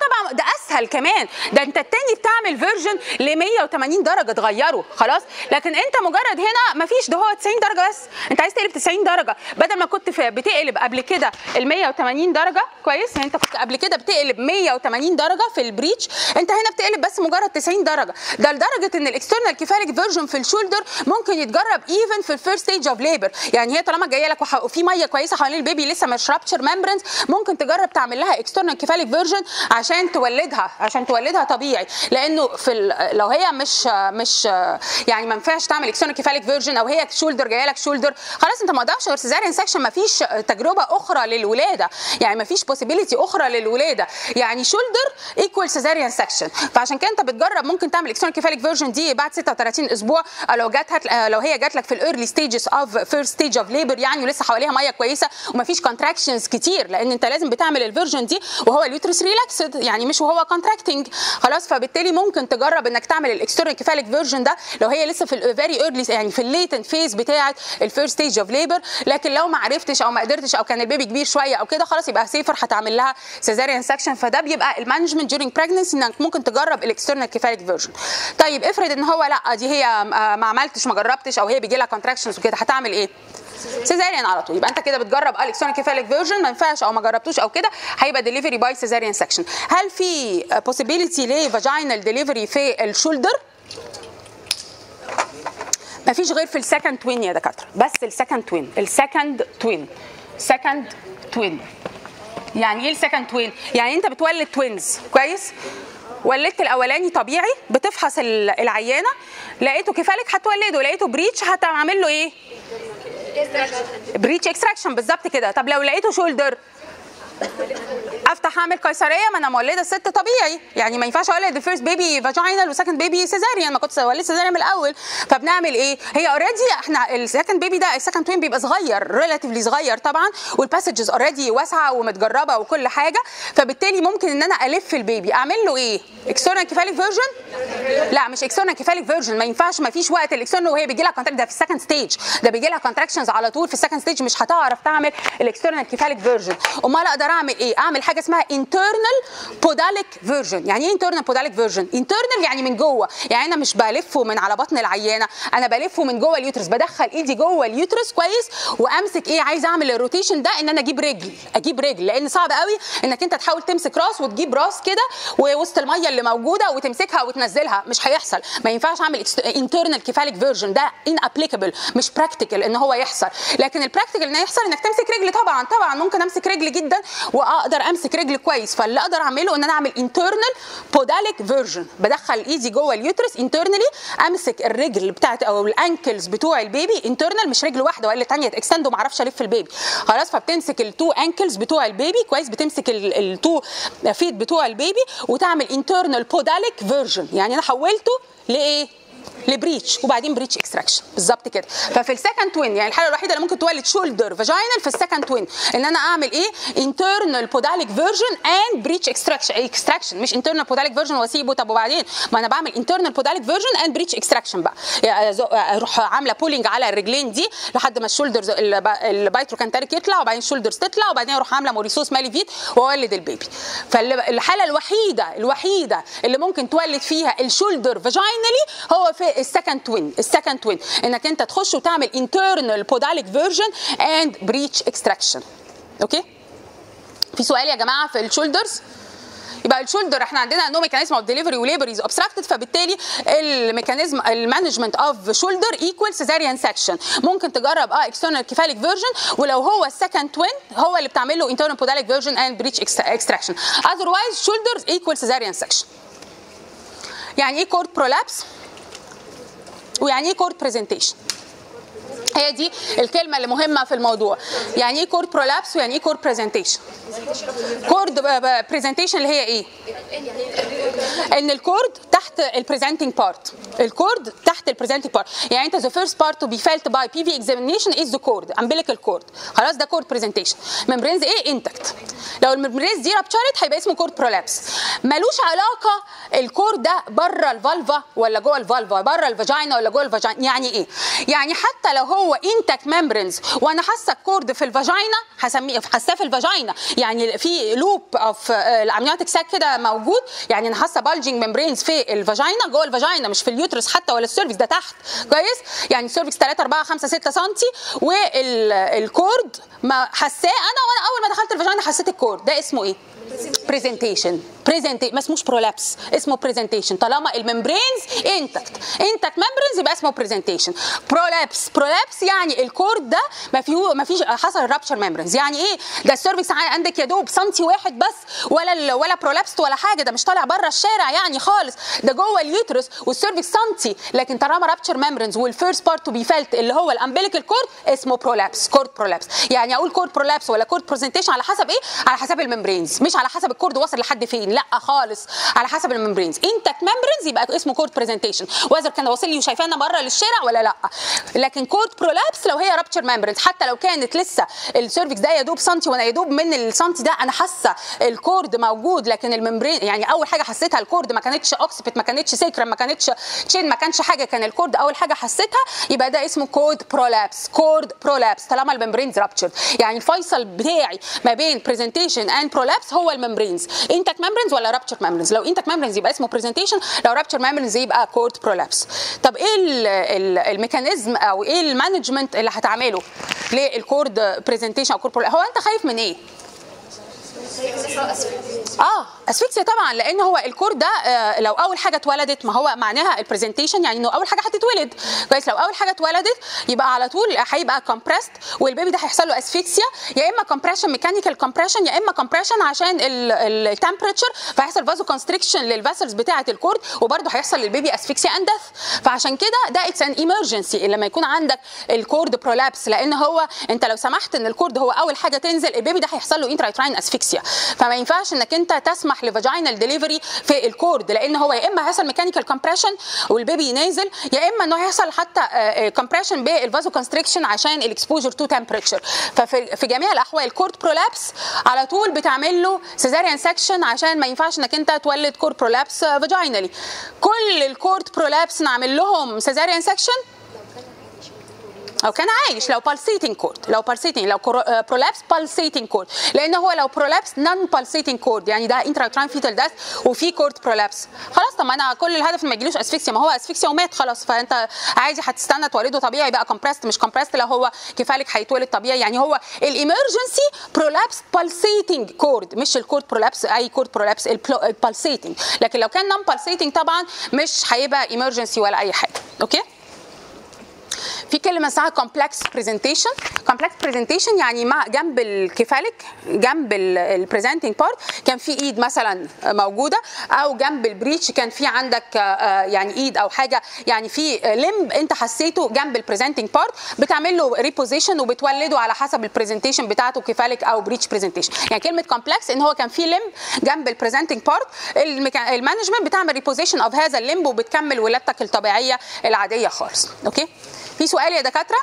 [SPEAKER 1] طبعا ده أسهل كمان. ده أنت التاني بتعمل version ل 180 درجة تغيره خلاص. لكن أنت مجرد هنا مفيش ده هو 90 درجة بس. أنت عايز تقلب 90 درجة. بدل ما كنت في بتقلب قبل كده ال 180 درجة كويس؟ يعني أنت كنت قبل كده بتقلب 180 درجة في ال breech. أنت هنا بتقلب بس مجرد 90 درجة. ده لدرجة إن ال external cephalic version في ال shoulder ممكن يتجرب even في ال first stage of labor يعني هي طالما جاية لك وفي مية كويسة حوالين ال baby لسه مش rupture membranes ممكن تجرب تعمل لها external cephalic version عشان تولدها عشان تولدها طبيعي. لأنه في لو هي مش مش يعني ما ينفعش تعمل external cephalic version أو هي shoulder جاية لك shoulder خلاص أنت ما قدامش غير cesarean section ما فيش تجربة أخرى للولادة. يعني ما فيش possibility أخرى للولادة. يعني shoulder equal cesarean section فعشان كده أنت بتجرب ممكن تعمل external cephalic version دي بعد 36 أسبوع لو جات لو هي جات لك في ال early stages of first stage of labor يعني ولسه حواليها مية كويسة وما فيش contractions كتير لأن أنت لازم بتعمل ال version دي وهو ال uterus relaxed يعني مش وهو contracting خلاص فبالتالي ممكن تجرب إنك تعمل ال external cephalic version ده لو هي لسه في ال very early يعني في ال latent phase بتاعه ال first stage of labor لكن لو ما عرفتش أو ما قدرتش أو كان ال baby كبير شوية أو كده خلاص يبقى safer هتعمل لها cesarean section فده بيبقى ال management during pregnancy إنك ممكن تجرب ال external cephalic version طيب افرض إن هو لأ دي هي آه، ما عملتش ما جربتش أو هي بيجي لها contractions وكده هتعمل إيه؟ cesarean على طول. يبقى انت كده بتجرب external cephalic version ما ينفعش أو ما جربتوش أو كده هيبقى delivery by cesarean section هل في possibility ل vaginal delivery في ال shoulder؟ ما فيش غير في ال second twin يا دكاترة. بس ال second twin ال second twin second twin يعني إيه ال second twin يعني أنت بتولد twins كويس؟ ولدت الأولاني طبيعي بتفحص ال- العيانة لقيته cephalic هتولده لقيته breech هتعمل له إيه؟ breech extraction بالظبط كده. طب لو لقيته shoulder أفتح أعمل قيصرية ما أنا مولده ست طبيعي. يعني ما ينفعش اولد ال first baby vaginal و second baby cesarean ما كنت ولدت cesarean من الأول. فبنعمل إيه؟ هي already إحنا ال second baby ده ال second twin بيبقى صغير relatively صغير طبعا. وال passages already واسعة ومتجربة وكل حاجة. فبالتالي ممكن إن أنا ألف ال baby. أعمل له إيه؟ external cephalic version لا مش external cephalic version ما ينفعش ما فيش وقت. ال external وهي بيجي لها contract ده في ال second stage ده بيجي لها contractions على طول في ال second stage مش هتعرف تعمل ال external cephalic version أمال أقدر أعمل إيه؟ أعمل حاجة اسمها internal podalic version يعني إيه internal podalic version internal يعني من جوه. يعني أنا مش بلفه من على بطن العيانة. أنا بلفه من جوه ال uterus. بدخل إيدي جوه ال uterus كويس وأمسك إيه؟ عايزه أعمل ال rotation ده إن أنا أجيب رجل. أجيب رجل. لأن صعب قوي إنك أنت تحاول تمسك راس وتجيب راس كده ووسط المية اللي موجودة وتمسكها وتنزلها. مش هيحصل. ما ينفعش أعمل internal cephalic version ده inapplicable مش practical إن هو يحصل. لكن ال practical إن يحصل إنك تمسك رجل. طبعا طبعا ممكن أمسك رجل جدا واقدر امسك رجل كويس فاللي أقدر اعمله ان أنا اعمل internal podalic version بدخل ايدي جوه ال uterus internally امسك الرجل بتاعت أو ال ankles بتوع ال baby internal مش رجل واحدة ولا ثانية extend وما أعرفش الف ال baby. خلاص فبتمسك ال two ankles بتوع ال baby كويس بتمسك ال two feet بتوع ال baby وتعمل internal podalic version يعني أنا حولته لإيه؟ ل breech وبعدين breech extraction بالظبط كده. ففي ال second twin يعني الحالة الوحيدة اللي ممكن تولد shoulder vaginal في ال second twin إن أنا أعمل إيه؟ internal podalic version and breech extraction extraction مش internal podalic version وأسيبه. طب وبعدين؟ ما أنا بعمل internal podalic version and breech extraction بقى. أروح عاملة pulling على الرجلين دي لحد ما ال shoulders ال bitrochanteric يطلع وبعدين ال shoulders تطلع وبعدين أروح عاملة Mauriceau Smellie Veit وأولد ال baby. فالحاله الوحيدة الوحيدة اللي ممكن تولد فيها ال shoulder vaginally هو في ال second twin ال second twin إنك أنت تخش وتعمل internal podalic version and breech extraction okay؟ في سؤال يا جماعة في ال shoulders. يبقى ال shoulder إحنا عندنا no mechanism of delivery و labor is obstructed فبالتالي ال mechanism ال management of shoulder equal cesarean section ممكن تجرب آه external cephalic version ولو هو ال second twin هو اللي بتعمل له internal podalic version and breech extraction otherwise shoulders equal cesarean section يعني إيه cord prolapse ويعني إيه cord presentation هي دي الكلمة اللي مهمة في الموضوع. يعني إيه cord prolapse ويعني إيه cord presentation cord presentation اللي هي إيه؟ إن ال cord تحت ال presenting part ال cord تحت ال presenting part يعني أنت the first part to be felt by PV examination is the cord umbilical cord. خلاص ده cord presentation membranes إيه intact لو ال membranes دي ruptured هيبقى اسمه cord prolapse ملوش علاقة ال cord ده بره ال vulva ولا جوه ال vulva بره ال vagina ولا جوه ال vagina. يعني إيه؟ يعني حتى لو هو intact membranes وأنا حاسة ال cord في ال vagina هسميه حاساه في ال vagina يعني في loop of ال amniotic sac كده موجود. يعني أنا حاسة bulging membranes في ال vagina جوه ال vagina مش في ال uterus حتى ولا ال cervix ده تحت. كويس؟ يعني ال cervix 3 4 5 6 سم وال cord ما حاساه أنا وأنا أول ما دخلت ال vagina حسيت ال cord ده اسمه إيه؟ presentation present ما اسموش prolapse اسمه presentation طالما ال membranes intact intact membranes يبقى اسمه presentation prolapse prolapse يعني ال cord ده ما فيه ما فيش حصل rupture membranes يعني إيه؟ ده ال cervix عندك يا دوب سنتي واحد بس ولا ولا prolapse ولا حاجة. ده مش طالع بره الشارع يعني خالص. ده جوه ال uterus وال cervix سنتي لكن طالما rupture membranes وال first part to be felt اللي هو ال umbilical cord اسمه prolapse cord prolapse يعني أقول cord prolapse ولا cord presentation على حسب إيه؟ على حسب ال membranes. مش على حسب ال cord وصل لحد فين. لا خالص. على حسب ال membranes. intact membranes يبقى اسمه cord presentation وإذا كان واصل لي وشايفانا بره للشارع ولا لا. لكن cord prolapse لو هي rupture membranes حتى لو كانت لسه ال cervix ده يا دوب سنتي وأنا يا دوب من السنتي ده أنا حاسة ال cord موجود. لكن ال membrane يعني أول حاجة حسيتها ال cord ما كانتش occiput ما كانتش sacrum ما كانتش chin ما كانش حاجة. كان ال cord أول حاجة حسيتها يبقى ده اسمه cord prolapse cord prolapse طالما ال membranes rupture يعني الفيصل بتاعي ما بين presentation and prolapse هو ال membranes intact membranes ولا rupture membranes لو intact membranes يبقى اسمه presentation لو rupture membranes يبقى cord prolapse طب إيه ال- ال- ال mechanism أو إيه ال management اللي هتعمله لل cord presentation أو cord هو أنت خايف من إيه؟ آه asphyxia طبعا لأن هو ال cord ده آه، لو أول حاجة اتولدت ما هو معناها ال presentation يعني إنه أول حاجة هتتولد. كويس لو أول حاجة اتولدت يبقى على طول هيبقى compressed وال baby ده هيحصل له asphyxia يا إما compression mechanical compression يا إما compression عشان ال temperature فهيحصل vasoconstriction لل vessels بتاعة ال cord وبرده هيحصل للبيبي asphyxia and death فعشان كده ده it's an emergency لما يكون عندك ال cord prolapse لأن هو أنت لو سمحت إن ال cord هو أول حاجة تنزل البيبي ده هيحصل له intrauterine فما ينفعش إنك أنت تسمح ل vaginal delivery في ال cord لأن هو يا إما هيحصل mechanical compression والبيبي نازل يا إما إنه هيحصل حتى compression بال vasoconstriction عشان ال exposure to temperature ففي في جميع الأحوال cord prolapse على طول بتعمل له cesarean section عشان ما ينفعش إنك أنت تولد cord prolapse vaginally كل ال cord prolapse نعمل لهم cesarean section أو كان عايش. لو pulsating cord لو pulsating لو prolapse pulsating cord لأن هو لو prolapse non-pulsating cord يعني ده intra fetal death وفي cord prolapse خلاص طب ما أنا كل الهدف ما يجيلوش asphyxia ما هو asphyxia ومات خلاص. فأنت عادي هتستنى تولده طبيعي بقى compressed مش compressed لو هو cephalic هيتولد طبيعي. يعني هو ال emergency prolapse pulsating cord مش ال cord prolapse أي cord prolapse ال pulsating لكن لو كان non-pulsating طبعا مش هيبقى emergency ولا أي حاجة. okay؟ في كلمة اسمها complex presentation complex presentation يعني مع جنب ال cephalic جنب ال presenting part كان في إيد مثلا موجودة أو جنب ال breech كان في عندك آه، يعني إيد أو حاجة يعني في limb أنت حسيته جنب ال presenting part بتعمل له reposition وبتولده على حسب ال presentation بتاعته cephalic أو breech presentation يعني كلمة complex إن هو كان في limb جنب ال presenting part ال management بتعمل reposition of هذا ال limb وبتكمل ولادتك الطبيعية العادية خالص. okay؟ في سؤال يا دكاترة؟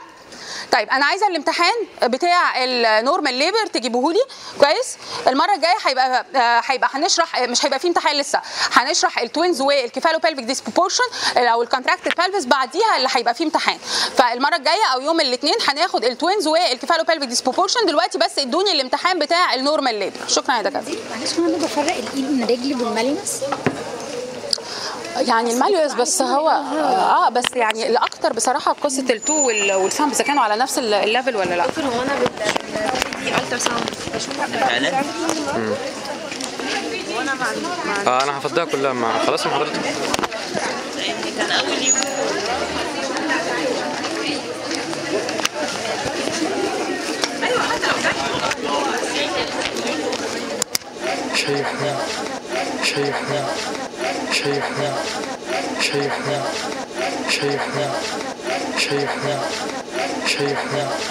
[SPEAKER 1] طيب أنا عايزة الامتحان بتاع ال normal labor تجيبوه لي. كويس؟ المرة الجاية هيبقى آه، هيبقى هنشرح مش هيبقى في امتحان لسه. هنشرح ال twins وال cephalopelvic disproportion أو ال contracted pelvis بعديها اللي هيبقى فيه امتحان. فالمرة الجاية أو يوم الاثنين هناخد ال twins وال cephalopelvic disproportion دلوقتي بس ادوني الامتحان بتاع ال normal labor شكرا يا دكاترة.
[SPEAKER 3] معلش أنا بفرق الإيد من رجلي بال malleolus
[SPEAKER 1] يعني ال malleolus بس هو آه بس يعني الأكتر بصراحة قصة ال toe وال- والفهم إذا كانوا على نفس ال- ال level ولا لأ؟
[SPEAKER 4] دكتور هو أنا بال ultrasound
[SPEAKER 2] فعلا
[SPEAKER 4] مع
[SPEAKER 2] آه أنا هفضيها كلها مع خلاص مع حضرتك
[SPEAKER 4] كان اول يوم
[SPEAKER 2] 吃一壶，吃一壶，吃一壶，吃一壶，吃一壶，吃一壶，吃一壶。